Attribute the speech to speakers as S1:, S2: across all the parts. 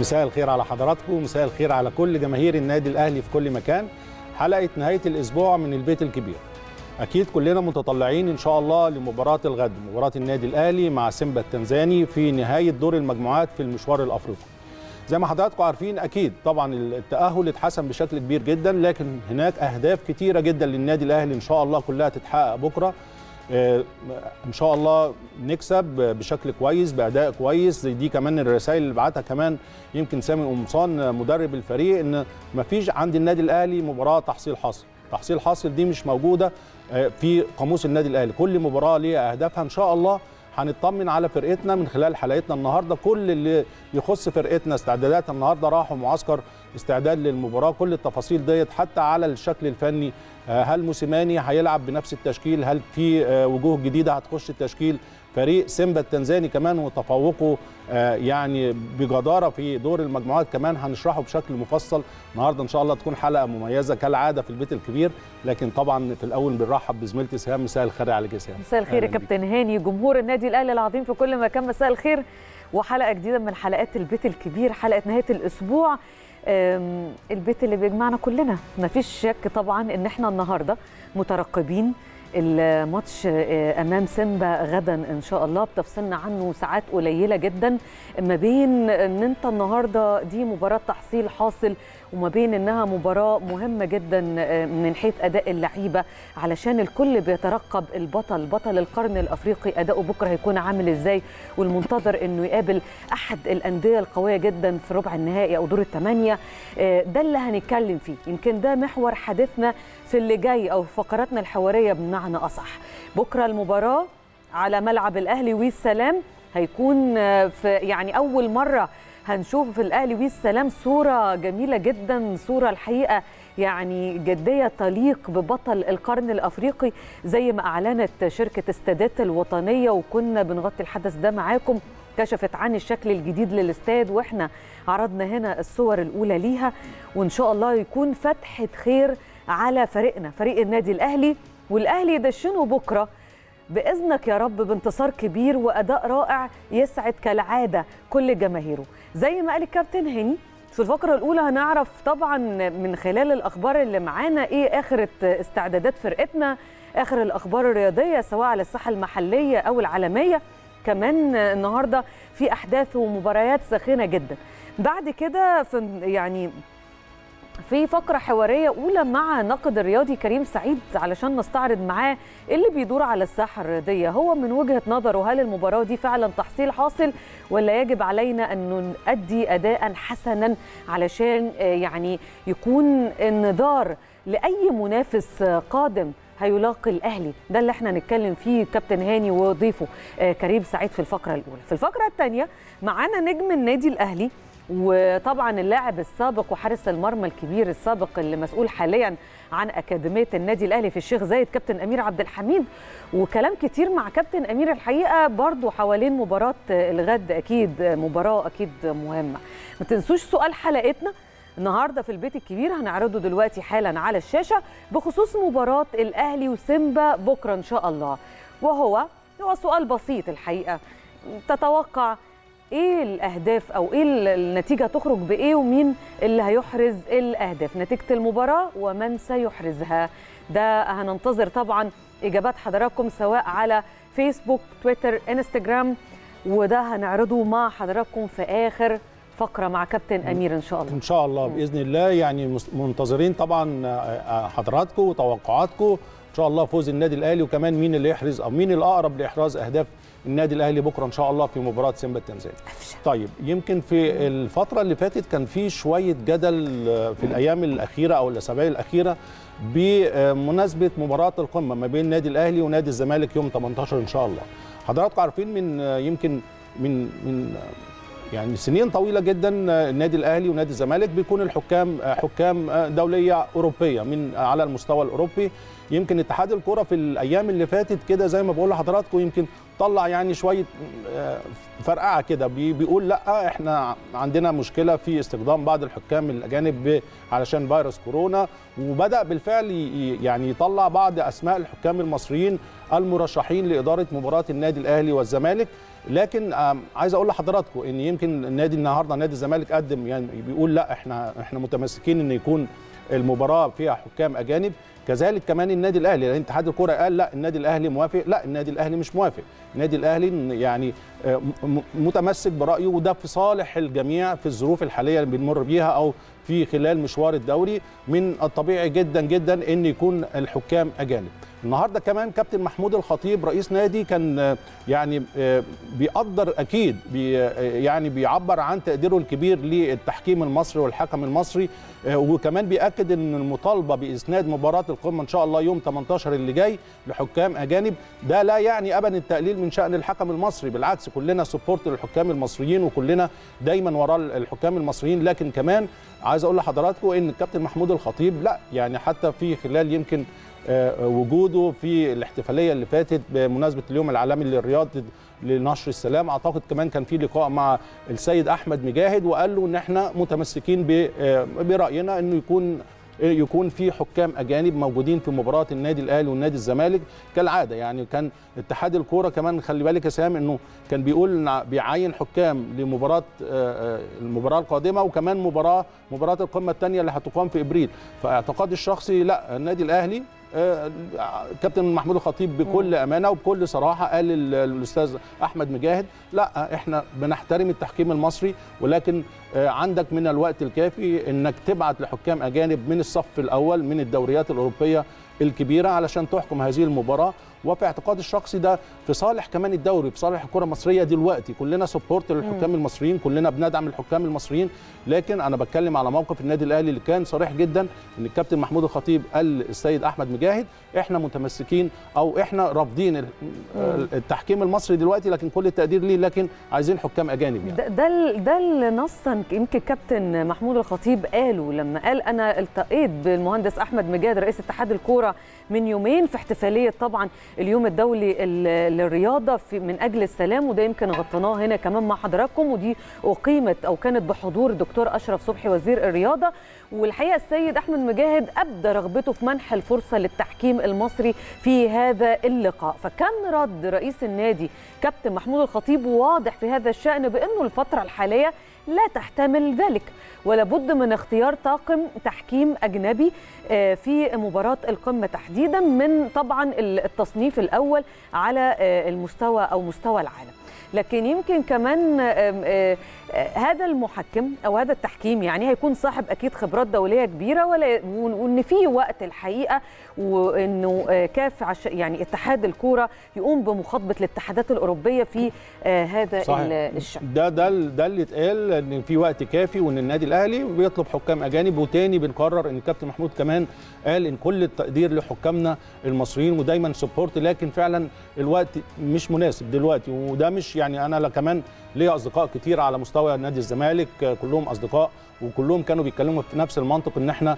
S1: مساء الخير على حضراتكم مساء الخير على كل جماهير النادي الأهلي في كل مكان. حلقة نهاية الأسبوع من البيت الكبير. أكيد كلنا متطلعين إن شاء الله لمباراة الغد مباراة النادي الأهلي مع سيمبا التنزاني في نهاية دور المجموعات في المشوار الأفريقي. زي ما حضراتكم عارفين أكيد طبعا التأهل اتحسن بشكل كبير جدا لكن هناك أهداف كتيرة جدا للنادي الأهلي إن شاء الله كلها تتحقق بكرة. إن شاء الله نكسب بشكل كويس بأداء كويس. دي كمان الرسائل اللي بعتها كمان يمكن سامي قمصان مدرب الفريق إن ما فيش عند النادي الأهلي مباراة تحصيل حاصل. تحصيل حاصل دي مش موجودة في قاموس النادي الأهلي. كل مباراة ليها أهدافها إن شاء الله هنطمن على فرقتنا من خلال حلقتنا النهارده. كل اللي يخص فرقتنا استعدادات النهارده راحوا معسكر استعداد للمباراة. كل التفاصيل ديت حتى على الشكل الفني. هل موسيماني هيلعب بنفس التشكيل؟ هل في وجوه جديدة هتخش التشكيل؟ فريق سيمبا التنزاني كمان وتفوقه يعني بجدارة في دور المجموعات كمان هنشرحه بشكل مفصل. النهارده إن شاء الله تكون حلقة مميزة كالعادة في البيت الكبير لكن طبعا في الأول بنرحب بزميلتي سهام مساء الخير عليك يا سهام
S2: مساء الخير يا كابتن هاني جمهور النادي الأهلي العظيم في كل مكان مساء الخير. وحلقة جديدة من حلقات البيت الكبير حلقة نهاية الأسبوع. البيت اللي بيجمعنا كلنا. مفيش شك طبعا إن إحنا النهارده مترقبين الماتش أمام سيمبا غدا إن شاء الله. بتفصلنا عنه ساعات قليلة جدا. ما بين ان انت النهارده دي مباراة تحصيل حاصل وما بين إنها مباراة مهمة جدا من حيث أداء اللعيبة علشان الكل بيترقب البطل بطل القرن الأفريقي. أداؤه بكرة هيكون عامل إزاي؟ والمنتظر إنه يقابل أحد الأندية القوية جدا في ربع النهائي أو دور الثمانية. ده اللي هنتكلم فيه. يمكن ده محور حديثنا في اللي جاي أو فقراتنا الحوارية بمعنى أصح. بكرة المباراة على ملعب الأهلي والسلام هيكون في يعني أول مرة هنشوف في الأهلي والسلام صورة جميلة جدا صورة الحقيقة يعني جدية تليق ببطل القرن الأفريقي زي ما أعلنت شركة استادات الوطنية وكنا بنغطي الحدث ده معاكم. كشفت عن الشكل الجديد للاستاد وإحنا عرضنا هنا الصور الأولى ليها. وإن شاء الله يكون فتحة خير على فريقنا فريق النادي الأهلي. والأهلي يدشنه بكرة. بإذنك يا رب بانتصار كبير وأداء رائع يسعد كالعادة كل جماهيره. زي ما قال الكابتن هاني في الفقرة الأولى هنعرف طبعا من خلال الأخبار اللي معانا إيه آخر استعدادات فرقتنا آخر الأخبار الرياضية سواء على الساحة المحلية أو العالمية. كمان النهارده في أحداث ومباريات ساخنة جدا. بعد كده يعني في فقرة حوارية أولى مع ناقد الرياضي كريم سعيد علشان نستعرض معاه اللي بيدور على الساحة الرياضية. هو من وجهة نظره هل المباراة دي فعلا تحصيل حاصل ولا يجب علينا أن نؤدي أداء حسنا علشان يعني يكون النظار لأي منافس قادم هيلاقي الأهلي؟ ده اللي إحنا نتكلم فيه كابتن هاني وضيفه كريم سعيد في الفقرة الأولى. في الفقرة الثانية معانا نجم النادي الأهلي وطبعا اللاعب السابق وحارس المرمى الكبير السابق اللي مسؤول حاليا عن أكاديمية النادي الأهلي في الشيخ زايد كابتن أمير عبد الحميد. وكلام كتير مع كابتن أمير الحقيقة برضو حوالين مباراة الغد. أكيد مباراة أكيد مهمة. ما تنسوش سؤال حلقتنا النهارده في البيت الكبير هنعرضه دلوقتي حالا على الشاشة بخصوص مباراة الأهلي وسيمبا بكرة إن شاء الله. وهو هو سؤال بسيط الحقيقة تتوقع إيه الأهداف أو إيه النتيجة تخرج بإيه ومين اللي هيحرز الأهداف؟ نتيجة المباراة ومن سيحرزها. ده هننتظر طبعا إجابات حضراتكم سواء على فيسبوك تويتر إنستجرام وده هنعرضه مع حضراتكم في آخر فقرة مع كابتن أمير إن شاء الله.
S1: إن شاء الله بإذن الله. يعني منتظرين طبعا حضراتكم وتوقعاتكم. إن شاء الله فوز النادي الأهلي وكمان مين اللي يحرز أو مين الأقرب لإحراز أهداف النادي الأهلي بكرة إن شاء الله في مباراة سيمبا التنزاني. طيب يمكن في الفترة اللي فاتت كان في شوية جدل في الأيام الأخيرة أو الأسابيع الأخيرة بمناسبة مباراة القمة ما بين النادي الأهلي ونادي الزمالك يوم 18 إن شاء الله. حضراتكم عارفين من يمكن من من يعني سنين طويلة جدا النادي الأهلي ونادي الزمالك بيكون الحكام حكام دولية أوروبية من على المستوى الأوروبي يمكن اتحاد الكرة في الأيام اللي فاتت كده زي ما بقول لحضراتكم يمكن طلع يعني شوية فرقعة كده. بيقول لأ إحنا عندنا مشكلة في استخدام بعض الحكام الأجانب علشان فيروس كورونا. وبدأ بالفعل يعني يطلع بعض أسماء الحكام المصريين المرشحين لإدارة مباراة النادي الأهلي والزمالك. لكن عايز أقول لحضراتكم إن يمكن النادي النهارده نادي الزمالك قدم يعني بيقول لأ إحنا إحنا متمسكين إن يكون المباراة فيها حكام أجانب. كذلك كمان النادي الأهلي لأن اتحاد الكورة قال لا النادي الأهلي موافق. لا النادي الأهلي مش موافق. النادي الأهلي يعني آه، متمسك برأيه وده في صالح الجميع في الظروف الحالية اللي بنمر بيها أو في خلال مشوار الدوري. من الطبيعي جدا جدا إن يكون الحكام أجانب. النهارده كمان كابتن محمود الخطيب رئيس نادي كان آه، يعني آه، بيقدر أكيد بي آه، يعني بيعبر عن تقديره الكبير للتحكيم المصري والحكم المصري وكمان بيأكد إن المطالبة بإسناد مباراة القمة إن شاء الله يوم 18 اللي جاي لحكام أجانب. ده لا يعني ابدا التقليل من شأن الحكم المصري بالعكس كلنا سبورت للحكام المصريين وكلنا دايما وراء الحكام المصريين. لكن كمان عايز أقول لحضراتكم إن الكابتن محمود الخطيب لا يعني حتى في خلال يمكن وجوده في الاحتفالية اللي فاتت بمناسبة اليوم العالمي للرياض لنشر السلام. أعتقد كمان كان في لقاء مع السيد أحمد مجاهد وقال له إن إحنا متمسكين آه، برأينا إنه يكون يكون في حكام أجانب موجودين في مباراة النادي الأهلي والنادي الزمالك كالعادة. يعني كان اتحاد الكورة كمان خلي بالك يا سام إنه كان بيقول بيعين حكام لمباراة آه، آه، المباراة القادمة وكمان مباراة مباراة القمة الثانية اللي هتقام في إبريل. فاعتقادي الشخصي لا النادي الأهلي آه، كابتن محمود الخطيب بكل أمانة وبكل صراحة قال للأستاذ أحمد مجاهد لا إحنا بنحترم التحكيم المصري ولكن آه، عندك من الوقت الكافي إنك تبعت لحكام أجانب من الصف الأول من الدوريات الأوروبية الكبيرة علشان تحكم هذه المباراة. وفي اعتقادي الشخصي ده في صالح كمان الدوري في صالح الكرة المصرية دلوقتي. كلنا سبورت للحكام المصريين كلنا بندعم الحكام المصريين. لكن أنا بتكلم على موقف النادي الأهلي اللي كان صريح جدا إن الكابتن محمود الخطيب قال للسيد أحمد مجاهد إحنا متمسكين أو إحنا رافضين ال- التحكيم المصري دلوقتي لكن كل التقدير ليه لكن عايزين حكام أجانب يعني.
S2: ده ده اللي نصا يمكن كابتن محمود الخطيب قاله لما قال أنا التقيت بالمهندس أحمد مجاهد رئيس اتحاد الكورة من يومين في احتفالية طبعا. اليوم الدولي ال- للرياضة في من أجل السلام وده يمكن غطيناه هنا كمان مع حضراتكم ودي أقيمت أو كانت بحضور الدكتور أشرف صبحي وزير الرياضة. والحقيقة السيد أحمد مجاهد أبدى رغبته في منح الفرصة للتحكيم المصري في هذا اللقاء. فكان رد رئيس النادي كابتن محمود الخطيب واضح في هذا الشأن بأنه الفترة الحالية لا تحتمل ذلك. ولا بد من اختيار طاقم تحكيم أجنبي آه، في مباراة القمة تحديدا من طبعا التصنيف الأول على آه، المستوى أو مستوى العالم. لكن يمكن كمان هذا المحكم أو هذا التحكيم يعني هيكون صاحب أكيد خبرات دولية كبيرة ولا وإن في وقت الحقيقة وإنه آه، كاف عش يعني اتحاد الكورة يقوم بمخاطبة الاتحادات الأوروبية في آه، هذا
S1: صحيح.
S2: ال- الشأن
S1: ده ده ده اللي اتقال إن في وقت كافي وإن النادي الأهلي بيطلب حكام أجانب وتاني بنقرر إن الكابتن محمود كمان قال إن كل التقدير لحكامنا المصريين ودايما سبورت لكن فعلا الوقت مش مناسب دلوقتي وده مش يعني أنا كمان ليا أصدقاء كتير على مستوى نادي الزمالك كلهم أصدقاء وكلهم كانوا بيتكلموا في نفس المنطق إن إحنا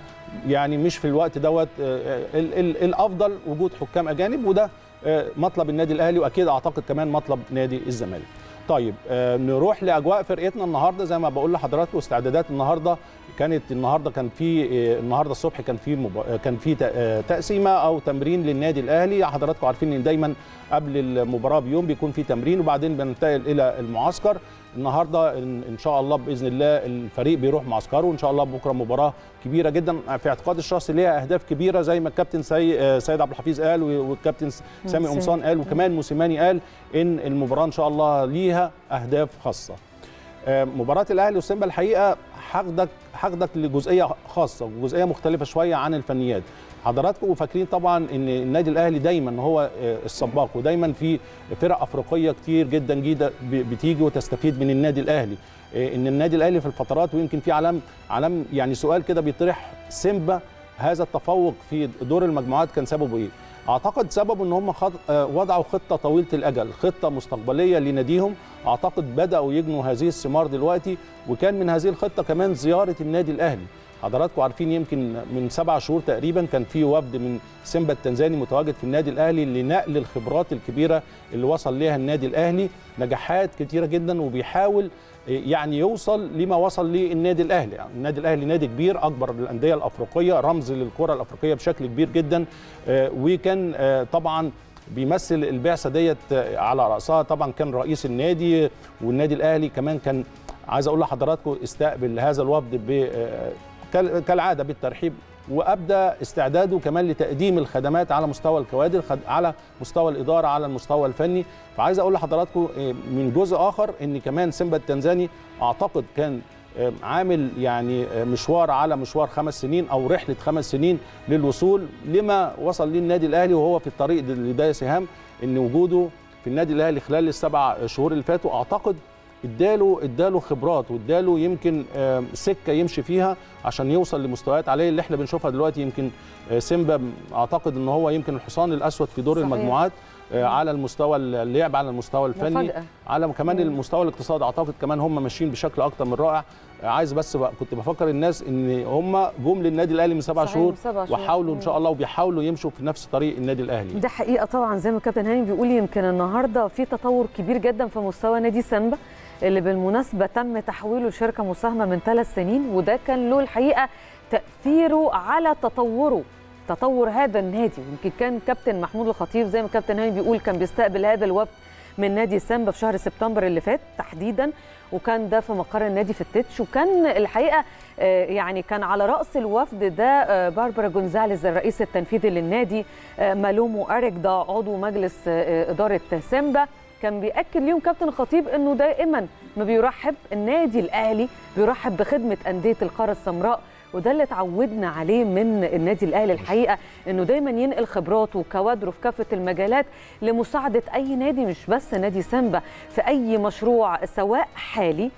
S1: يعني مش في الوقت دوت آه، ال- ال- الأفضل وجود حكام أجانب وده آه، مطلب النادي الأهلي وأكيد أعتقد كمان مطلب نادي الزمالك. طيب آه، نروح لأجواء فرقتنا النهارده. زي ما بقول لحضراتكم استعدادات النهارده كانت النهارده كان في النهارده الصبح كان في مب... كان في تق- تقسيمة أو تمرين للنادي الأهلي. حضراتكم عارفين إن دايما قبل المباراة بيوم بيكون في تمرين وبعدين بننتقل إلى المعسكر. النهارده ان إن شاء الله بإذن الله الفريق بيروح معسكره وإن شاء الله بكرة مباراة كبيرة جدا. في اعتقاد الشخصي ليها أهداف كبيرة زي ما الكابتن سي... آه، سيد عبد الحفيظ قال والكابتن سامي. قمصان قال وكمان موسيماني قال إن المباراة إن شاء الله ليها أهداف خاصة. آه، مباراة الأهلي وسيمبا الحقيقة هاخدك هاخدك لجزئية خاصة وجزئية مختلفة شوية عن الفنيات. حضراتكم فاكرين طبعا إن النادي الأهلي دايما هو آه، السباق ودايما في فرق أفريقية كتير جدا جدا بتيجي وتستفيد من النادي الأهلي. آه، إن النادي الأهلي في الفترات ويمكن في علم علم يعني سؤال كده بيطرح سيمبا هذا التفوق في دور المجموعات كان سببه إيه؟ أعتقد سببه إن هم خط... آه، وضعوا خطة طويلة الأجل خطة مستقبلية لناديهم. أعتقد بدأوا يجنوا هذه الثمار دلوقتي وكان من هذه الخطة كمان زيارة النادي الأهلي. حضراتكم عارفين يمكن من سبع شهور تقريبا كان في وفد من سيمبا التنزاني متواجد في النادي الأهلي لنقل الخبرات الكبيرة اللي وصل ليها النادي الأهلي نجاحات كتيرة جدا وبيحاول يعني يوصل لما وصل ليه النادي الأهلي. يعني النادي الأهلي نادي كبير أكبر الانديه الأفريقية رمز للكرة الأفريقية بشكل كبير جدا. آه، وكان آه، طبعا بيمثل البعثة ديت على رأسها. طبعا كان رئيس النادي والنادي الأهلي كمان كان عايز أقول لحضراتكم استقبل هذا الوفد ب كالعادة بالترحيب وابدى استعداده كمان لتقديم الخدمات على مستوى الكوادر على مستوى الإدارة على المستوى الفني. فعايز أقول لحضراتكم من جزء آخر إن كمان سيمبا التنزاني أعتقد كان عامل يعني مشوار على مشوار خمس سنين أو رحلة خمس سنين للوصول لما وصل ليه النادي الأهلي وهو في الطريق لده سهام إن وجوده في النادي الأهلي خلال السبع شهور اللي فاتوا أعتقد اداله اداله خبرات واداله يمكن سكة يمشي فيها عشان يوصل لمستويات عليه اللي إحنا بنشوفها دلوقتي. يمكن سيمبا اعتقد ان هو يمكن الحصان الأسود في دور صحيح. المجموعات على المستوى اللعب على المستوى الفني مفاجأة. على كمان مم. المستوى الاقتصادي. اعتقد كمان هم ماشيين بشكل أكتر من رائع. عايز بس بقى كنت بفكر الناس ان هم جم للنادي الأهلي من سبع شهور وحاولوا ان شاء الله وبيحاولوا يمشوا في نفس طريق النادي الأهلي.
S2: ده حقيقة طبعا. زي ما الكابتن هاني بيقول يمكن النهارده في تطور كبير جدا في مستوى نادي سامبا اللي بالمناسبة تم تحويله لشركة مساهمة من ثلاث سنين وده كان له الحقيقة تأثيره على تطوره تطور هذا النادي. يمكن كان كابتن محمود الخطيب زي ما كابتن هاني بيقول كان بيستقبل هذا الوفد من نادي سامبا في شهر سبتمبر اللي فات تحديدا وكان ده في مقر النادي في التتش. وكان الحقيقة يعني كان على رأس الوفد ده باربرا جونزاليز الرئيس التنفيذي للنادي مالومو أريك ده عضو مجلس إدارة سامبا. كان بيأكد ليهم كابتن الخطيب إنه دائما ما بيرحب النادي الأهلي بيرحب بخدمة أندية القارة السمراء وده اللي اتعودنا عليه من النادي الأهلي الحقيقة إنه دايما ينقل خبراته وكوادره في كافه المجالات لمساعدة أي نادي مش بس نادي سامبا في أي مشروع سواء حالي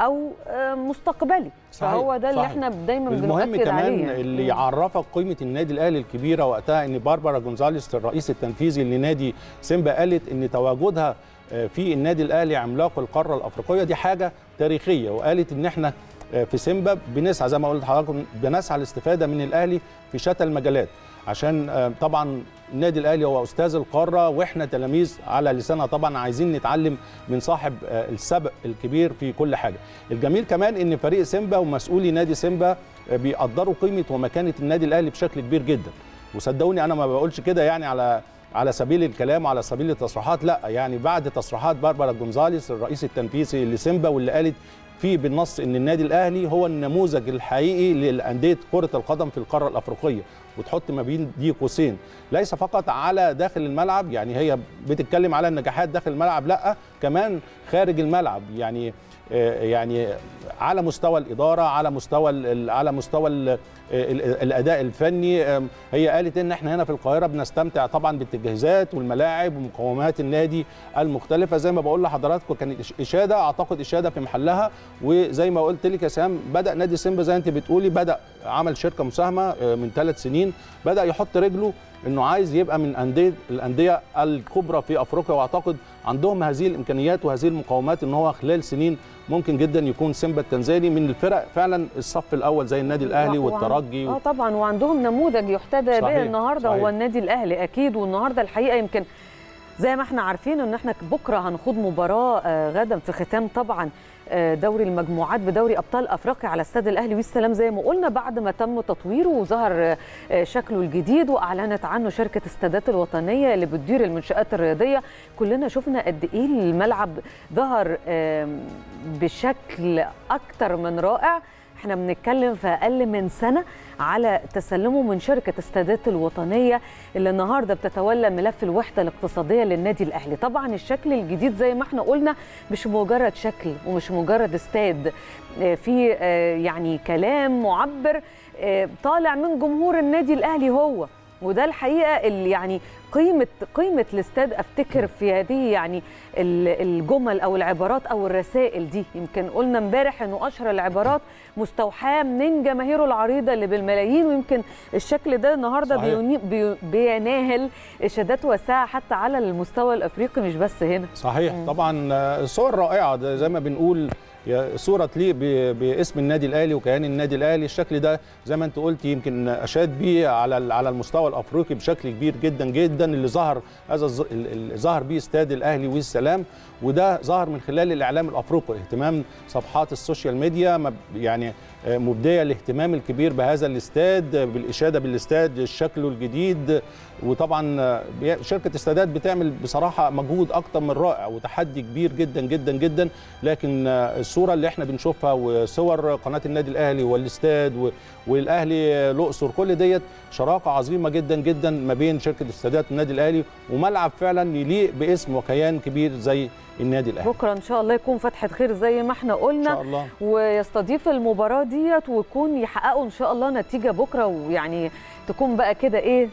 S2: أو مستقبلي.
S1: صحيح
S2: فهو ده اللي
S1: صحيح.
S2: إحنا دايما
S1: المهم
S2: بنؤكد
S1: كمان
S2: عليه يعني.
S1: اللي يعرفك قيمة النادي الأهلي الكبيرة وقتها إن باربرا جونزاليس الرئيس التنفيذي لنادي سيمبا قالت إن تواجدها في النادي الأهلي عملاق القارة الأفريقية دي حاجة تاريخية وقالت إن إحنا في سيمبا بنسعى زي ما قلت لحضراتكم بنسعى للاستفاده من الأهلي في شتى المجالات عشان طبعا النادي الأهلي هو أستاذ القارة وإحنا تلاميذ على لسانها. طبعا عايزين نتعلم من صاحب السبق الكبير في كل حاجة. الجميل كمان إن فريق سيمبا ومسؤولي نادي سيمبا بيقدروا قيمة ومكانة النادي الأهلي بشكل كبير جدا. وصدقوني أنا ما بقولش كده يعني على على سبيل الكلام وعلى سبيل التصريحات لأ. يعني بعد تصريحات باربرا جونزاليس الرئيس التنفيذي لسيمبا واللي قالت فيه بالنص إن النادي الأهلي هو النموذج الحقيقي للأندية كرة القدم في القارة الأفريقية وتحط ما بين دي قوسين. ليس فقط على داخل الملعب يعني هي بتتكلم على النجاحات داخل الملعب لأ كمان خارج الملعب. يعني يعني على مستوى الإدارة على مستوى على مستوى الأداء الفني هي قالت إن إحنا هنا في القاهرة بنستمتع طبعا بالتجهيزات والملاعب ومقومات النادي المختلفة. زي ما بقول لحضراتكم كانت إشادة أعتقد إشادة في محلها. وزي ما قلت لك يا سام بدأ نادي سيمبا زي أنت بتقولي بدأ عمل شركة مساهمة من ثلاث سنين. بدأ يحط رجله إنه عايز يبقى من انديه الأندية الكبرى في أفريقيا. وأعتقد عندهم هذه الإمكانيات وهذه المقومات إن هو خلال سنين ممكن جدا يكون سيمبا التنزاني من الفرق فعلا الصف الأول زي النادي الأهلي والترجي
S2: آه طبعا وعندهم نموذج يحتذى به النهارده
S1: صحيح.
S2: هو النادي الأهلي أكيد والنهاردة الحقيقة يمكن زي ما إحنا عارفين إن إحنا بكرة هنخوض مباراة غدا في ختام طبعا دوري المجموعات بدوري أبطال أفريقيا على استاد الأهلي. والسلام زي ما قلنا بعد ما تم تطويره وظهر شكله الجديد وأعلنت عنه شركة استادات الوطنية اللي بتدير المنشآت الرياضية. كلنا شفنا قد إيه الملعب ظهر بشكل أكتر من رائع. إحنا بنتكلم في أقل من سنة على تسلمه من شركة استادات الوطنية اللي النهارده بتتولى ملف الوحدة الاقتصادية للنادي الأهلي. طبعا الشكل الجديد زي ما إحنا قلنا مش مجرد شكل ومش مجرد استاد. في يعني كلام معبر طالع من جمهور النادي الأهلي هو. وده الحقيقة اللي يعني قيمه قيمة الاستاد أفتكر في هذه يعني الجمل أو العبارات أو الرسائل دي. يمكن قلنا امبارح إنه أشهر العبارات مستوحاة من جماهيره العريضة اللي بالملايين ويمكن الشكل ده النهارده بي بيناهل إشادات واسعه حتى على المستوى الأفريقي مش بس هنا.
S1: صحيح. م. طبعا صور رائعة زي ما بنقول صورة تليق باسم النادي الأهلي وكيان النادي الأهلي. الشكل ده زي ما انت قلت يمكن أشاد بيه على على المستوى الأفريقي بشكل كبير جدا جدا اللي ظهر هذا اللي ظهر بيه استاد الأهلي والسلام وده ظهر من خلال الإعلام الأفريقي اهتمام صفحات ال social media يعني مبديه الاهتمام الكبير بهذا الاستاد بالإشادة بالاستاد شكله الجديد. وطبعا شركة استادات بتعمل بصراحة مجهود أكتر من رائع وتحدي كبير جدا جدا جدا. لكن الصورة اللي إحنا بنشوفها وصور قناة النادي الأهلي والإستاد والأهلي الأقصر كل ديت شراكة عظيمة جدا جدا ما بين شركة استادات النادي الأهلي وملعب فعلا يليق باسم وكيان كبير زي النادي الأهلي.
S2: بكره إن شاء الله يكون فتحة خير زي ما إحنا قلنا.
S1: إن شاء الله.
S2: ويستضيف المباراة ديت ويكون يحققوا إن شاء الله نتيجة بكرة ويعني تكون بقى كده إيه؟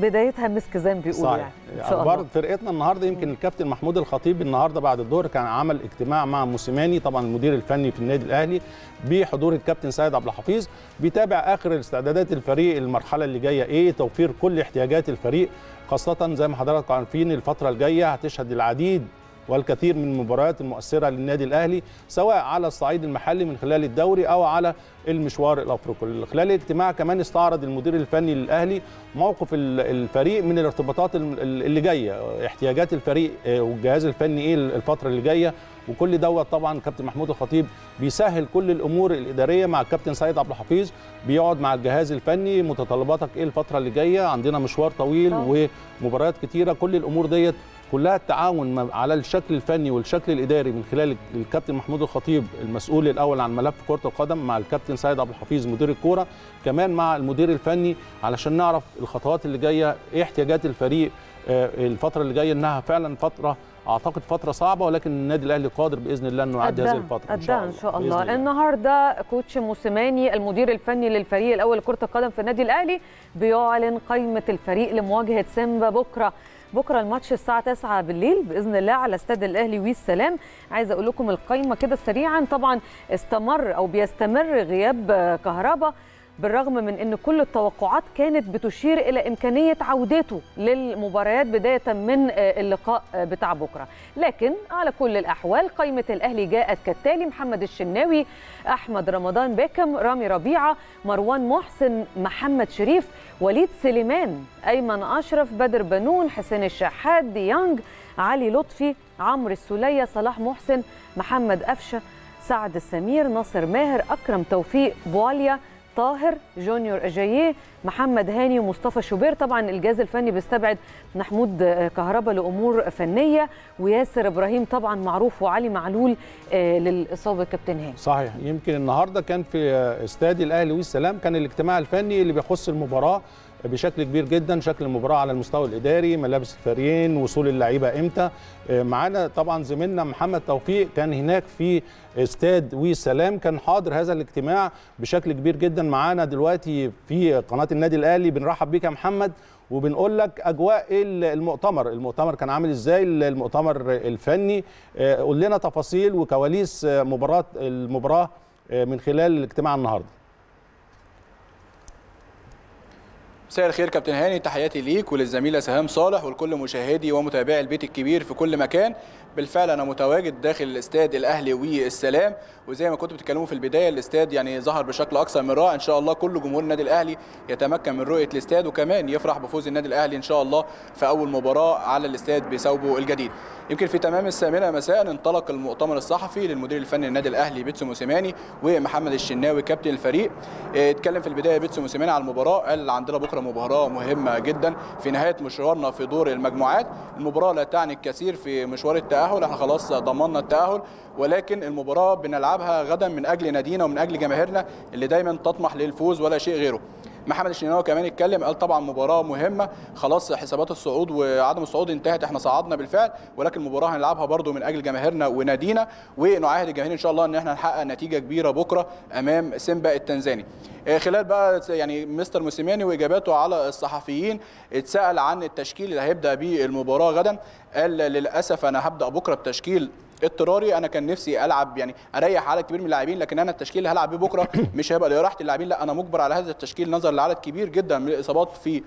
S2: بدايتها مسك زي ما بيقولوا. يعني إن شاء الله
S1: فرقتنا النهارده يمكن الكابتن محمود الخطيب النهارده بعد الظهر كان عمل اجتماع مع موسيماني طبعا المدير الفني في النادي الأهلي بحضور الكابتن سيد عبد الحفيظ بيتابع آخر استعدادات الفريق المرحلة اللي جاية إيه توفير كل احتياجات الفريق خاصة زي ما حضراتكم عارفين الفترة الجاية هتشهد العديد والكثير من المباريات المؤثرة للنادي الأهلي سواء على الصعيد المحلي من خلال الدوري أو على المشوار الأفريقي. خلال الاجتماع كمان استعرض المدير الفني للأهلي موقف الفريق من الارتباطات اللي جاية احتياجات الفريق والجهاز الفني إيه الفترة اللي جاية. وكل دوت طبعا كابتن محمود الخطيب بيسهل كل الأمور الإدارية مع الكابتن سيد عبد الحفيظ بيقعد مع الجهاز الفني متطلباتك إيه الفترة اللي جاية؟ عندنا مشوار طويل. ومباريات كتيرة كل الأمور ديت كلها التعاون على الشكل الفني والشكل الإداري من خلال الكابتن محمود الخطيب المسؤول الأول عن ملف كرة القدم مع الكابتن سيد عبد الحفيظ مدير الكورة كمان مع المدير الفني علشان نعرف الخطوات اللي جاية إيه احتياجات الفريق الفترة اللي جاية إنها فعلا فترة أعتقد فترة صعبة ولكن النادي الأهلي قادر بإذن الله إنه يعدي هذه الفترة
S2: إن شاء الله, إن شاء الله. الله. النهارده كوتش موسيماني المدير الفني للفريق الأول لكرة القدم في النادي الأهلي بيعلن قائمة الفريق لمواجهة سيمبا بكرة بكرة الماتش الساعة 9 بالليل بإذن الله على استاد الأهلي والسلام. عايزه أقول لكم القائمه كده سريعا. طبعا استمر أو بيستمر غياب كهربا. بالرغم من إن كل التوقعات كانت بتشير إلى إمكانية عودته للمباريات بداية من اللقاء بتاع بكرة. لكن على كل الأحوال قائمة الأهلي جاءت كالتالي محمد الشناوي أحمد رمضان بيكم رامي ربيعة مروان محسن محمد شريف وليد سليمان أيمن أشرف بدر بنون حسين الشحات ديانج علي لطفي عمرو السولية صلاح محسن محمد قفشه سعد السمير ناصر ماهر أكرم توفيق بواليا طاهر جونيور اجاييه محمد هاني ومصطفى شوبير. طبعا الجهاز الفني بيستبعد محمود كهربا لأمور فنية وياسر إبراهيم طبعا معروف وعلي معلول للإصابة كابتن هاني.
S1: صحيح. يمكن النهارده كان في استاد الأهلي والسلام كان الاجتماع الفني اللي بيخص المباراة. بشكل كبير جدا شكل المباراة على المستوى الإداري ملابس الفريقين وصول اللعيبة إمتى. معانا طبعا زميلنا محمد توفيق كان هناك في استاد وسلام كان حاضر هذا الاجتماع بشكل كبير جدا. معانا دلوقتي في قناة النادي الأهلي بنرحب بيك يا محمد وبنقول لك أجواء المؤتمر. المؤتمر كان عامل إزاي؟ المؤتمر الفني. قول لنا تفاصيل وكواليس مباراه المباراة من خلال الاجتماع النهارده.
S3: مساء الخير كابتن هاني تحياتي ليك وللزميله سهام صالح ولكل مشاهدي ومتابعي البيت الكبير في كل مكان. بالفعل أنا متواجد داخل الاستاد الأهلي والسلام. وزي ما كنتوا بتتكلموا في البداية الاستاد يعني ظهر بشكل أكثر من رائع. إن شاء الله كل جمهور النادي الأهلي يتمكن من رؤية الاستاد وكمان يفرح بفوز النادي الأهلي إن شاء الله في أول مباراة على الاستاد بثوبه الجديد. يمكن في تمام الثامنة مساء انطلق المؤتمر الصحفي للمدير الفني للنادي الأهلي بيتسو موسيماني ومحمد الشناوي كابتن الفريق. اتكلم في البداية بيتسو موسيماني على المباراة قال عندنا بكرة مباراة مهمة جدا في نهاية مشوارنا في دور المجموعات. المباراة لا تعني الكثير في مشوار التأهل إحنا خلاص ضمننا التأهل. ولكن المباراة بنلعبها غدا من أجل نادينا ومن أجل جماهيرنا اللي دايما تطمح للفوز ولا شيء غيره. محمد الشناوي كمان اتكلم قال طبعا مباراة مهمة. خلاص حسابات الصعود وعدم الصعود انتهت إحنا صعدنا بالفعل ولكن المباراة هنلعبها برده من أجل جماهيرنا ونادينا ونعاهد الجماهير إن شاء الله إن إحنا نحقق نتيجة كبيرة بكرة أمام سيمبا التنزاني. خلال بقى يعني مستر موسيماني وإجاباته على الصحفيين اتسأل عن التشكيل اللي هيبدأ بيه المباراة غدا قال للأسف أنا هبدأ بكرة بتشكيل اضطراري. أنا كان نفسي ألعب يعني أريح عدد كبير من اللاعبين لكن أنا التشكيل اللي هلعب بيه بكرة مش هيبقى لراحه اللاعبين لا أنا مجبر على هذا التشكيل نظرا لعدد كبير جدا من الإصابات في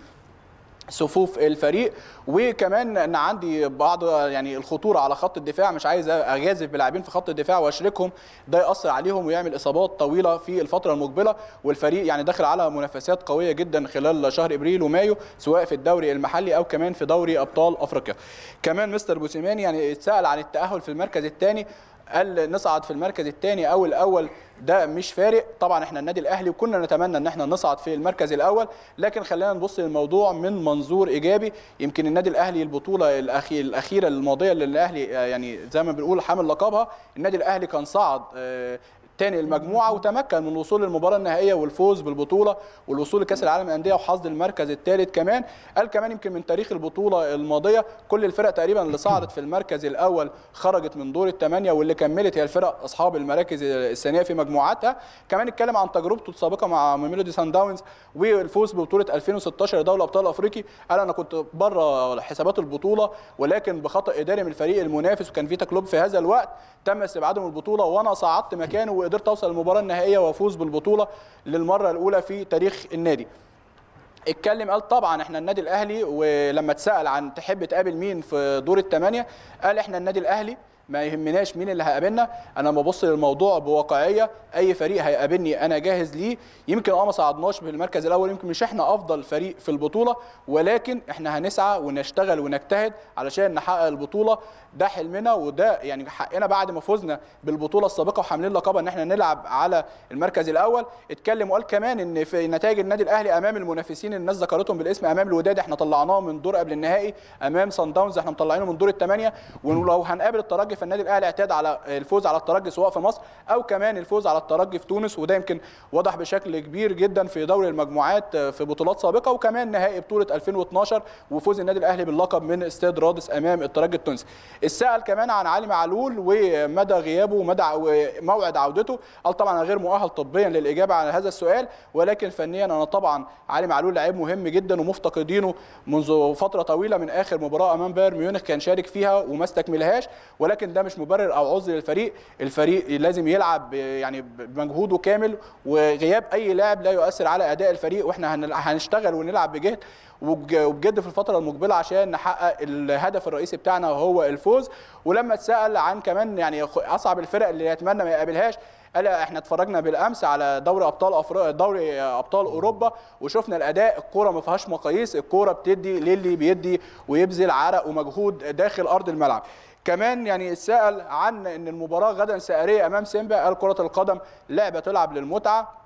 S3: صفوف الفريق. وكمان إن عندي بعض يعني الخطورة على خط الدفاع مش عايز أجازف بلاعبين في خط الدفاع وأشركهم. ده يأثر عليهم ويعمل إصابات طويلة في الفترة المقبلة. والفريق يعني داخل على منافسات قوية جدا خلال شهر إبريل ومايو سواء في الدوري المحلي أو كمان في دوري أبطال أفريقيا. كمان مستر بوسيماني يعني اتسأل عن التأهل في المركز الثاني. قال نصعد في المركز الثاني أو الأول ده مش فارق. طبعا إحنا النادي الأهلي وكنا نتمنى إن إحنا نصعد في المركز الأول لكن خلينا نبص للموضوع من منظور إيجابي. يمكن النادي الأهلي البطولة الأخي- الأخيرة الماضية اللي الاهلي يعني زي ما بنقول حامل لقبها. النادي الأهلي كان صعد آه، تاني المجموعة وتمكن من الوصول للمباراة النهائية والفوز بالبطولة والوصول لكأس العالم للأندية وحصد المركز الثالث كمان. قال كمان يمكن من تاريخ البطولة الماضية كل الفرق تقريبا اللي صعدت في المركز الأول خرجت من دور الثمانيه واللي كملت هي الفرق أصحاب المراكز الثانية في مجموعاتها. كمان اتكلم عن تجربته السابقة مع ميلودي سان داونز والفوز ببطولة 2016 دوري أبطال أفريقي. قال أنا كنت بره حسابات البطولة ولكن بخطأ إداري من الفريق المنافس وكان فيتا كلوب في هذا الوقت. تم استبعاده من البطولة وأنا صعدت مكانه وقدرت أوصل للمباراة النهائية وأفوز بالبطولة للمرة الأولى في تاريخ النادي. اتكلم قال طبعا إحنا النادي الأهلي ولما اتسأل عن تحب تقابل مين في دور الثمانيه قال إحنا النادي الأهلي ما يهمناش مين اللي هيقابلنا أنا ببص للموضوع بواقعية أي فريق هيقابلني أنا جاهز ليه. يمكن أه ما صعدناش في المركز الأول يمكن مش إحنا أفضل فريق في البطولة ولكن إحنا هنسعى ونشتغل ونجتهد علشان نحقق البطولة. ده حلمنا وده يعني حقنا بعد ما فزنا بالبطولة السابقة وحاملين لقبها إن إحنا نلعب على المركز الأول. اتكلم وقال كمان إن في نتائج النادي الأهلي أمام المنافسين الناس ذكرتهم بالاسم أمام الوداد إحنا طلعناه من دور قبل النهائي أمام سان داونز إحنا مطلعينه من دور الثمانيه ولو هنقابل الترجي فالنادي الأهلي اعتاد على الفوز على الترجي سواء في مصر أو كمان الفوز على الترجي في تونس. وده يمكن وضح بشكل كبير جدا في دوري المجموعات في بطولات سابقة وكمان نهائي بطولة 2012 وفوز النادي الأهلي باللقب من استاد رادس أمام الترجي التونسي. السأل كمان عن علي معلول ومدى غيابه ومدى موعد عودته. قال طبعا أنا غير مؤهل طبيا للإجابة على هذا السؤال ولكن فنيا أنا طبعا علي معلول لعيب مهم جدا ومفتقدينه منذ فترة طويلة من آخر مباراة أمام بايرن ميونخ كان شارك فيها وما استكملهاش ولكن ده مش مبرر أو عذر للفريق. الفريق لازم يلعب يعني بمجهوده كامل وغياب أي لاعب لا يؤثر على أداء الفريق وإحنا هن- هنشتغل ونلعب بجهد. وبجد في الفترة المقبلة عشان نحقق الهدف الرئيسي بتاعنا وهو الفوز. ولما اتسأل عن كمان يعني أصعب الفرق اللي يتمنى ما يقابلهاش قال إحنا اتفرجنا بالأمس على دوري أبطال افريقيا دوري أبطال أوروبا وشفنا الأداء الكورة ما فيهاش مقاييس الكورة بتدي للي بيدي ويبذل عرق ومجهود داخل أرض الملعب. كمان يعني اتسأل عن إن المباراة غدا سائريه أمام سيمبا قال كرة القدم لعبة تلعب للمتعة.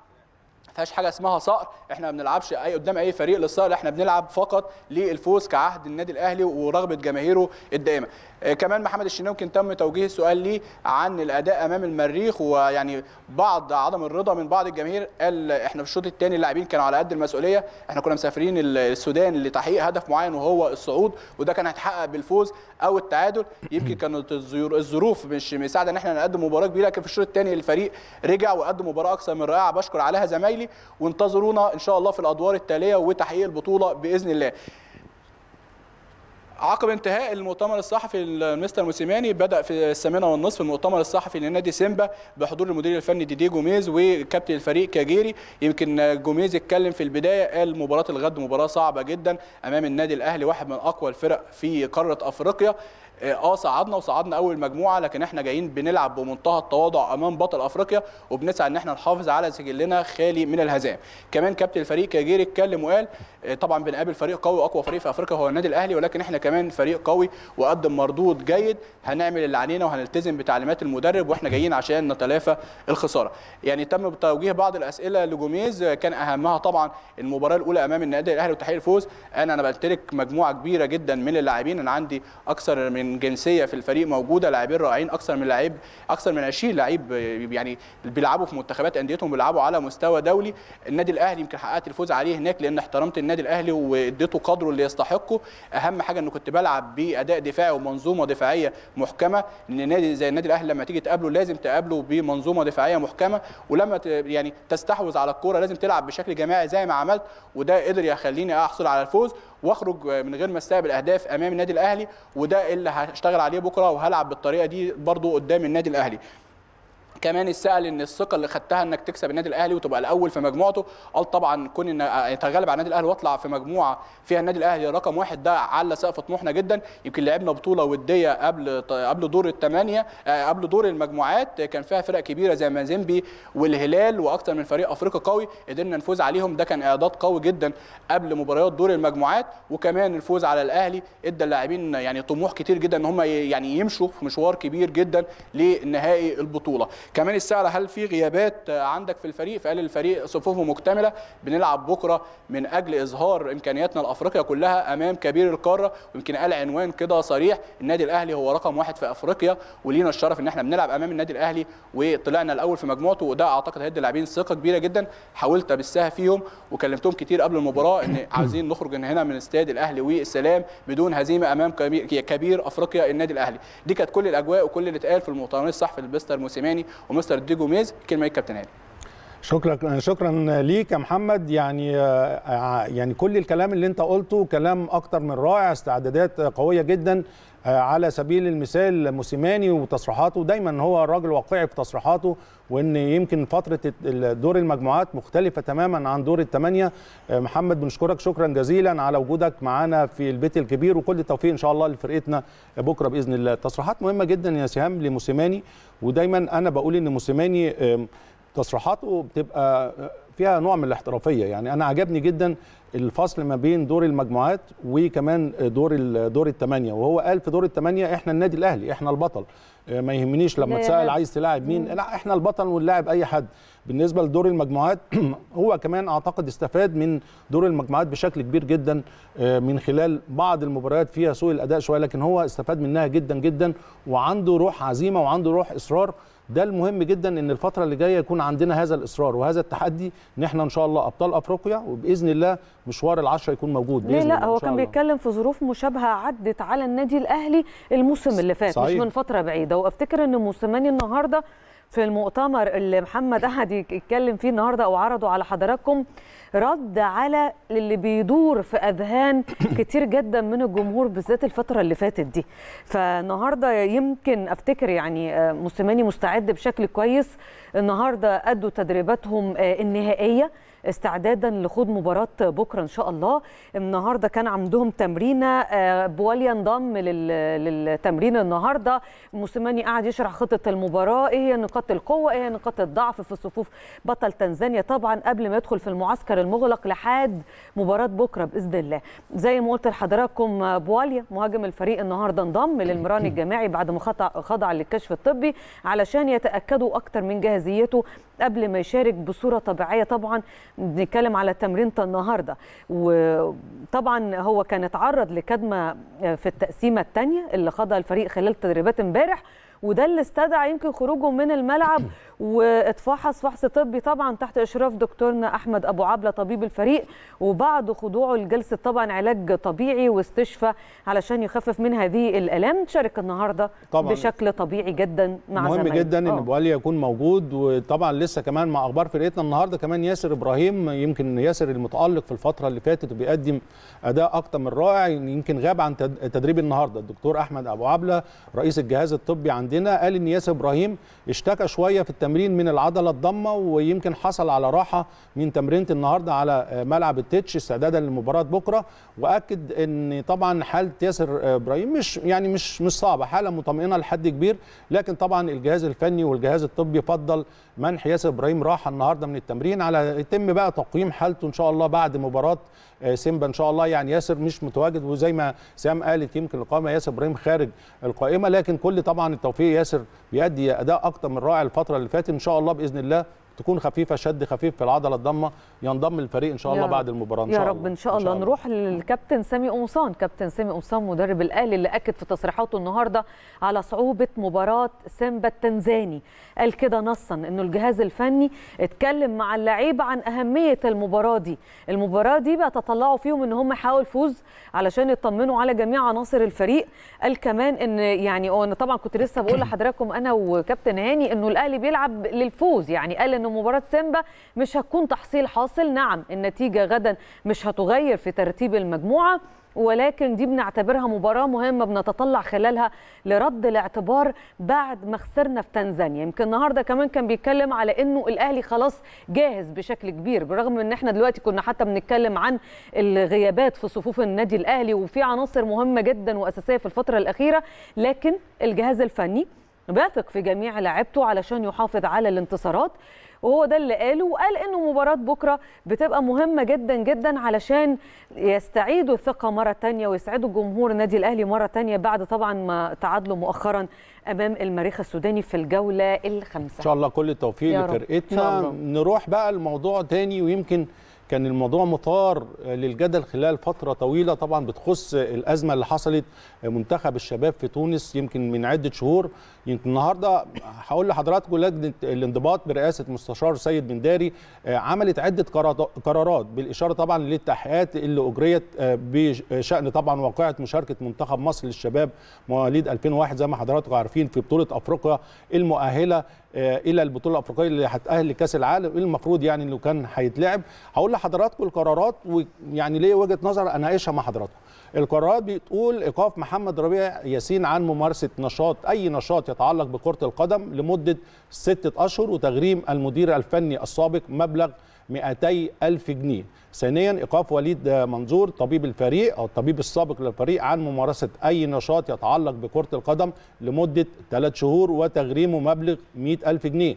S3: فيهاش حاجة اسمها صقر. إحنا ما بنلعبش أي قدام أي فريق للصقر إحنا بنلعب فقط للفوز كعهد النادي الأهلي ورغبة جماهيره الدائمة. كمان محمد الشناوي كان تم توجيه السؤال ليه عن الأداء أمام المريخ ويعني بعض عدم الرضا من بعض الجماهير قال إحنا في الشوط الثاني اللاعبين كانوا على قد المسؤولية إحنا كنا مسافرين السودان لتحقيق هدف معين وهو الصعود وده كان هيتحقق بالفوز أو التعادل. يمكن كانت الظرو- الظروف مش مساعدة إن إحنا نقدم مباراة كبيرة لكن في الشوط الثاني الفريق رجع وقدم مباراة أكثر من رائعة بشكر عليها زمايلي وانتظرونا إن شاء الله في الأدوار التالية وتحقيق البطولة بإذن الله. عقب انتهاء المؤتمر الصحفي المستر موسيماني بدأ في الثامنة والنصف المؤتمر الصحفي لنادي سيمبا بحضور المدير الفني ديدي جوميز وكابتن الفريق كاجيري. يمكن جوميز اتكلم في البداية قال مباراة الغد مباراة صعبة جدا أمام النادي الأهلي واحد من أقوى الفرق في قارة أفريقيا. آه صعدنا وصعدنا أول مجموعة لكن إحنا جايين بنلعب بمنتهى التواضع أمام بطل أفريقيا وبنسعى إن إحنا نحافظ على سجلنا خالي من الهزائم. كمان كابتن الفريق كاجيري اتكلم وقال آه، طبعا بنقابل فريق قوي وأقوى فريق في أفريقيا هو النادي الأهلي ولكن إحنا كمان فريق قوي وقدم مردود جيد. هنعمل اللي علينا وهنلتزم بتعليمات المدرب وإحنا جايين عشان نتلافى الخسارة. يعني تم توجيه بعض الأسئلة لجوميز آه، كان أهمها طبعا المباراة الأولى أمام النادي الأهلي وتحقيق الفوز. أنا أنا بمتلك مجموعة كبيرة جدا من اللاعبين أنا عندي أكثر من جنسية في الفريق موجودة لاعبين رائعين أكثر من لعيب أكثر من 20 لعيب يعني بيلعبوا في منتخبات أنديتهم بيلعبوا على مستوى دولي. النادي الأهلي يمكن حققت الفوز عليه هناك لأن احترمت النادي الأهلي واديته قدره اللي يستحقه. أهم حاجة إنه كنت بلعب بأداء دفاعي ومنظومة دفاعية محكمة. إن نادي زي النادي الأهلي لما تيجي تقابله لازم تقابله بمنظومة دفاعية محكمة. ولما يعني تستحوذ على الكورة لازم تلعب بشكل جماعي زي ما عملت. وده قدر يخليني أحصل على الفوز. واخرج من غير ما استقبل اهداف امام النادي الاهلي وده اللي هشتغل عليه بكره وهلعب بالطريقة دي برضو قدام النادي الاهلي. كمان اتسال إن الثقة اللي خدتها إنك تكسب النادي الأهلي وتبقى الأول في مجموعته. قال طبعا كون إن يتغلب على النادي الأهلي واطلع في مجموعة فيها النادي الأهلي رقم واحد ده على سقف طموحنا جدا. يمكن لعبنا بطولة ودية قبل قبل دور الثمانيه قبل دور المجموعات. كان فيها فرق كبيرة زي مازيمبي والهلال وأكثر من فريق أفريقي قوي قدرنا نفوز عليهم. ده كان إعداد قوي جدا قبل مباريات دور المجموعات. وكمان الفوز على الأهلي إدى اللاعبين يعني طموح كتير جدا إن هم يعني يمشوا في مشوار كبير جدا لنهائي البطولة. كمان الساعة هل في غيابات عندك في الفريق؟ فقال الفريق صفوفه مكتملة؟ بنلعب بكرة من أجل إظهار إمكانياتنا الأفريقية كلها أمام كبير القارة. ويمكن قال عنوان كده صريح النادي الأهلي هو رقم واحد في أفريقيا. ولينا الشرف إن إحنا بنلعب أمام النادي الأهلي. وطلعنا الأول في مجموعته وده أعتقد هيدي اللاعبين ثقة كبيرة جدا. حاولت ابثها فيهم وكلمتهم كتير قبل المباراة إن عايزين نخرج من هنا من استاد الأهلي. والسلام بدون هزيمة أمام كبير أفريقيا النادي الأهلي. دي كانت كل الأجواء وكل اللي اتقال في المؤتمرين الصحفي لمستر موسيماني. ومستر ديجو ميز كلمة كابتن هاني.
S1: شكرا شكرا ليك يا محمد. يعني يعني كل الكلام اللي انت قلته كلام أكتر من رائع استعدادات قوية جدا. على سبيل المثال موسيماني وتصريحاته دايما هو راجل واقعي في تصريحاته وإن يمكن فترة دور المجموعات مختلفة تماما عن دور الثمانيه محمد بنشكرك شكرا جزيلا على وجودك معانا في البيت الكبير وكل التوفيق إن شاء الله لفرقتنا بكرة بإذن الله. تصريحات مهمة جدا يا سهام لموسيماني ودايما أنا بقول إن موسيماني تصريحاته بتبقى فيها نوع من الاحترافية. يعني أنا عجبني جدا الفصل ما بين دور المجموعات وكمان دور دور الثمانيه وهو قال في دور الثمانيه إحنا النادي الأهلي إحنا البطل. ما يهمنيش لما تسأل عايز تلاعب مين. لا إحنا البطل ونلاعب أي حد. بالنسبة لدور المجموعات هو كمان أعتقد استفاد من دور المجموعات بشكل كبير جدا من خلال بعض المباريات فيها سوء الأداء شوية لكن هو استفاد منها جدا جدا وعنده روح عزيمة وعنده روح إصرار. ده المهم جدا إن الفترة اللي جاية يكون عندنا هذا الإصرار وهذا التحدي إن إحنا إن شاء الله أبطال أفريقيا وبإذن الله مشوار العشرة يكون موجود
S2: ليه
S1: بإذن
S2: لا
S1: الله
S2: هو كان. بيتكلم في ظروف مشابهة عدت على النادي الأهلي الموسم اللي فات
S1: صحيح.
S2: مش من فترة بعيدة وأفتكر إن موسيماني النهارده في المؤتمر اللي محمد قعد يتكلم فيه النهارده أو عرضه على حضراتكم رد على اللي بيدور في أذهان كتير جدا من الجمهور بالذات الفترة اللي فاتت دي. فالنهاردة يمكن أفتكر يعني موسيماني مستعد بشكل كويس. النهارده أدوا تدريباتهم النهائية. استعدادا لخوض مباراة بكرة إن شاء الله. النهارده كان عندهم تمرينة بواليا انضم للتمرين النهارده. موسيماني قعد يشرح خطة المباراة إيه هي نقاط القوة إيه هي نقاط الضعف في صفوف بطل تنزانيا. طبعا قبل ما يدخل في المعسكر المغلق لحد مباراة بكرة بإذن الله. زي ما قلت لحضراتكم بواليا مهاجم الفريق النهارده انضم للمران الجماعي بعد ما خضع للكشف الطبي علشان يتأكدوا أكتر من جاهزيته قبل ما يشارك بصورة طبيعية. طبعا بنتكلم على تمرينة النهارده. وطبعا هو كان اتعرض لكدمة في التقسيمة الثانية اللي خاضها الفريق خلال تدريبات امبارح. وده اللي استدعى يمكن خروجه من الملعب واتفحص فحص طبي طبعا تحت إشراف دكتورنا أحمد أبو عبلة طبيب الفريق وبعد خضوعه لجلسه طبعا علاج طبيعي واستشفاء علشان يخفف من هذه الألام شارك النهارده
S1: طبعاً.
S2: بشكل طبيعي جدا مع
S1: مهم
S2: زمايله.
S1: جدا إن
S2: آه.
S1: بواليا يكون موجود وطبعا لسه كمان مع أخبار فرقتنا النهارده كمان ياسر إبراهيم يمكن ياسر المتألق في الفترة اللي فاتت وبيقدم أداء أكتر من رائع يمكن غاب عن تد- تدريب النهارده الدكتور أحمد أبو عبلة رئيس الجهاز الطبي عندنا قال إن ياسر إبراهيم اشتكى شوية في التمرين من العضلة الضمة ويمكن حصل على راحة من تمرينة النهارده على ملعب التتش استعدادا لمباراة بكرة. وأكد إن طبعا حالة ياسر إبراهيم مش يعني مش مش صعبة حالة مطمئنة لحد كبير. لكن طبعا الجهاز الفني والجهاز الطبي فضل منح ياسر إبراهيم راحة النهارده من التمرين على يتم بقى تقييم حالته إن شاء الله بعد مباراة سيمبا إن شاء الله. يعني ياسر مش متواجد وزي ما سام قالت يمكن القائمه ياسر إبراهيم خارج القائمة. لكن كل طبعا التوفيق ياسر بيأدي أداء أكتر من رائع الفترة اللي فاتت إن شاء الله بإذن الله. تكون خفيفة شد خفيف في العضلة الضمة ينضم للفريق إن شاء
S2: يا
S1: الله
S2: رب.
S1: بعد المباراة إن
S2: يا
S1: شاء
S2: رب
S1: الله.
S2: إن شاء الله. نروح للكابتن سامي قمصان كابتن سامي قمصان مدرب الأهلي اللي أكد في تصريحاته النهارده على صعوبة مباراة سيمبا التنزاني. قال كده نصا إنه الجهاز الفني اتكلم مع اللعيبة عن أهمية المباراة دي. المباراة دي بيتطلعوا فيهم إن هم يحاولوا الفوز علشان يطمنوا على جميع عناصر الفريق. قال كمان إن يعني وأنا طبعا كنت لسه بقول لحضراتكم أنا وكابتن هاني إنه الأهلي بيلعب للفوز. يعني قال ان مباراة سيمبا مش هتكون تحصيل حاصل. نعم النتيجة غدا مش هتغير في ترتيب المجموعة ولكن دي بنعتبرها مباراة مهمة بنتطلع خلالها لرد الاعتبار بعد ما خسرنا في تنزانيا. يمكن النهارده كمان كان بيتكلم على إنه الأهلي خلاص جاهز بشكل كبير بالرغم إن إحنا دلوقتي كنا حتى بنتكلم عن الغيابات في صفوف النادي الأهلي وفي عناصر مهمة جدا وأساسية في الفترة الأخيرة لكن الجهاز الفني بيثق في جميع لاعبته علشان يحافظ على الانتصارات. وهو ده اللي قاله وقال إنه مباراة بكرة بتبقى مهمة جدا جدا علشان يستعيدوا الثقة مرة تانية ويسعدوا جمهور النادي الأهلي مرة تانية بعد طبعا ما تعادلوا مؤخرا أمام المريخ السوداني في الجولة الخامسة.
S1: إن شاء الله كل التوفيق لفرقتنا. نروح بقى الموضوع تاني ويمكن كان الموضوع مثار للجدل خلال فترة طويلة. طبعا بتخص الأزمة اللي حصلت منتخب الشباب في تونس يمكن من عدة شهور. يمكن النهاردة هقول لحضراتكم لجنة الانضباط برئاسة مستشار سيد بن داري آه، عملت عدة قرارات- بالإشارة طبعا للتحقيقات اللي أجريت آه، بشأن طبعا واقعة مشاركة منتخب مصر للشباب مواليد 2001 زي ما حضراتكم عارفين في بطولة أفريقيا المؤهلة إلى البطولة الأفريقية اللي هتأهل لكأس العالم المفروض يعني إنه كان هيتلعب. هقول لحضراتكم القرارات ويعني ليه وجهة نظر اناقشها مع حضراتكم. القرارات بتقول إيقاف محمد ربيع ياسين عن ممارسة نشاط أي نشاط يتعلق بكرة القدم لمدة ستة أشهر وتغريم المدير الفني السابق مبلغ 200 ألف جنيه. ثانيا إيقاف وليد منظور طبيب الفريق أو الطبيب السابق للفريق عن ممارسة أي نشاط يتعلق بكرة القدم لمدة ثلاث شهور وتغريمه مبلغ 100 ألف جنيه.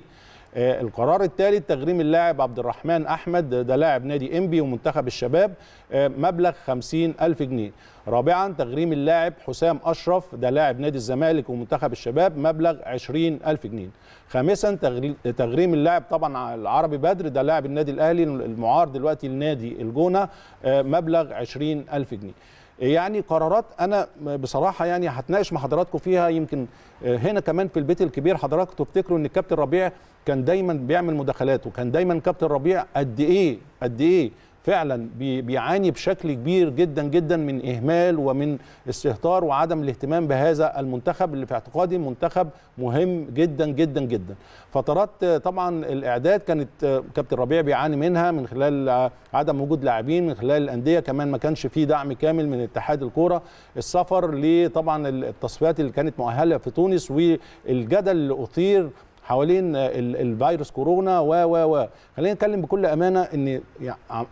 S1: القرار الثالث تغريم اللاعب عبد الرحمن أحمد ده لاعب نادي إنبي ومنتخب الشباب آه، مبلغ 50 ألف جنيه. رابعا تغريم اللاعب حسام أشرف ده لاعب نادي الزمالك ومنتخب الشباب مبلغ 20 ألف جنيه. خامسا تغري- تغريم اللاعب طبعا العربي بدر ده لاعب النادي الأهلي المعار دلوقتي لنادي الجونة آه، مبلغ 20 ألف جنيه. يعني قرارات أنا بصراحة يعني هتناقش مع حضراتكم فيها. يمكن هنا كمان في البيت الكبير حضراتكم تفتكروا إن الكابتن ربيع كان دايما بيعمل مداخلات وكان دايما كابتن ربيع قد إيه قد إيه فعلا بي- بيعاني بشكل كبير جدا جدا من إهمال ومن استهتار وعدم الاهتمام بهذا المنتخب اللي في اعتقادي منتخب مهم جدا جدا جدا. فترات طبعا الإعداد كانت كابتن ربيع بيعاني منها من خلال عدم وجود لاعبين من خلال الأندية كمان ما كانش فيه دعم كامل من اتحاد الكورة. السفر لطبعا التصفيات اللي كانت مؤهلة في تونس والجدل اللي أثير حوالين ال- الفيروس كورونا و و و. خلينا نتكلم بكل أمانة إن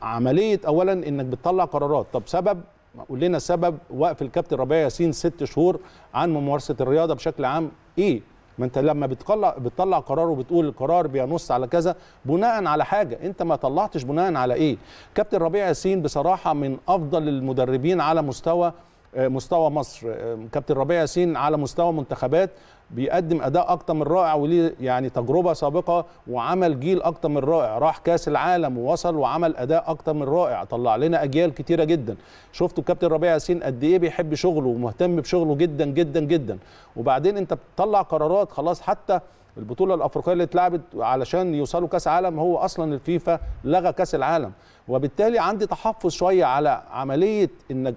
S1: عملية اولا إنك بتطلع قرارات. طب سبب؟ قول لنا سبب وقف الكابتن ربيع ياسين ست شهور عن ممارسة الرياضة بشكل عام. إيه؟ ما أنت لما بتطلع بتطلع قرار وبتقول القرار بينص على كذا بناء على حاجة. أنت ما طلعتش بناء على إيه؟ كابتن ربيع ياسين بصراحة من أفضل المدربين على مستوى مستوى مصر. كابتن ربيع ياسين على مستوى منتخبات بيقدم أداء أكتر من رائع وليه يعني تجربة سابقة وعمل جيل أكتر من رائع. راح كأس العالم ووصل وعمل أداء أكتر من رائع. طلع لنا أجيال كتيرة جدا. شفتوا كابتن ربيع ياسين قد إيه بيحب شغله ومهتم بشغله جدا جدا جدا. وبعدين أنت بتطلع قرارات خلاص حتى البطولة الأفريقية اللي اتلعبت علشان يوصلوا كأس عالم هو أصلا الفيفا لغى كأس العالم. وبالتالي عندي تحفظ شوية على عملية إنك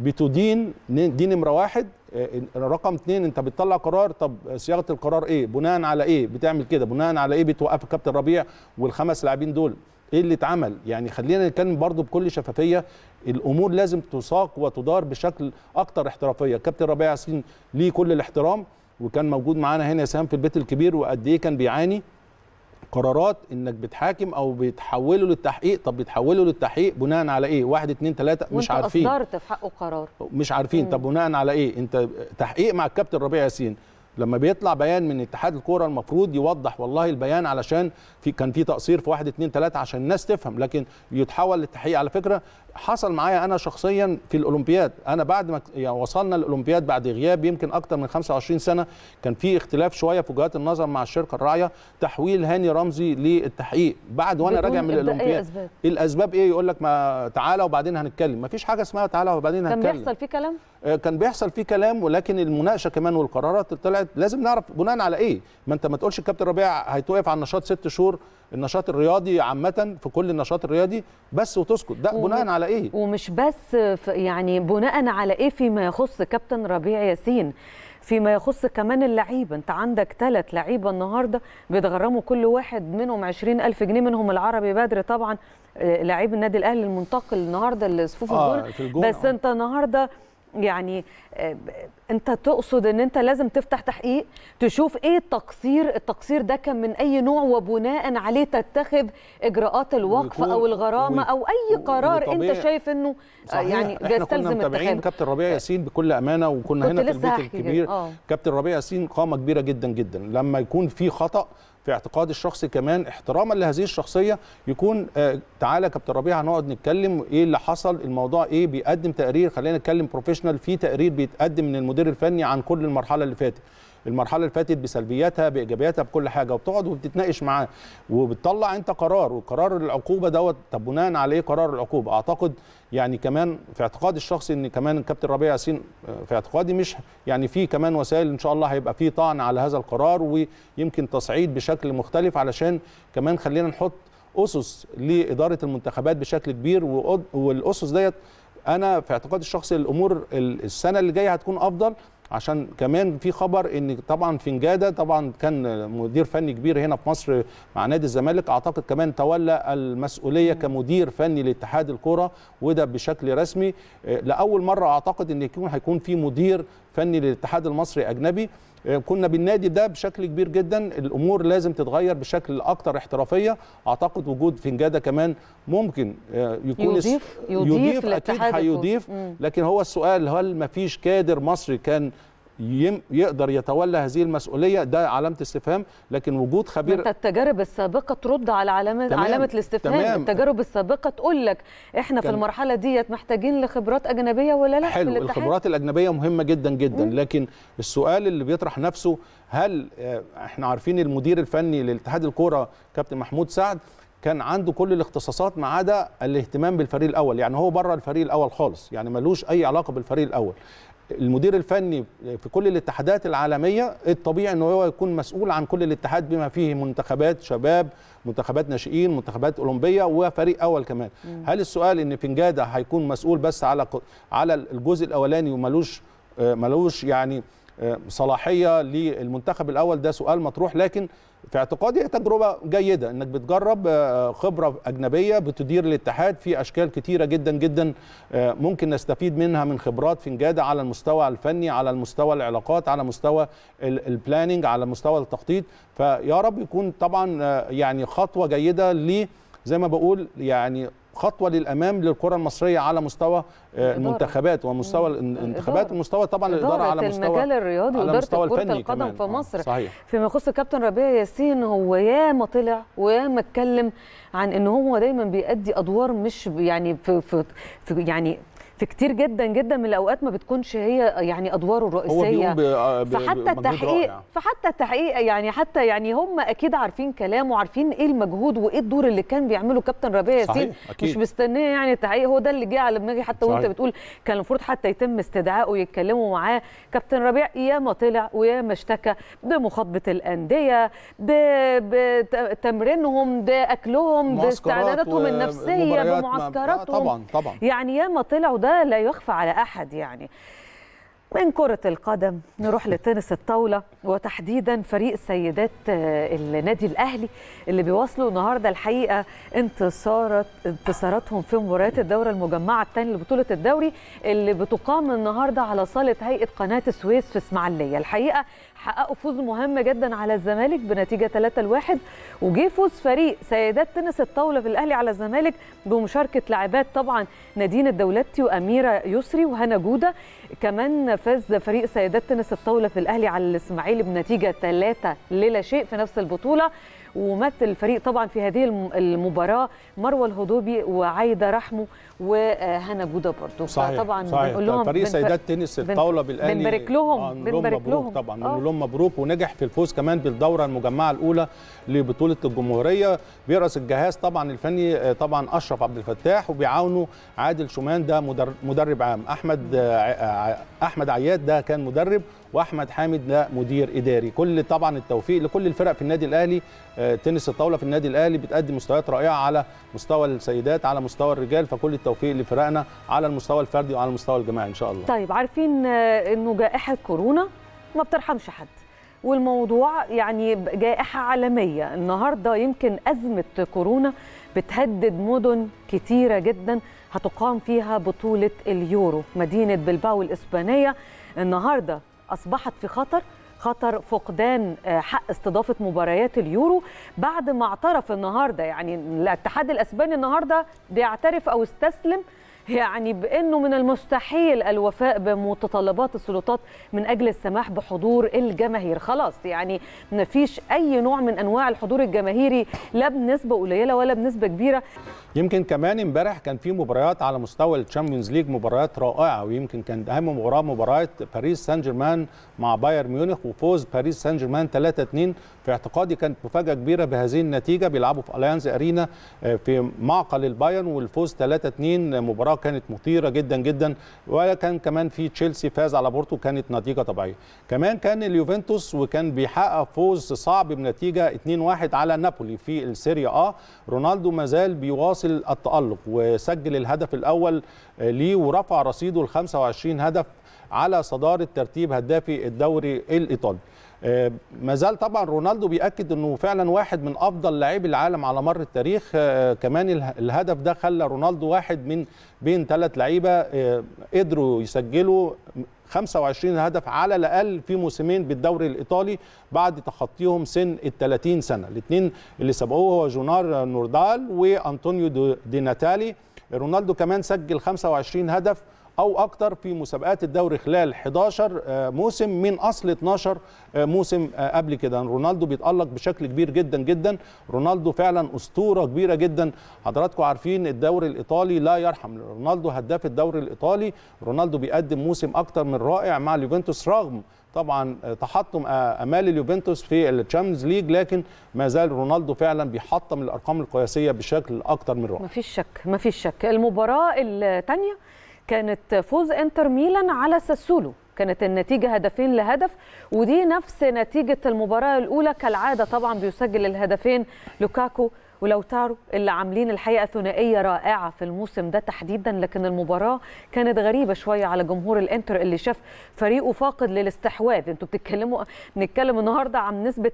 S1: بتدين دي نمره واحد آه، رقم اتنين انت بتطلع قرار طب صياغة القرار إيه؟ بناء على إيه؟ بتعمل كده بناء على إيه؟ بتوقف الكابتن ربيع والخمس لاعبين دول. إيه اللي اتعمل؟ يعني خلينا نتكلم برضو بكل شفافية الأمور لازم تساق وتدار بشكل أكتر احترافية. كابتن ربيع ياسين ليه كل الاحترام وكان موجود معانا هنا سام في البيت الكبير وقد إيه كان بيعاني. قرارات إنك بتحاكم أو بتحوله للتحقيق. طب بتحوله للتحقيق بناء على إيه؟ واحد اتنين تلاتة مش عارفين.
S2: أصدرت في حقه قرار.
S1: مش عارفين. طب بناء على إيه؟ أنت تحقيق مع الكابتن ربيع ياسين. لما بيطلع بيان من اتحاد الكورة المفروض يوضح والله البيان علشان في كان في تقصير في واحد اتنين تلاتة عشان الناس تفهم لكن يتحول للتحقيق. على فكرة حصل معايا أنا شخصيا في الأولمبياد. أنا بعد ما يعني وصلنا الأولمبياد بعد غياب يمكن أكتر من 25 سنة كان في اختلاف شوية في وجهات النظر مع الشركة الراعية تحويل هاني رمزي للتحقيق. بعد
S2: وأنا
S1: راجع من
S2: أي
S1: الأولمبياد.
S2: أسباب.
S1: الأسباب إيه؟ يقول لك ما تعالى وبعدين هنتكلم. ما فيش حاجة اسمها تعالى وبعدين
S2: كان
S1: هنتكلم.
S2: بيحصل فيه كلام؟
S1: آه، كان بيحصل فيه كلام ولكن المناقشة كمان والقرارات طلعت لازم نعرف بناء على إيه؟ ما أنت ما تقولش الكابتن ربيع هيتوقف عن النشاط ست شهور النشاط الرياضي عامة في كل النشاط الرياضي بس وتسكت. ده
S2: و-
S1: بناء على إيه؟
S2: ومش بس يعني بناء على إيه؟ فيما يخص كابتن ربيع ياسين. فيما يخص كمان اللعيبة. أنت عندك ثلاث لعيبة النهارده بيتغرموا كل واحد منهم 20000 جنيه منهم العربي بدر طبعا آه، لعيب النادي الأهلي المنتقل النهارده لصفوف
S1: آه، الجونة،
S2: بس
S1: آه.
S2: أنت النهارده يعني آه، انت تقصد ان انت لازم تفتح تحقيق تشوف إيه التقصير التقصير ده كان من اي نوع وبناء عليه تتخذ اجراءات الوقف أو
S1: الغرامة
S2: أو اي قرار انت شايف انه آه،. يعني بيستلزم اتخاذه
S1: كابتن ربيع ياسين بكل أمانة وكنا هنا في البيت. الكبير
S2: آه.
S1: كابتن ربيع ياسين قامة كبيرة جدا جدا لما يكون في خطأ في اعتقاد الشخص كمان احتراما لهذه الشخصية يكون آه تعالى كابتن ربيع هنقعد نتكلم إيه اللي حصل الموضوع إيه بيقدم تقرير خلينا نتكلم professional في تقرير بيتقدم من المدير الفني عن كل المرحلة اللي فاتت. المرحلة اللي فاتت بسلبياتها بإيجابياتها بكل حاجة وبتقعد وبتتناقش معاه وبتطلع أنت قرار وقرار العقوبة دوت طب بناء على إيه قرار العقوبة. أعتقد يعني كمان في اعتقادي الشخصي إن كمان الكابتن ربيع ياسين في اعتقادي مش يعني في كمان وسائل إن شاء الله هيبقى في طعن على هذا القرار ويمكن تصعيد بشكل مختلف علشان كمان خلينا نحط أسس لإدارة المنتخبات بشكل كبير والأسس ديت أنا في اعتقادي الشخصي الأمور ال- السنة اللي جاية هتكون أفضل عشان كمان في خبر إن طبعا فنجاده طبعا كان مدير فني كبير هنا في مصر مع نادي الزمالك أعتقد كمان تولى المسؤولية كمدير فني لاتحاد الكره وده بشكل رسمي. آه، لأول مرة أعتقد إن يكون هيكون في مدير فني للاتحاد المصري أجنبي. كنا بالنادي ده بشكل كبير جدا الأمور لازم تتغير بشكل أكتر احترافية أعتقد وجود فنجادة كمان ممكن آه، يكون الس-
S2: يضيف- يضيف أكيد.
S1: هيضيف. لكن هو السؤال هل ما فيش كادر مصري كان يقدر يتولى هذه المسؤولية. ده علامة استفهام لكن وجود خبير
S2: انت التجارب السابقة ترد على علامه
S1: تمام،
S2: علامة الاستفهام.
S1: تمام.
S2: التجارب السابقة تقول لك إحنا في المرحلة ديت محتاجين لخبرات أجنبية ولا لا
S1: حلو؟ الخبرات الأجنبية مهمة جدا جدا. لكن السؤال اللي بيطرح نفسه هل آه، إحنا عارفين المدير الفني لاتحاد الكورة كابتن محمود سعد كان عنده كل الاختصاصات ما عدا الاهتمام بالفريق الأول. يعني هو بره الفريق الأول خالص. يعني ملوش أي علاقة بالفريق الأول. المدير الفني في كل الاتحادات العالمية الطبيعي إن هو يكون مسؤول عن كل الاتحاد بما فيه منتخبات شباب منتخبات ناشئين منتخبات أولمبية وفريق أول كمان. هل السؤال إن فنجاده هيكون مسؤول بس على على الجزء الأولاني وملوش آه، ملوش يعني صلاحية للمنتخب الأول ده سؤال مطروح. لكن في اعتقادي تجربة جيدة إنك بتجرب آه، خبرة أجنبية بتدير الاتحاد في أشكال كتيرة جدا جدا آه، ممكن نستفيد منها من خبرات فنجاده على المستوى الفني على المستوى العلاقات على مستوى ال- البلاننج على مستوى التخطيط. فيا رب يكون طبعا آه، يعني خطوة جيدة ل زي ما بقول يعني خطوة للأمام للكرة المصرية على مستوى آه،
S2: الإدارة.
S1: المنتخبات ومستوى الانتخابات. ومستوى طبعا الإدارة على مستوى
S2: المجال الرياضي وإدارة
S1: كرة
S2: القدم
S1: كمان.
S2: في
S1: آه،
S2: مصر
S1: صحيح
S2: فيما يخص الكابتن ربيع ياسين هو ياما طلع وياما اتكلم عن إن هو دايما بيأدي أدوار مش يعني في, في, في يعني في كتير جدا جدا من الأوقات ما بتكونش هي يعني أدواره
S1: هو
S2: الرئيسية
S1: بيقوم ب- آه،
S2: فحتى
S1: بمجهود
S2: التحقيق
S1: رائع.
S2: فحتى التحقيق يعني حتى يعني هم أكيد عارفين كلامه وعارفين إيه المجهود وإيه الدور اللي كان بيعمله كابتن ربيع ياسين. مش مستنيه يعني التحقيق هو ده اللي جه على دماغي حتى وأنت
S1: صحيح.
S2: بتقول كان المفروض حتى يتم استدعائه ويتكلموا معاه كابتن ربيع ياما طلع وياما اشتكى بمخاطبة الأندية بتمرينهم
S1: بأكلهم
S2: باستعداداتهم
S1: النفسية
S2: بمعسكراتهم
S1: طبعا طبعا
S2: يعني ياما طلع وده لا يخفى على أحد يعني. من كرة القدم نروح لتنس الطاولة وتحديدا فريق سيدات آه، النادي الأهلي اللي بيواصلوا النهاردة الحقيقة انتصارات انتصاراتهم في مباريات الدورة المجمعة الثانية لبطولة الدوري اللي بتقام النهاردة على صالة هيئة قناة السويس في إسماعيلية. الحقيقة حققوا فوز مهم جدا على الزمالك بنتيجة 3 لواحد وجه فوز فريق سيدات تنس الطاولة في الأهلي على الزمالك بمشاركة لاعبات طبعا نادين الدولتي وأميرة يسري وهنا جودة. كمان فاز فريق سيدات تنس الطاولة في الأهلي على الإسماعيلي بنتيجة 3 للا شيء في نفس البطولة. ومثل الفريق طبعا في هذه الم- المباراة مروة الهضوبي وعايدة رحمو وهنا جودة برضو.
S1: صحيح
S2: فطبعا
S1: صحيح.
S2: بنقول لهم
S1: فريق سيدات تنس الطاولة بالأهلي.
S2: بنبارك لهم
S1: آه،
S2: بنبارك لهم.
S1: طبعا.
S2: آه.
S1: نقول لهم مبروك ونجح في الفوز كمان بالدورة المجمعة الأولى لبطولة الجمهورية. بيرأس الجهاز طبعا الفني آه، طبعا أشرف عبد الفتاح وبيعاونوا عادل شومان ده مدر- مدرب عام. أحمد آه، أحمد عياد ده كان مدرب. واحمد حامد ده مدير اداري. كل طبعا التوفيق لكل الفرق في النادي الأهلي. آه، تنس الطاولة في النادي الأهلي بتقدم مستويات رائعة على مستوى السيدات على مستوى الرجال فكل التوفيق لفرقنا على المستوى الفردي وعلى المستوى الجماعي إن شاء الله.
S2: طيب عارفين آه، إنه جائحة كورونا ما بترحمش حد. والموضوع يعني جائحة عالمية. النهاردة يمكن أزمة كورونا بتهدد مدن كتيرة جدا هتقام فيها بطولة اليورو. مدينة بلباو الإسبانية النهاردة أصبحت في خطر خطر فقدان حق استضافة مباريات اليورو بعد ما اعترف النهاردة يعني الاتحاد الأسباني النهاردة بيعترف أو استسلم يعني بأنه من المستحيل الوفاء بمتطلبات السلطات من أجل السماح بحضور الجماهير. خلاص يعني ما فيش أي نوع من أنواع الحضور الجماهيري لا بنسبة قليلة ولا بنسبة كبيرة.
S1: يمكن كمان امبارح كان في مباريات على مستوى ال Champions League مباريات رائعة ويمكن كانت أهم مباراة مباراة باريس سان جيرمان مع بايرن ميونخ وفوز باريس سان جيرمان 3 2 في اعتقادي كانت مفاجأة كبيرة بهذه النتيجة بيلعبوا في اليانز ارينا في معقل البايرن والفوز 3 2 مباراة كانت مثيرة جدا جدا. وكان كمان في تشيلسي فاز على بورتو كانت نتيجة طبيعية. كمان كان اليوفنتوس وكان بيحقق فوز صعب بنتيجة 2-1 على نابولي في ال Serie A. رونالدو مازال بيواصل التألق وسجل الهدف الأول ليه ورفع رصيده ل 25 هدف على صدارة ترتيب هدافي الدوري الإيطالي. ما زال طبعا رونالدو بيأكد إنه فعلا واحد من أفضل لاعبي العالم على مر التاريخ. كمان الهدف ده خلى رونالدو واحد من بين ثلاث لعيبة قدروا يسجلوا 25 هدف على الأقل في موسمين بالدوري الإيطالي بعد تخطيهم سن ال 30 سنة. الاثنين اللي سبقوه هو جونار نوردال وأنطونيو دي ناتالي رونالدو كمان سجل 25 هدف أو أكتر في مسابقات الدوري خلال 11 موسم من أصل 12 موسم قبل كده. رونالدو بيتألق بشكل كبير جدا جدا. رونالدو فعلا أسطورة كبيرة جدا. حضراتكم عارفين الدوري الإيطالي لا يرحم. رونالدو هداف الدوري الإيطالي. رونالدو بيقدم موسم أكتر من رائع مع اليوفنتوس رغم طبعا تحطم أمال اليوفنتوس في ال Champions League لكن ما زال رونالدو فعلا بيحطم الأرقام القياسية بشكل أكتر من رائع.
S2: مفيش شك مفيش شك. المباراة الثانية كانت فوز انتر ميلان على ساسولو. كانت النتيجة هدفين لهدف ودي نفس نتيجة المباراة الأولى. كالعادة طبعا بيسجل الهدفين لوكاكو ولوتارو اللي عاملين الحقيقة ثنائية رائعة في الموسم ده تحديدا لكن المباراة كانت غريبة شوية على جمهور الإنتر اللي شاف فريقه فاقد للاستحواذ. أنتوا بتتكلموا بنتكلم النهاردة عن نسبة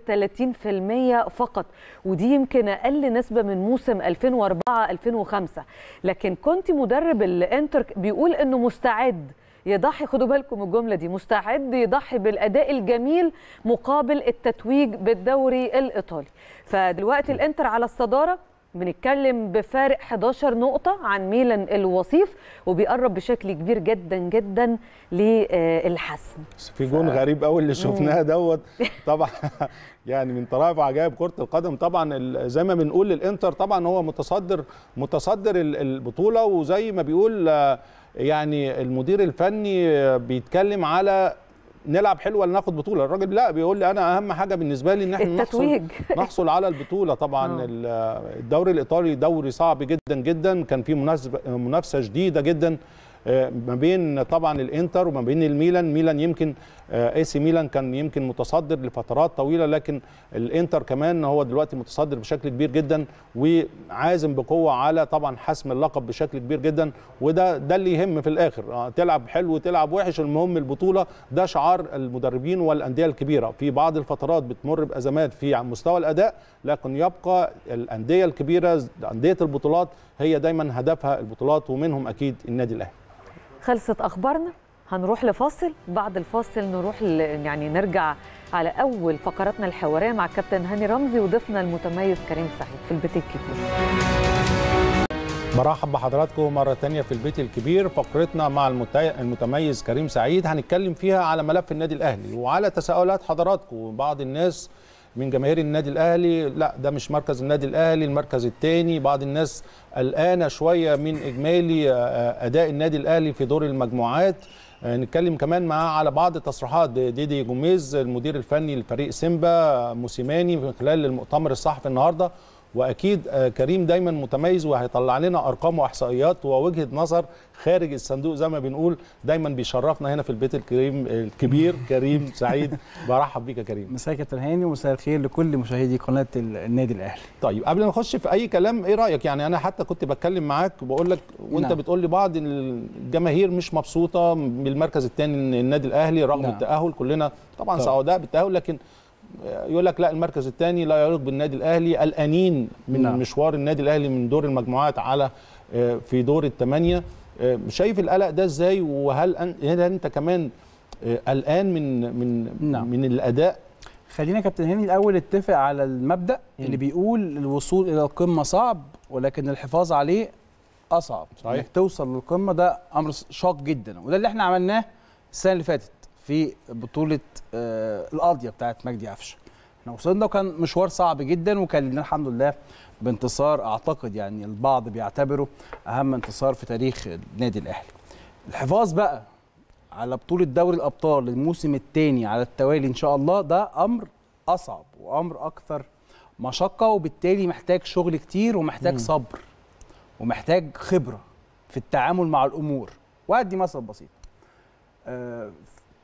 S2: 30% فقط ودي يمكن أقل نسبة من موسم 2004-2005 لكن كنت مدرب الإنتر بيقول إنه مستعد يضحي خدوا بالكم الجملة دي مستعد يضحي بالأداء الجميل مقابل التتويج بالدوري الإيطالي. فدلوقتي الإنتر على الصدارة بنتكلم بفارق 11 نقطة عن ميلان الوصيف وبيقرب بشكل كبير جدا جدا للحسم.
S1: في جون ف... غريب قوي اللي شفناه دوت. طبعا يعني من طرائف عجائب كرة القدم. طبعا زي ما بنقول للإنتر طبعا هو متصدر متصدر البطولة وزي ما بيقول يعني المدير الفني بيتكلم على نلعب حلو ولا ناخد بطولة. الراجل لا بيقول لي أنا أهم حاجة بالنسبة لي إن إحنا
S2: التتويج.
S1: نحصل نحصل على البطولة. طبعا الدوري الإيطالي دوري صعب جدا جدا. كان فيه منافسة شديدة جدا ما بين طبعا الإنتر وما بين الميلان. ميلان يمكن اي سي ميلان كان يمكن متصدر لفترات طويلة لكن الإنتر كمان هو دلوقتي متصدر بشكل كبير جدا وعازم بقوة على طبعا حسم اللقب بشكل كبير جدا وده ده اللي يهم في الآخر. تلعب حلو تلعب وحش المهم البطولة ده شعار المدربين والأندية الكبيرة. في بعض الفترات بتمر بأزمات في مستوى الأداء لكن يبقى الأندية الكبيرة أندية البطولات هي دايما هدفها البطولات ومنهم أكيد النادي الأهلي.
S2: خلصت أخبارنا؟ هنروح لفاصل بعد الفاصل نروح. يعني نرجع على أول فقراتنا الحوارية مع كابتن هاني رمزي وضيفنا المتميز كريم سعيد في البيت الكبير.
S1: برحب بحضراتكم مرة تانية في البيت الكبير فقرتنا مع المتميز كريم سعيد. هنتكلم فيها على ملف النادي الأهلي وعلى تساؤلات حضراتكم. بعض الناس من جماهير النادي الأهلي لا ده مش مركز النادي الأهلي المركز الثاني بعض الناس قلقانة شوية من إجمالي أداء النادي الأهلي في دور المجموعات. نتكلم كمان معاه على بعض تصريحات ديدي جوميز المدير الفني لفريق سيمبا موسيماني من خلال المؤتمر الصحفي النهارده. واكيد آه، كريم دايما متميز وهيطلع لنا ارقام واحصائيات ووجهه نظر خارج الصندوق زي ما بنقول دايما بيشرفنا هنا في البيت الكريم الكبير كريم سعيد برحب بيك يا كريم
S4: مساء كابتن هاني ومساء الخير لكل مشاهدي قناة ال- النادي الأهلي
S1: طيب قبل ما نخش في أي كلام إيه رأيك يعني أنا حتى كنت بتكلم معاك وبقول لك وأنت
S4: نعم.
S1: بتقول لي بعض الجماهير مش مبسوطة بالمركز الثاني النادي الأهلي رغم
S4: نعم.
S1: التأهل كلنا طبعا
S4: طبعا.
S1: سعداء بالتأهل لكن يقول لك لا المركز الثاني لا يليق بالنادي الأهلي قلقانين من
S4: نعم.
S1: مشوار النادي الأهلي من دور المجموعات على آه، في دور الثمانية آه، شايف القلق ده إزاي وهل هل أنت كمان آه، قلقان من من
S4: نعم.
S1: من الأداء
S4: خلينا كابتن هاني الأول نتفق على المبدأ اللي. بيقول الوصول إلى القمة صعب ولكن الحفاظ عليه أصعب
S1: صحيح.
S4: إنك توصل للقمة ده أمر شاق جدا وده اللي إحنا عملناه السنة اللي فاتت في بطولة آه القاضيه بتاعت مجدي قفشه إحنا وصلنا وكان مشوار صعب جدا وكان لنا الحمد لله بانتصار. أعتقد يعني البعض بيعتبره أهم انتصار في تاريخ النادي الأهلي. الحفاظ بقى على بطولة دوري الأبطال الموسم الثاني على التوالي إن شاء الله ده أمر أصعب وأمر أكثر مشقة وبالتالي محتاج شغل كتير ومحتاج
S1: مم.
S4: صبر ومحتاج خبرة في التعامل مع الأمور. وأدي مثل بسيط. آه،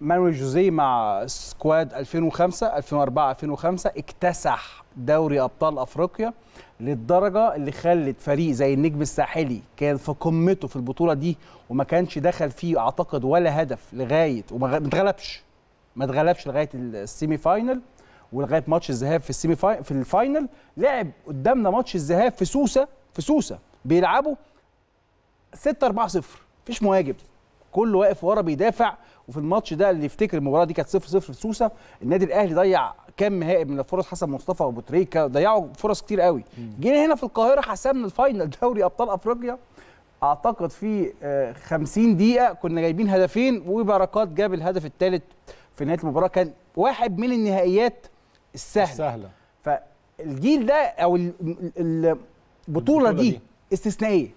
S4: مانويل جوزيه مع squad 2005 2004 2005 اكتسح دوري أبطال أفريقيا للدرجة اللي خلت فريق زي النجم الساحلي كان في قمته في البطولة دي وما كانش دخل فيه أعتقد ولا هدف لغاية وما اتغلبش. ما اتغلبش لغاية ال semi final ولغاية ماتش الذهاب في ال semi. في ال final. لعب قدامنا ماتش الذهاب في سوسة في سوسة بيلعبوا 6 4 0 مفيش مهاجم كله واقف ورا بيدافع. وفي الماتش ده اللي يفتكر المباراه دي كانت 0 0 في سوسه النادي الأهلي ضيع كم هائل من الفرص حسن مصطفى وابو تريكة ضيعوا فرص كتير قوي. جينا هنا في القاهرة حسمنا ال final دوري أبطال أفريقيا. أعتقد في آه، 50 دقيقة كنا جايبين هدفين وبركات جاب الهدف الثالث في نهاية المباراة. كان واحد من النهائيات السهلة.
S1: سهله
S4: فالجيل ده أو ال- ال- البطولة
S1: البطولة
S4: دي
S1: دي.
S4: استثنائية.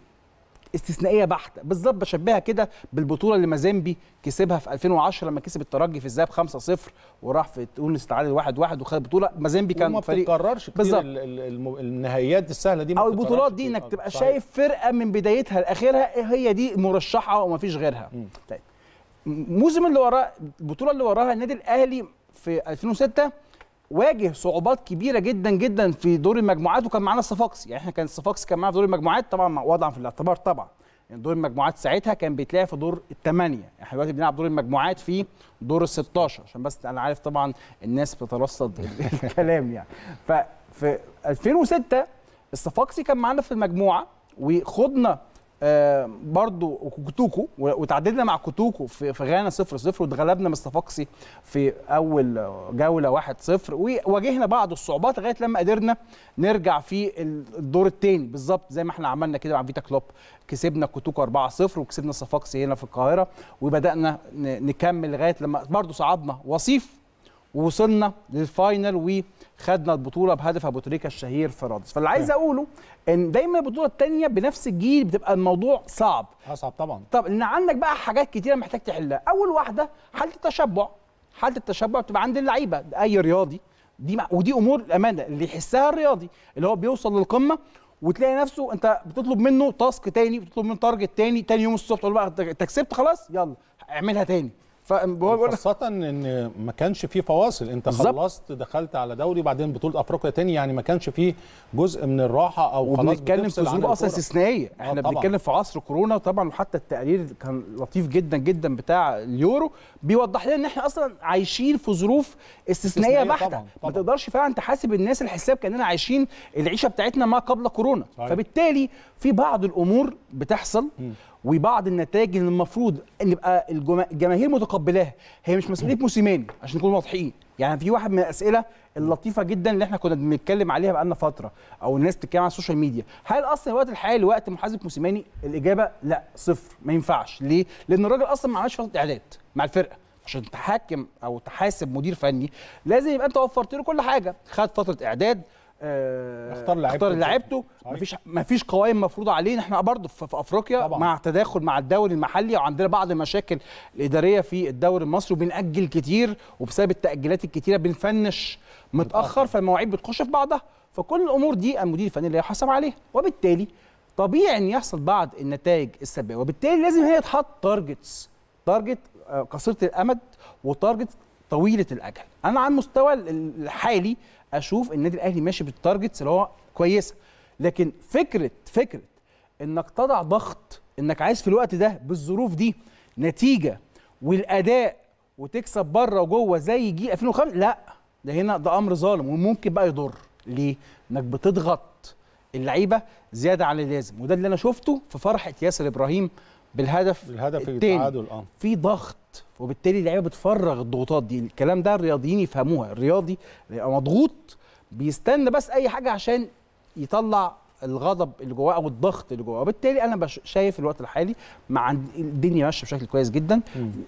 S4: استثنائية بحتة بالظبط بشبهها كده بالبطولة اللي مازيمبي كسبها في 2010 لما كسب الترجي في الذهاب 5-0 وراح في تونس تعادل 1-1 وخد البطوله مازيمبي كان
S1: وما
S4: فريق
S1: بتتكررش كتير النهائيات السهلة دي ما أو
S4: البطولات دي.
S1: إنك
S4: تبقى
S1: صحيح.
S4: شايف فرقة من بدايتها لآخرها هي دي المرشحه ومفيش غيرها
S1: مم.
S4: طيب الموسم اللي وراه البطولة اللي وراها النادي الأهلي في 2006 واجه صعوبات كبيرة جدا جدا في دور المجموعات وكان معانا الصفاقسي. يعني إحنا كان الصفاقسي كان معانا في دور المجموعات طبعا وضعا في الاعتبار طبعا. يعني دور المجموعات ساعتها كان بيتلعب في دور الثمانيه إحنا دلوقتي بنلعب دور المجموعات في دور ال 16 عشان بس أنا عارف طبعا الناس بترصد ال- الكلام يعني ففي 2006 الصفاقسي كان معانا في المجموعة وخضنا برضو كوتوكو و- وتعادلنا مع كوتوكو في, غانا 0 0 واتغلبنا من الصفاقسي في أول جولة 1 0 وواجهنا بعض الصعوبات لغاية لما قدرنا نرجع في الدور الثاني بالظبط زي ما إحنا عملنا كده مع فيتا كلوب كسبنا كوتوكو 4 0 وكسبنا الصفاقسي هنا في القاهرة وبدأنا نكمل لغاية لما برضو صعدنا وصيف ووصلنا لل final وخدنا البطولة بهدف أبو تريكة الشهير في رادس فاللي عايز أقوله إن دايما البطولة الثانية بنفس الجيل بتبقى الموضوع صعب.
S1: اصعب طبعا.
S4: طب إن عندك بقى حاجات كتيرة محتاج تحلها. أول واحدة حالة التشبع. حالة التشبع بتبقى عند اللعيبة. أي رياضي دي مع... ودي أمور الأمانة اللي يحسها الرياضي اللي هو بيوصل للقمة وتلاقي نفسه أنت بتطلب منه تاسك تاني بتطلب منه تارجت تاني تاني يوم الصبح تقول بقى أنت كسبت خلاص يلا اعملها تاني.
S1: خاصة إن ما كانش فيه فواصل
S4: أنت.
S1: خلصت دخلت على دوري بعدين بطولة أفريقيا تاني يعني ما كانش فيه جزء من الراحة أو خلاص
S4: وبنتكلم في ظروف أصلا
S1: الكرة.
S4: استثنائيه
S1: آه
S4: إحنا
S1: طبعاً.
S4: بنتكلم في عصر كورونا طبعا وحتى التقرير كان لطيف جدا جدا بتاع اليورو بيوضح لنا إن إحنا أصلا عايشين في ظروف
S1: استثنائية
S4: استثنائية
S1: طبعاً،
S4: ما. تقدرش فعلا تحاسب الناس الحساب كأننا عايشين العيشة بتاعتنا ما قبل كورونا
S1: صحيح.
S4: فبالتالي في بعض الأمور بتحصل وبعض النتائج اللي المفروض الجما- الجماهير متقبلاها هي مش مسؤولية موسيماني عشان نكون واضحين. يعني في واحد من الأسئلة اللطيفة جدا اللي إحنا كنا بنتكلم عليها بقالنا فترة أو الناس بتتكلم على ال social media. هل أصلا الوقت الحالي وقت محاسبة موسيماني الإجابة؟ لا صفر ما ينفعش. ليه؟ لأن الراجل أصلا ما عملش فتره اعداد مع الفرقة عشان تحاكم أو تحاسب مدير فني. لازم يبقى أنت وفرت له كل حاجة. خد فترة إعداد
S1: اختار لعيبته.
S4: اختار لعيبته. مفيش مفيش قوائم مفروضة علينا. إحنا برضه في, افريقيا
S1: طبعاً.
S4: مع تداخل مع الدوري المحلي وعندنا بعض المشاكل الإدارية في الدوري المصري وبنأجل كتير وبسبب التأجيلات الكتيرة بن finish متأخر فالمواعيد بتخش في بعضها. فكل الأمور دي المدير الفني اللي يحاسب عليها وبالتالي طبيعي إن يحصل بعض النتائج السلبية. وبالتالي لازم هي تحط targets target آه، قصيرة الأمد و target طويلة الأجل. أنا على المستوى الحالي أشوف النادي الاهلي ماشي بال targets اللي هو كويسة. لكن فكرة فكرة انك تضع ضغط انك عايز في الوقت ده بالظروف دي نتيجة والأداء وتكسب بره وجوه زي جيل 2005 لا ده هنا ده أمر ظالم وممكن بقى يضر. ليه؟ انك بتضغط اللعيبة زيادة عن اللازم. وده اللي أنا شفته في فرحة ياسر إبراهيم بالهدف
S1: بالهدف. التعادل آه.
S4: في ضغط وبالتالي اللعيبة بتفرغ الضغوطات دي. الكلام ده الرياضيين يفهموها. الرياضي يبقى مضغوط بيستنى بس أي حاجة عشان يطلع الغضب اللي جواه أو الضغط اللي جواه. وبالتالي أنا بش- شايف الوقت الحالي مع الدنيا ماشية بشكل كويس جدا.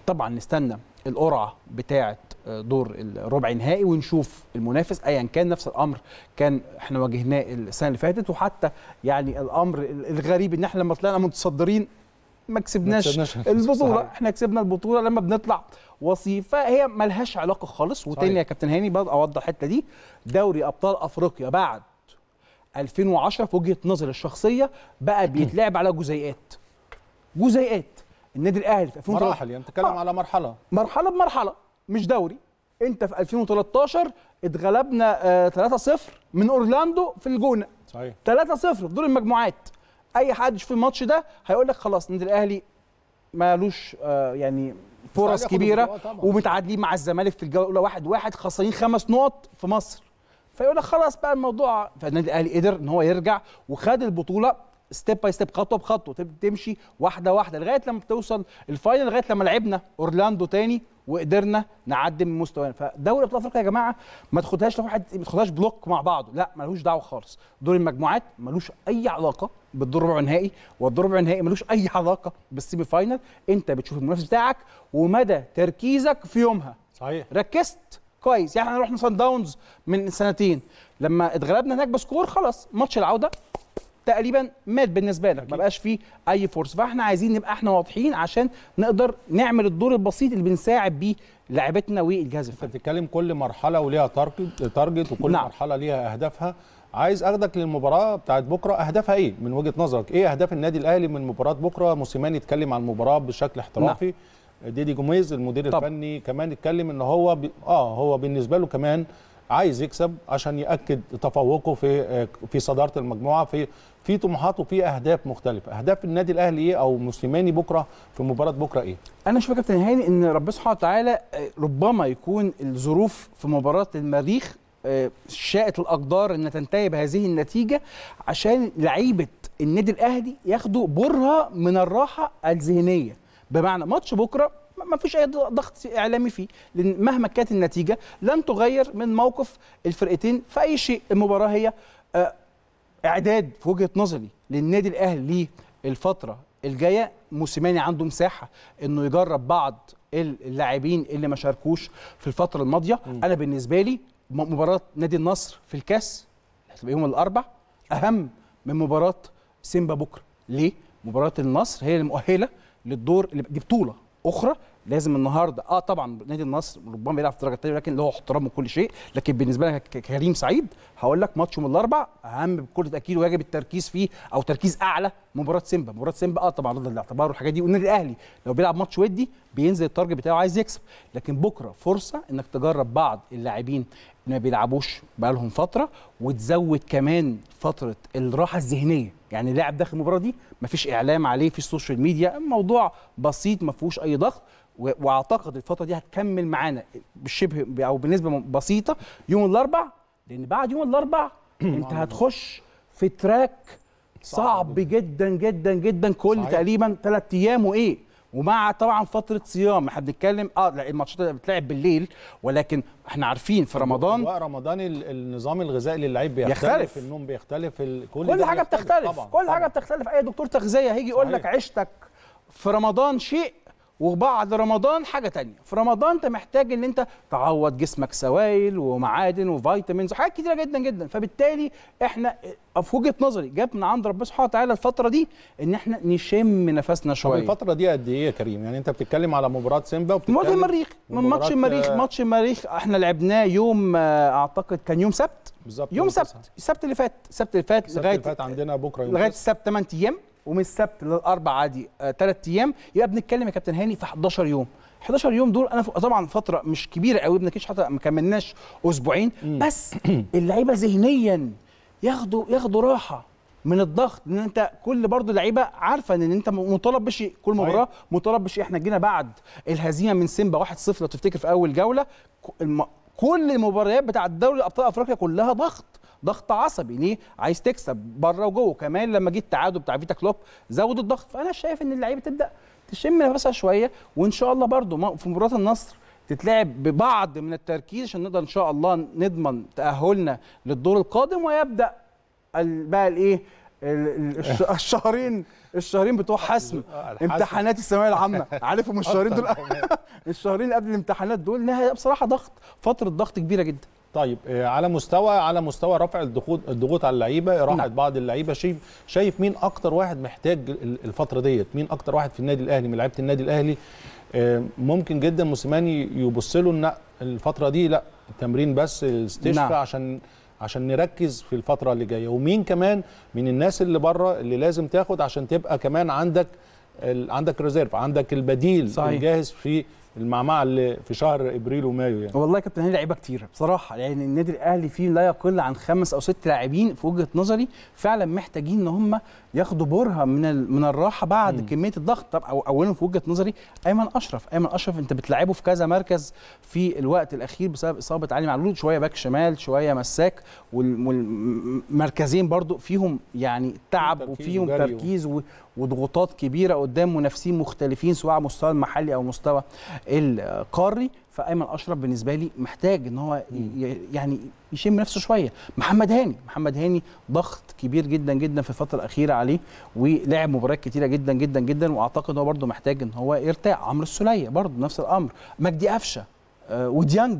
S4: طبعا نستنى القرعة بتاعه دور الربع النهائي ونشوف المنافس ايا كان. نفس الأمر كان إحنا واجهناه السنة اللي فاتت. وحتى يعني الأمر الغريب إن إحنا لما طلعنا متصدرين ما كسبناش.
S1: البطولة.
S4: إحنا كسبنا البطولة لما بنطلع وصيف فهي ملهاش علاقة خالص. وتاني
S1: صحيح.
S4: يا كابتن هاني برضه أوضح الحتة دي. دوري أبطال أفريقيا بعد 2010 في وجهة نظري الشخصية بقى بيتلعب على جزيئات. جزيئات. النادي الأهلي في 2013
S1: مراحل يعني بتتكلم
S4: آه.
S1: على مرحلة.
S4: مرحلة بمرحلة مش دوري. انت في 2013 اتغلبنا آه 3-0 من أورلاندو في الجونة.
S1: صحيح.
S4: 3-0 في دور المجموعات. اي حد يشوف الماتش ده هيقول لك خلاص النادي الاهلي مالوش آه يعني فرص
S1: كبيرة.
S4: ومتعادلين مع الزمالك في الجولة الأولى واحد واحد خسرين خمس نقط في مصر. فيقول لك خلاص بقى الموضوع فالنادي الأهلي قدر إن هو يرجع وخد البطولة step by step خطوة بخطوة تمشي واحدة واحدة لغاية لما توصل ال final لغاية لما لعبنا أورلاندو تاني وقدرنا نعدي من مستوانا فدوري أبطال أفريقيا يا جماعة ما تاخدهاش لو واحد ما تاخدهاش block مع بعضه لا ملوش دعوة خالص. دور المجموعات ملوش أي علاقة بالدور ربع النهائي والدور ربع النهائي ملوش أي علاقة بال semi final أنت بتشوف المنافس بتاعك ومدى تركيزك في يومها.
S1: صحيح.
S4: ركزت كويس. يعني إحنا رحنا سان داونز من سنتين. لما اتغلبنا هناك ب score خلاص ماتش العودة تقريبا مات بالنسبة لك. ما بقاش فيه أي فرصة. فإحنا عايزين نبقى إحنا واضحين عشان نقدر نعمل الدور البسيط اللي بنساعد بيه لاعبتنا والجهاز
S1: أنت
S4: الفني
S1: بتتكلم كل مرحلة وليها target target وكل
S4: نعم.
S1: مرحلة ليها أهدافها. عايز أخدك للمباراة بتاعت بكرة. أهدافها إيه؟ من وجهة نظرك إيه أهداف النادي الأهلي من مباراة بكرة؟ موسيماني يتكلم عن المباراة بشكل احترافي. ديدي جوميز المدير
S4: طبعا.
S1: الفني كمان اتكلم إن هو ب... آه هو بالنسبة له كمان عايز يكسب عشان يأكد تفوقه في آه، في صدارة المجموعة. في في طموحات وفي أهداف مختلفة. أهداف النادي الأهلي إيه أو موسيماني بكرة في مباراة بكرة إيه؟
S4: أنا شايف كابتن هاني إن ربنا سبحانه وتعالى آه، ربما يكون الظروف في مباراة المريخ شاءت الأقدار إن تنتهي بهذه النتيجة عشان لعيبة النادي الأهلي ياخدوا برهه من الراحة الذهنية. بمعنى ماتش بكرة ما- فيش أي ضغط إعلامي فيه لأن مهما كانت النتيجة لن تغير من موقف الفرقتين في أي شيء. المباراة هي آه، إعداد في وجهة نظري للنادي الأهلي للفتره الجاية. موسيماني عنده مساحة إنه يجرب بعض اللاعبين اللي ما شاركوش في الفترة الماضية. أنا بالنسبة لي مباراة نادي النصر في الكاس هتبقى يوم الأربع أهم من مباراة سيمبا بكرة. ليه؟ مباراة النصر هي المؤهله للدور اللي دي بطولة أخرى. لازم النهارده آه طبعا نادي النصر ربما بيلعب في الدرجة الثانية لكن له احترام وكل شيء. لكن بالنسبة لك كريم سعيد هقول لك ماتش يوم الأربع أهم بكل تأكيد ويجب التركيز فيه أو تركيز أعلى مباراة سيمبا. مباراة سيمبا آه طبعا ضد الاعتبار والحاجات دي. والنادي الأهلي لو بيلعب ماتش ودي بينزل ال target بتاعه عايز يكسب. لكن بكرة فرصة إنك تجرب بعض اللاعبين ما بيلعبوش بقالهم فترة وتزود كمان فترة الراحة الذهنية. يعني لاعب داخل المباراة دي مفيش إعلام عليه في ال social media الموضوع بسيط ما فيهوش أي ضغط وأعتقد الفترة دي هتكمل معانا بالشبه أو بنسبة بسيطة يوم الأربع لأن بعد يوم الأربع أنت هتخش في track صعب جدا. جدا جدا كل
S1: صحيح.
S4: تقريبا ثلاث أيام وإيه؟ ومع طبعا فترة صيام إحنا بنتكلم آه الماتشات بتلعب بالليل ولكن إحنا عارفين في رمضان
S1: رمضان ال- النظام الغذائي للعيب بيختلف
S4: يختلف.
S1: النوم بيختلف كل,
S4: كل حاجة
S1: بيختلف
S4: بتختلف
S1: طبعا
S4: كل
S1: طبعاً.
S4: حاجة بتختلف أي دكتور تغذية هيجي يقول لك. عيشتك في رمضان شيء وبعد رمضان حاجة تانية. في رمضان انت محتاج ان انت تعوض جسمك سوائل ومعادن وفيتامينز وحاجات كتيرة جدا جدا. فبالتالي إحنا في وجهة نظري جاب من عند ربنا سبحانه وتعالى الفترة دي ان إحنا نشم نفسنا شوية.
S1: الفترة دي قد إيه يا كريم؟ يعني انت بتتكلم على مباراة سيمبا وبتتكلم
S4: ماتش المريخ. من ماتش المريخ
S1: آه،
S4: ماتش المريخ إحنا لعبناه يوم آه، اعتقد كان يوم سبت.
S1: بالظبط
S4: يوم. سبت. السبت اللي فات. السبت اللي فات
S1: السبت
S4: لغاية
S1: اللي فات عندنا بكرة يوم لغاية.
S4: السبت 8 أيام. ومن السبت للأربع عادي 3 أيام. يبقى بنتكلم يا كابتن هاني في 11 يوم. 11 يوم دول أنا طبعا فترة مش كبيرة قوي بنكش حتى ما كملناش أسبوعين. بس اللعيبة ذهنيا ياخدوا ياخدوا راحة من الضغط ان أنت كل برضه لعيبة عارفة إن أنت مطالب بشيء كل. مباراة مطالب بشيء. إحنا جينا بعد الهزيمة من سيمبا 1-0 لو تفتكر في أول جولة كل المباريات بتاعة دوري أبطال أفريقيا كلها ضغط. ضغط عصبي. ليه؟ عايز تكسب بره وجوه. كمان لما جه التعادل بتاع فيتا كلوب زود الضغط. فأنا شايف إن اللعيبة تبدأ تشم نفسها شوية. وإن شاء الله ما- في مباراة النصر تتلعب ببعض من التركيز عشان نقدر إن شاء الله نضمن تأهلنا للدور القادم. ويبدأ بقى الايه ال- ال- الش- الشهرين الشهرين بتوع حسم.
S1: آه،.
S4: امتحانات الثانوية العامة. عارفهم الشهرين دول؟ الشهرين قبل الامتحانات دول. انها بصراحة ضغط فترة ضغط كبيرة جدا.
S1: طيب آه، على مستوى على مستوى رفع الضغوط الضغوط على اللعيبة راحه
S4: نعم.
S1: بعض اللعيبة شايف شايف مين أكتر واحد محتاج ال- الفترة ديت مين أكتر واحد في النادي الأهلي من لعيبة النادي الأهلي آه، ممكن جدا موسيماني يبص له إن الفترة دي لأ التمرين بس الاستشفاء
S4: نعم.
S1: عشان عشان نركز في الفترة اللي جاية ومين كمان من الناس اللي بره اللي لازم تاخد عشان تبقى كمان عندك عندك reserve عندك البديل
S4: صحيح.
S1: الجاهز في المعمعة اللي في شهر إبريل ومايو يعني.
S4: والله يا كابتن هاني لعيبة كتيرة بصراحة يعني النادي الأهلي فيه لا يقل عن خمس أو ست لاعبين في وجهة نظري فعلا محتاجين إن هم ياخدوا برهه من ال- من الراحة بعد
S1: مم.
S4: م. كمية الضغط طب أو اولا في وجهة نظري أيمن أشرف أيمن أشرف أنت بتلعبه في كذا مركز في الوقت الأخير بسبب إصابة علي معلول شوية باك شمال شوية مساك والمركزين برضو فيهم يعني تعب وفيهم تركيز و- وضغوطات كبيرة قدام منافسين مختلفين سواء على المستوى المحلي أو مستوى القاري فايمن اشرف بالنسبة لي محتاج ان هو يعني يشم نفسه شوية. محمد هاني محمد هاني ضغط كبير جدا جدا في الفترة الاخيره عليه ولعب مباريات كتيره جدا جدا جدا واعتقد إن هو برده محتاج إن هو يرتاح. عمرو السولية برده نفس الأمر. مجدي قفشه آه وديانج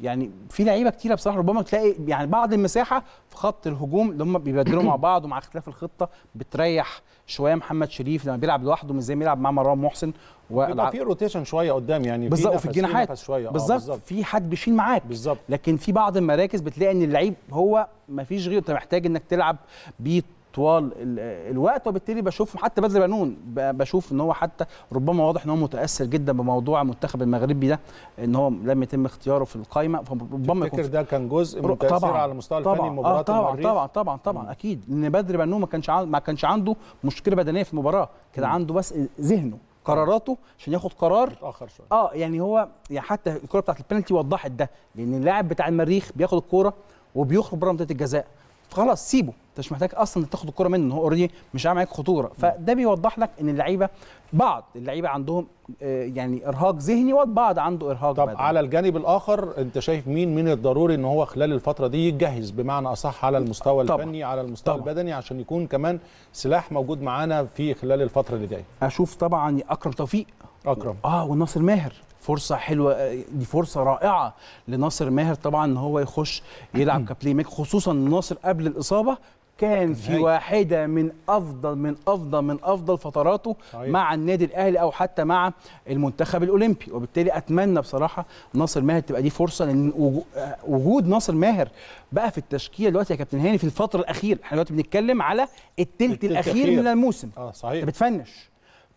S4: يعني في لعيبة كتيرة بصراحة ربما تلاقي يعني بعض المساحة في خط الهجوم اللي هم بيبدلوا مع بعض ومع اختلاف الخطة بتريح شوية محمد شريف لما بيلعب لوحده مش زي ما بيلعب مع مروان محسن
S1: بيبقى في rotation شوية قدام يعني
S4: بالظبط في الجناحات
S1: شوية. آه،
S4: بالظبط. في حد بيشيل معاك.
S1: بالظبط.
S4: لكن في بعض المراكز بتلاقي إن اللعيب هو ما فيش غيره أنت محتاج إنك تلعب بيه طوال ال- الوقت وبالتالي بشوف حتى بدر بنون بشوف إن هو حتى ربما واضح إن هو متأثر جدا بموضوع المنتخب المغربي ده إن هو لم يتم اختياره في القائمه فربما يكون
S1: ده كان جزء من تاثير على المستوى الفني
S4: طبعا
S1: مباراة
S4: آه طبعا
S1: المريخ
S4: طبعا طبعا طبعا أكيد لأن بدر بنون ما كانش ما كانش عنده مشكلة بدنية في المباراة كان عنده بس ذهنه قراراته عشان ياخد قرار.
S1: اتاخر شوية.
S4: آه يعني هو يعني حتى الكرة بتاعت البنالتي وضحت ده لأن اللاعب بتاع المريخ بياخد الكورة وبيخرج بره منطقة الجزاء. خلاص سيبه انت مش محتاج أصلا تاخد الكورة منه هو اوريدي مش عامل عليك خطورة فده بيوضح لك إن اللعيبة بعض اللعيبة عندهم آه، يعني إرهاق ذهني والبعض عنده إرهاق
S1: طب
S4: بدني.
S1: على الجانب الآخر أنت شايف مين من الضروري إن هو خلال الفترة دي يتجهز بمعنى أصح على المستوى
S4: طبعاً.
S1: الفني على المستوى
S4: طبعاً.
S1: البدني عشان يكون كمان سلاح موجود معانا في خلال الفترة اللي جاية
S4: أشوف طبعا اكرم توفيق
S1: أكرم
S4: آه وناصر ماهر فرصة حلوة آه، دي فرصة رائعة لناصر ماهر طبعا إن هو يخش يلعب ك playmaker خصوصا ناصر قبل الإصابة كان في. واحدة من أفضل من أفضل من أفضل فتراته
S1: صحيح.
S4: مع النادي الأهلي أو حتى مع المنتخب الأولمبي. وبالتالي أتمنى بصراحة ناصر ماهر تبقى دي فرصة لأن آه، وجود ناصر ماهر بقى في التشكيلة دلوقتي يا كابتن هاني في الفترة الأخيرة. إحنا دلوقتي بنتكلم على التلت
S1: التلت
S4: الأخير
S1: الأخير.
S4: من الموسم.
S1: آه
S4: أنت
S1: صحيح
S4: بت finish.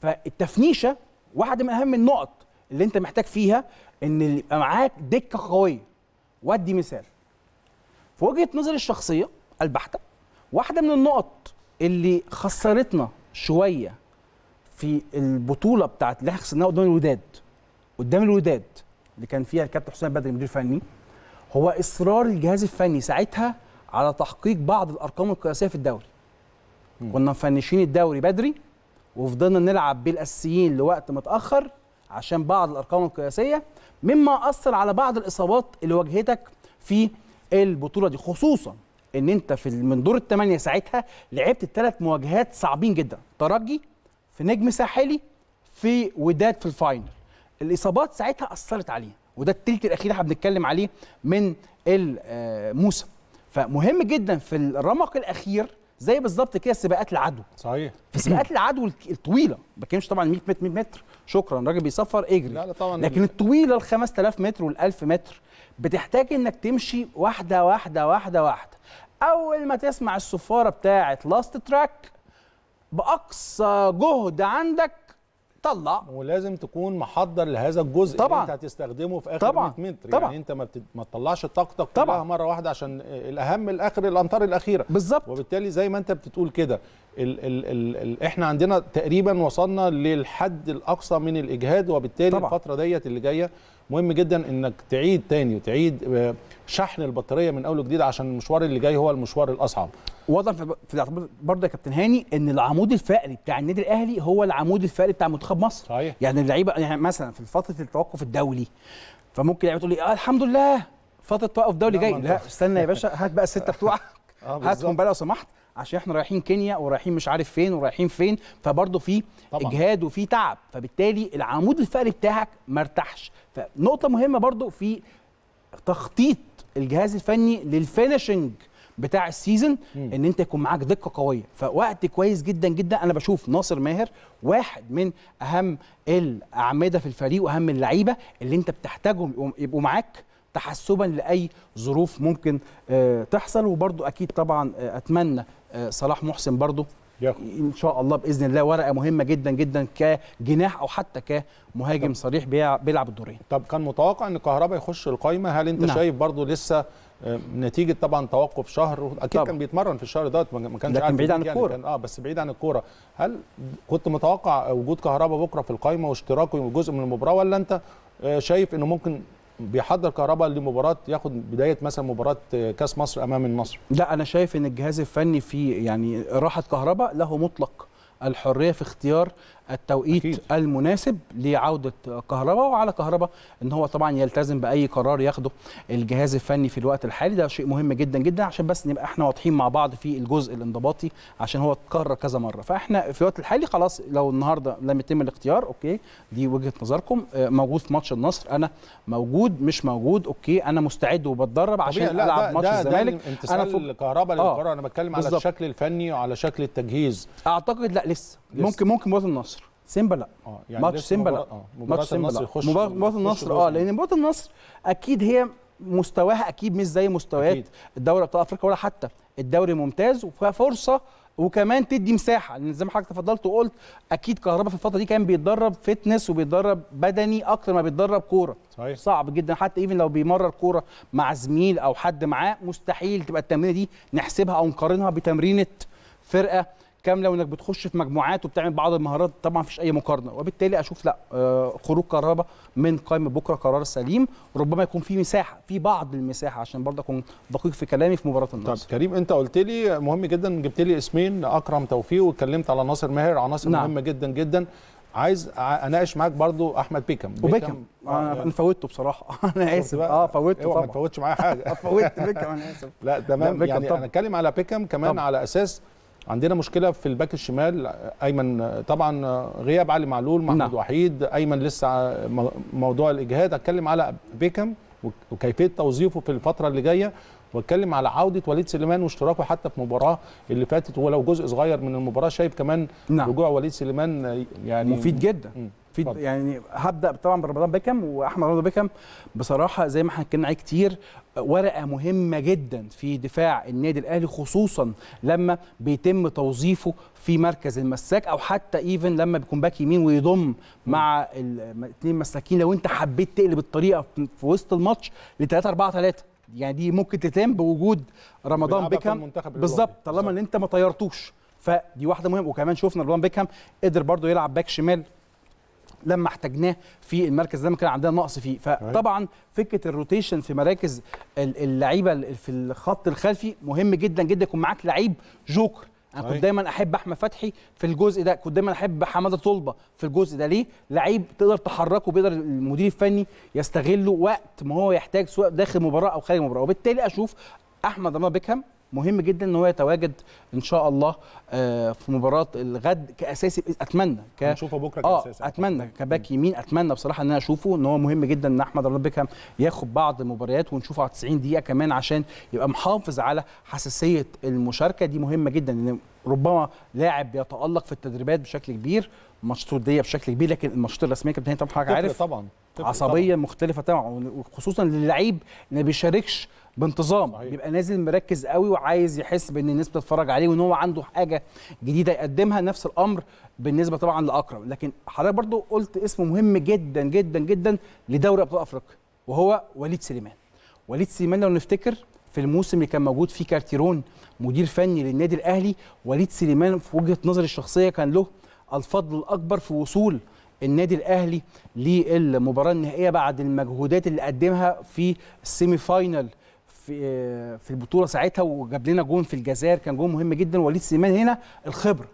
S4: فالتفنيشة واحدة من أهم النقط. اللي انت محتاج فيها ان اللي يبقى معاك دكة قوية. وادي مثال. في وجهة نظري الشخصية البحتة واحدة من النقط اللي خسرتنا شوية في البطولة بتاعت اللي إحنا خسرناها قدام الوداد قدام الوداد اللي كان فيها الكابتن حسام بدري مدير فني هو إصرار الجهاز الفني ساعتها على تحقيق بعض الأرقام القياسية في الدوري. كنا مفنشين الدوري بدري وفضلنا نلعب بالأساسيين لوقت متأخر عشان بعض الأرقام القياسية مما أثر على بعض الإصابات اللي واجهتك في البطولة دي خصوصا إن أنت في من دور الثمانيه ساعتها لعبت الثلاث مواجهات صعبين جدا ترجي في نجم ساحلي في وداد في الفاينل. الإصابات ساعتها أثرت عليه وده التلت الأخير إحنا بنتكلم عليه من الموسم. فمهم جدا في الرمق الأخير زي بالظبط كده سباقات العدو.
S1: صحيح.
S4: في سباقات العدو الطويلة ما بتكلمش طبعا 100 متر 100 متر. شكرا الراجل بيصفر اجري
S1: لا لا طبعا
S4: لكن الطويله ال 5000 متر وال 1000 متر بتحتاج إنك تمشي واحدة واحدة واحدة واحدة أول ما تسمع الصفارة بتاعه last track بأقصى جهد عندك طلع
S1: ولازم تكون محضر لهذا الجزء
S4: طبعاً.
S1: اللي انت هتستخدمه في آخر
S4: طاقة.
S1: 100 متر
S4: طبعاً.
S1: يعني انت ما, بت... ما تطلعش طاقتك
S4: طبعاً.
S1: كلها مرة واحدة عشان الأهم الآخر الامتار الأخيرة
S4: بالظبط
S1: وبالتالي زي ما انت بتقول كده ال ال ال ال إحنا عندنا تقريبا وصلنا للحد الأقصى من الإجهاد وبالتالي
S4: طبعاً.
S1: الفترة ديت اللي جاية مهم جدا إنك تعيد تاني وتعيد آه، شحن البطارية من أول وجديد عشان المشوار اللي جاي هو المشوار الأصعب.
S4: وضع في الاعتبار برضه يا كابتن هاني إن العمود الفقري بتاع النادي الأهلي هو العمود الفقري بتاع منتخب مصر.
S1: صحيح.
S4: يعني اللعيبة يعني مثلا في فترة التوقف الدولي فممكن لعيبه تقول لي آه الحمد لله فترة توقف دولي جاي. لا استنى يا باشا هات بقى الستة بتوعك.
S1: آه
S4: هاتهم بقى لو سمحت. عشان إحنا رايحين كينيا ورايحين مش عارف فين ورايحين فين فبرضه في
S1: طبعاً.
S4: إجهاد وفي تعب. فبالتالي العمود الفقري بتاعك ما ارتاحش. فنقطة مهمة برضه في تخطيط الجهاز الفني لل finishing بتاع ال
S1: season.
S4: إن أنت يكون معاك دكة قوية. فوقت كويس جدا جدا. أنا بشوف ناصر ماهر واحد من أهم الأعمدة في الفريق وأهم اللعيبة اللي أنت بتحتاجهم يبقوا- معاك تحسبا لأي ظروف ممكن آه، تحصل. وبرضو أكيد طبعا آه، أتمنى صلاح محسن برضو
S1: ياخد.
S4: إن شاء الله بإذن الله ورقة مهمة جدا جدا كجناح أو حتى كمهاجم صريح بيلعب الدورين
S1: طب كان متوقع إن كهربا يخش القايمة هل أنت
S4: نعم.
S1: شايف برضو لسه آه، نتيجة طبعا توقف شهر أكيد
S4: طبعا.
S1: كان بيتمرن في الشهر دوت ما كانش
S4: لكن بعيد عن
S1: البيت
S4: الكورة.
S1: كان آه بس بعيد عن الكورة هل كنت متوقع وجود كهربا بكرة في القايمة واشتراكه جزء من المباراة ولا أنت آه، شايف إنه ممكن بيحضر كهربا لمباراة ياخد بداية مثلا مباراة كأس مصر أمام النصر.
S4: لا أنا شايف إن الجهاز الفني في يعني راحة كهرباء له مطلق. الحرية في اختيار التوقيت
S1: أكيد.
S4: المناسب لعودة كهرباء وعلى كهرباء إن هو طبعا يلتزم بأي قرار ياخده الجهاز الفني في الوقت الحالي. ده شيء مهم جدا جدا عشان بس نبقى إحنا واضحين مع بعض في الجزء الانضباطي عشان هو اتكرر كذا مرة. فإحنا في الوقت الحالي خلاص لو النهارده لم يتم الاختيار أوكي دي وجهة نظركم. آه، موجود في ماتش النصر أنا موجود مش موجود okay أنا مستعد وبتدرب عشان
S1: ألعب
S4: ماتش الزمالك.
S1: أنا
S4: فوق.
S1: الكهرباء
S4: آه،
S1: للقرار أنا بتكلم على. الشكل الفني وعلى شكل التجهيز.
S4: أعتقد لا لسه. ممكن ممكن مباراة النصر. سيمبا لا.
S1: آه
S4: ماتش
S1: لسه
S4: سيمبا لا.
S1: مباراه
S4: ماتش سيمبا
S1: النصر
S4: لا. مباراة
S1: يخش
S4: النصر
S1: آه
S4: لأن مباراة النصر أكيد هي مستواها أكيد مش زي مستويات. الدوري أبطال أفريقيا ولا حتى الدوري ممتاز وفيها فرصة وكمان تدي مساحة لأن زي ما حضرتك تفضلت وقلت أكيد كهربا في الفترة دي كان بيتدرب fitness وبيتدرب بدني أكتر ما بيتدرب كورة.
S1: صحيح.
S4: صعب جدا. حتى even لو بيمرر كورة مع زميل أو حد معاه مستحيل تبقى التمرينة دي نحسبها أو نقارنها بتمرينة فرقة كاملة وإنك بتخش في مجموعات وبتعمل بعض المهارات طبعا مفيش أي مقارنة. وبالتالي أشوف لا آه، خروج كهربا من قائمه بكرة قرار سليم ربما يكون في مساحة في بعض المساحة عشان برضه أكون دقيق في كلامي في مباراة
S1: طب
S4: النصر.
S1: كريم أنت قلت لي مهم جدا جبت لي اسمين اكرم توفيق واتكلمت على ناصر ماهر. عناصر
S4: نعم.
S1: مهمة جدا جدا. عايز أناقش معاك برضو أحمد بيكم.
S4: وبيكم
S1: آه،
S4: أنا فوتته
S1: بصراحة.
S4: أنا
S1: آسف؟
S4: آه فوتته
S1: ما
S4: طبعا.
S1: تفوتش معايا حاجة.
S4: فوتت بيكم أنا
S1: آسف.
S4: لا
S1: تمام. يعني
S4: طبعا.
S1: أنا أتكلم على بيكم كمان
S4: طبعا.
S1: على أساس عندنا مشكلة في الباك الشمال أيمن طبعا غياب علي معلول محمود
S4: نعم.
S1: وحيد أيمن لسه م- موضوع الإجهاد أتكلم على بيكم وك- وكيفية توظيفه في الفترة اللي جاية وأتكلم على عودة وليد سليمان واشتراكه حتى في المباراه اللي فاتت ولو جزء صغير من المباراة شايف كمان
S4: نعم
S1: رجوع وليد سليمان يعني
S4: مفيد جدا
S1: مم.
S4: مفيد
S1: اتفضل.
S4: يعني هبدأ طبعا برمضان بيكم وأحمد رمضان بيكم. بصراحة زي ما إحنا اتكلمنا عليه كتير ورقة مهمة جدا في دفاع النادي الأهلي خصوصا لما بيتم توظيفه في مركز المساك أو حتى even لما بيكون باك يمين ويضم مع الاثنين مساكين. لو انت حبيت تقلب الطريقة في في وسط الماتش ل 3 4 3 يعني دي ممكن تتم بوجود رمضان
S1: في
S4: بيكم. بالظبط. طالما إن انت ما طيرتوش. فدي واحدة مهمة. وكمان شفنا رمضان بيكهام قدر برضو يلعب باك شمال لما احتاجناه في المركز ده ما كان عندنا نقص فيه. فطبعا فكرة ال rotation في مراكز ال- اللعيبة ال- في الخط الخلفي مهم جدا جدا. يكون معاك لعيب جوكر.
S1: أنا.
S4: كنت دايما أحب أحمد فتحي في الجزء ده. كنت دايما أحب حمادة طلبة في الجزء ده. ليه؟ لعيب تقدر تحركه بيقدر المدير الفني يستغله وقت ما هو يحتاج سواء داخل مباراة أو خارج مباراة. وبالتالي أشوف أحمد رمضان بيكهام مهم جدا إن هو يتواجد إن شاء الله آه، في مباراة الغد كأساسي. أتمنى ك...
S1: هنشوفه
S4: بكرة
S1: كأساسي.
S4: أتمنى كباك يمين. أتمنى بصراحة إن أنا أشوفه إن هو مهم جدا إن أحمد رمضان بيكهام ياخد بعض المباريات ونشوفه على 90 دقيقة كمان عشان يبقى محافظ على حساسية المشاركة. دي مهمة جدا إن ربما لاعب بيتالق في التدريبات بشكل كبير ماتشات وديه بشكل كبير لكن الماتشات الرسمية كابتن طبعا حضرتك عارف.
S1: طبعا.
S4: عصبية مختلفة طبعا وخصوصا للعيب ما بيشاركش بانتظام
S1: صحيح.
S4: بيبقى نازل مركز قوي وعايز يحس بإن الناس بتتفرج عليه وإن هو عنده حاجة جديدة يقدمها نفس الأمر بالنسبة طبعا لأكرم. لكن حضرتك برضو قلت اسم مهم جدا جدا جدا لدوري أبطال أفريقيا وهو وليد سليمان. وليد سليمان لو نفتكر في الموسم اللي كان موجود فيه كارتيرون مدير فني للنادي الأهلي وليد سليمان في وجهة نظري الشخصية كان له الفضل الأكبر في وصول النادي الأهلي للمباراة النهائية بعد المجهودات اللي قدمها في ال semi final في في البطولة ساعتها وجاب لنا جون في الجزائر. كان جون مهم جدا. وليد سليمان هنا الخبره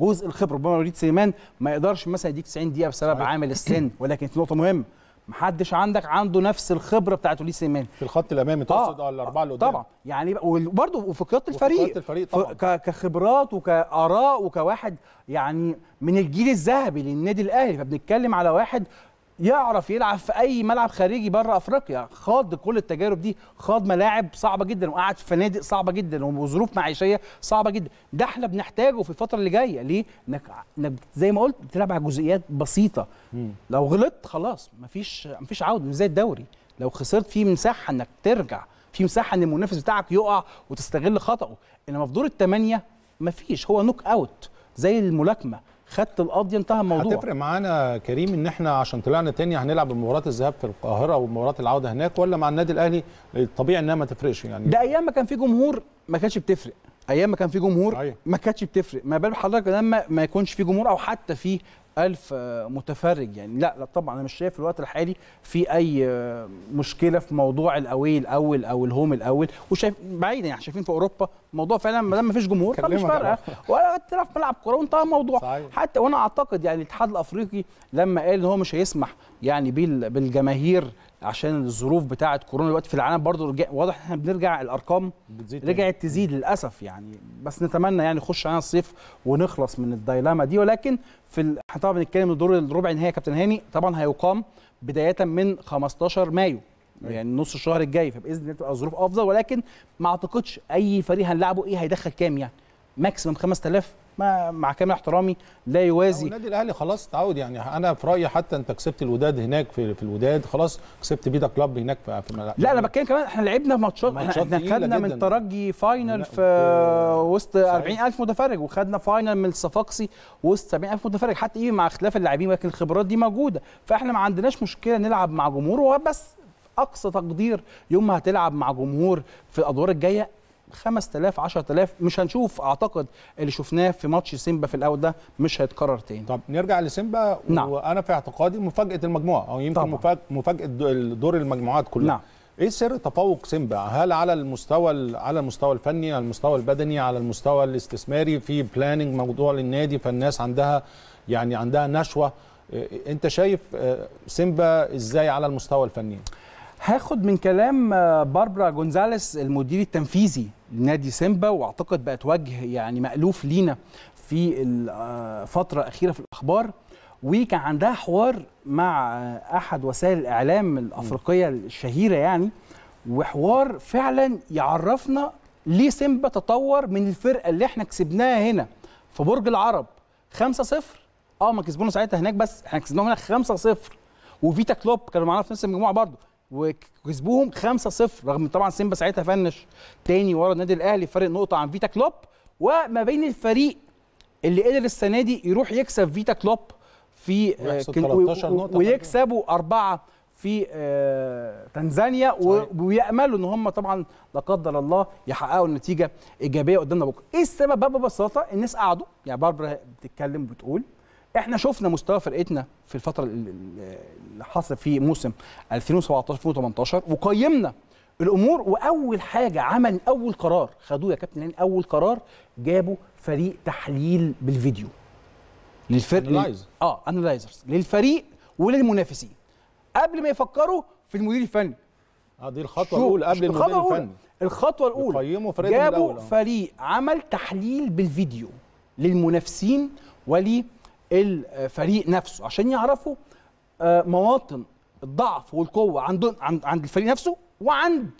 S4: جزء الخبره ربما وليد سليمان ما يقدرش مثلا يديك 90 دقيقة بسبب. عامل السن ولكن في نقطة مهمة. محدش عندك عنده نفس الخبرة بتاعت وليد سليمان.
S1: في الخط الأمامي تقصد آه الأربعة اللي قدام.
S4: طبعا. يعني وبرده وفي قياده
S1: وفي
S4: الفريق
S1: قيادة الفريق طبعا.
S4: كخبرات وكآراء وكواحد يعني من الجيل الذهبي للنادي الأهلي. فبنتكلم على واحد يعرف يلعب في أي ملعب خارجي بره أفريقيا. خاض كل التجارب دي خاض ملاعب صعبة جدا وقعد في فنادق صعبة جدا وظروف معيشية صعبة جدا. ده إحنا بنحتاجه في الفترة اللي جاية. ليه؟ إنك إنك زي ما قلت بتلعب على جزئيات بسيطة. لو غلطت خلاص مفيش مفيش عودة مش زي الدوري. لو خسرت في مساحة إنك ترجع في مساحة إن المنافس بتاعك يقع وتستغل خطأه. إنما في دور الثمانيه مفيش هو نوك اوت زي الملاكمة. خدت القضية انتهى الموضوع.
S1: هتفرق معانا كريم إن إحنا عشان طلعنا تاني هنلعب مباراه الذهاب في القاهرة ومباراة العودة هناك ولا مع النادي الأهلي؟ الطبيعي إنها ما تفرقش يعني.
S4: ده أيام ما كان في جمهور ما كانش بتفرق. أيام ما كان في جمهور
S1: صحيح.
S4: ما كانتش بتفرق. ما بال حضرتك لما ما يكونش في جمهور أو حتى في ألف آه، متفرج يعني. لا لا طبعا أنا مش شايف في الوقت الحالي في أي آه، مشكلة في موضوع الاوي الأول أو الهوم الأول. وشايف بعيدا يعني شايفين في أوروبا الموضوع فعلا ما دام ما فيش جمهور فمش
S1: فارقة.
S4: ولا تلعب في ملعب كورة وانتهى الموضوع.
S1: صحيح.
S4: حتى وأنا أعتقد يعني الاتحاد الأفريقي لما قال إن هو مش هيسمح يعني بال- بالجماهير عشان الظروف بتاعه كورونا دلوقتي في العالم برضو رجع واضح إحنا بنرجع الأرقام
S1: بتزيد.
S4: رجعت تزيد للأسف يعني. بس نتمنى يعني نخش على الصيف ونخلص من الدايلاما دي. ولكن في ال... إحنا طبعا بنتكلم دور الربع النهائي يا كابتن هاني طبعا هيقام بداية من 15 مايو. يعني نص الشهر الجاي فبإذن الله تبقى الظروف أفضل. ولكن ما أعتقدش أي فريق هنلعبه إيه هيدخل كام يعني. ماكسيمم 5000 ما مع كامل احترامي لا يوازي.
S1: النادي الأهلي خلاص تعود يعني. أنا في رأيي حتى أنت كسبت الوداد هناك في, في الوداد خلاص كسبت بيدا كلاب هناك في, في
S4: لا أنا بتكلم كمان إحنا لعبنا ماتشات
S1: إحنا
S4: خدنا من. ترجي
S1: final
S4: في
S1: في-
S4: وسط
S1: صحيح.
S4: 40000 متفرج وخدنا final من الصفاقسي وسط 70000 متفرج. حتى إيه مع اختلاف اللاعبين ولكن الخبرات دي موجودة. فإحنا ما عندناش مشكلة نلعب مع جمهور وبس أقصى تقدير يوم ما هتلعب مع جمهور في الأدوار الجاية 5000 10000 مش هنشوف أعتقد اللي شفناه في ماتش سيمبا في الأول ده مش هيتكرر تاني
S1: طب نرجع لسيمبا
S4: نعم.
S1: وأنا في اعتقادي مفاجأة المجموعة أو يمكن
S4: طبعاً.
S1: مفاجاه مفاجأة دو- دور المجموعات كلها
S4: نعم.
S1: إيه سر تفوق سيمبا هل على المستوى ال- على المستوى الفني على المستوى البدني على المستوى الاستثماري في planning موضوع للنادي فالناس عندها يعني عندها نشوة إيه، أنت شايف آه، سيمبا إزاي على المستوى الفني
S4: هاخد من كلام آه، باربرا جونزاليس المدير التنفيذي لنادي سيمبا واعتقد بقت وجه يعني مألوف لينا في الفترة الأخيرة في الأخبار. وكان عندها حوار مع آه، أحد وسائل الإعلام الأفريقية الشهيرة يعني وحوار فعلا يعرفنا ليه سيمبا تطور من الفرقة اللي إحنا كسبناها هنا في برج العرب. 5-0 آه ما كسبونا ساعتها هناك بس إحنا كسبناهم هناك 5-0 وفيتا كلوب كانوا معانا في نفس المجموعة برضه. وكسبوهم 5-0 رغم طبعا سيمبا ساعتها finish تاني ورا النادي الأهلي فرق نقطة عن فيتا كلوب. وما بين الفريق اللي قدر السنة دي يروح يكسب فيتا كلوب في آه،
S1: ويحصد
S4: كن-
S1: 13
S4: و-
S1: نقطة
S4: ويكسبوا أربعة في آه، تنزانيا. ويأملوا إن هم طبعا لا قدر الله يحققوا النتيجة إيجابية قدامنا بكرة. إيه السبب؟ بقى ببساطة الناس قعدوا. يعني باربرا بتتكلم وبتقول إحنا شفنا مستوى فرقتنا في الفترة ال- ال- اللي حصل في موسم 2017 2018 وقيمنا الأمور. وأول حاجة عمل أول قرار خدوه يا كابتن هاني أول قرار جابوا فريق تحليل بالفيديو. للفرق
S1: Analyze.
S4: آه analyzers للفريق وللمنافسين. قبل ما يفكروا في المدير الفني.
S1: آه دي
S4: الخطوة
S1: الأولى قبل المدير. الفني.
S4: الخطوة الأولى
S1: يقيموا فريقهم
S4: جابوا
S1: الأول، آه.
S4: فريق عمل تحليل بالفيديو للمنافسين وللفريق نفسه. عشان يعرفوا آه، مواطن الضعف والقوة عند عند الفريق نفسه وعند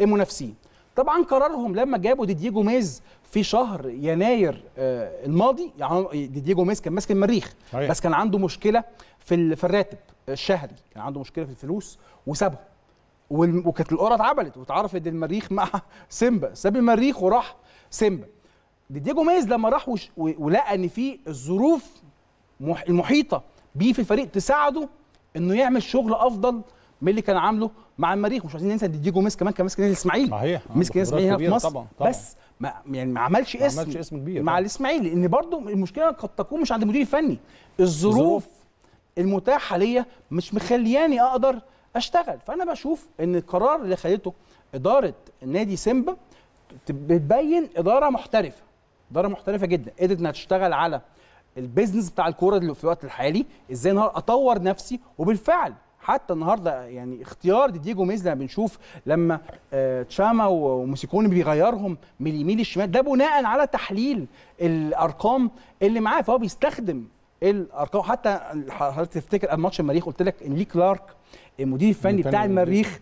S4: المنافسين. طبعا قرارهم لما جابوا ديديه جوميز في شهر يناير آه، الماضي يعني ديديه جوميز كان ماسك المريخ
S1: صحيح.
S4: بس كان عنده مشكلة في في الراتب الشهري. كان عنده مشكلة في الفلوس وسابهم. وكانت القرعة اتعملت. واتعرف إن المريخ مع سيمبا. ساب المريخ وراح سيمبا. ديديه جوميز لما راح ولقى إن في الظروف المحيطة بيه في الفريق تساعده إنه يعمل شغل أفضل من اللي كان عامله مع المريخ. مش عايزين ننسى ديديه جوميز كمان كان ماسك نادي الاسماعيلي
S1: صحيح.
S4: مسك نادي الاسماعيلي هنا في مصر.
S1: طبعا طبعا.
S4: بس ما يعني ما عملش
S1: ما
S4: اسم
S1: عملش اسم كبير.
S4: مع. الإسماعيلي لأن برضو المشكلة قد تكون مش عند المدير الفني. الظروف
S1: الظروف.
S4: المتاحة ليا مش مخلياني أقدر أشتغل. فأنا بشوف إن القرار اللي خدته إدارة نادي سيمبا بتبين إدارة محترفة. إدارة محترفة جدا. قدرت إنها تشتغل على ال business بتاع الكورة اللي في الوقت الحالي إزاي النهارده أطور نفسي وبالفعل حتى النهارده يعني اختيار دي جوميز لما بنشوف لما آه تشاما وموسيكوني بيغيرهم من اليمين للشمال ده بناء على تحليل الأرقام اللي معاه فهو بيستخدم الأرقام حتى حضرتك تفتكر الماتش المريخ قلت لك ان لي كلارك المدير الفني بتاع. المريخ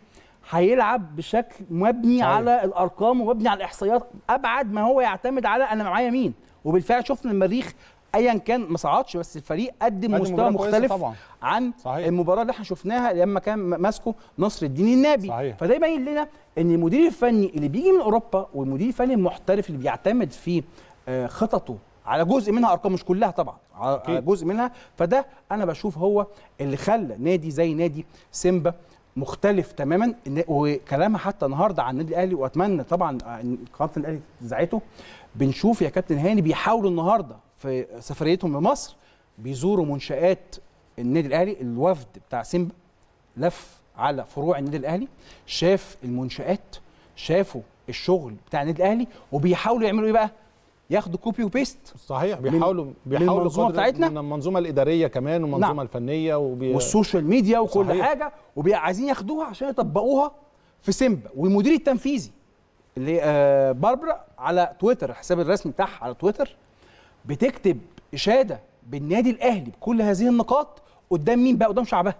S4: هيلعب بشكل مبني
S1: صحيح.
S4: على الأرقام ومبني على الإحصائيات أبعد ما هو يعتمد على أنا معايا مين وبالفعل شفنا المريخ ايا كان ما صعدش بس الفريق قدم مستوى مختلف
S1: طبعا.
S4: عن
S1: صحيح.
S4: المباراة اللي إحنا شفناها لما كان ماسكه نصر الدين النابي
S1: صحيح.
S4: فده يبين لنا إن المدير الفني اللي بيجي من أوروبا والمدير الفني المحترف اللي بيعتمد في آه، خططه على جزء منها أرقام مش كلها طبعا على جزء منها فده أنا بشوف هو اللي خلى نادي زي نادي سيمبا مختلف تماما وكلامها حتى النهارده عن النادي الأهلي وأتمنى طبعا إن قناة الاهلي ذاعته بنشوف يا كابتن هاني بيحاولوا النهارده في سفريتهم لمصر بيزوروا منشآت النادي الأهلي الوفد بتاع سيمبا لف على فروع النادي الأهلي شاف المنشآت شافوا الشغل بتاع النادي الأهلي وبيحاولوا يعملوا إيه بقى ياخدوا copy و paste
S1: صحيح بيحاولوا بيحاولوا
S4: المنظومة
S1: قدر
S4: بتاعتنا؟
S1: من المنظومة الإدارية كمان والمنظومة
S4: نعم.
S1: الفنية وبي...
S4: والسوشيال ميديا وكل
S1: صحيح.
S4: حاجة وعايزين ياخدوها عشان يطبقوها في سيمبا والمدير التنفيذي اللي آه باربرا على تويتر الحساب الرسمي بتاعها على تويتر بتكتب إشادة بالنادي الأهلي بكل هذه النقاط قدام مين بقى؟ قدام شعبها.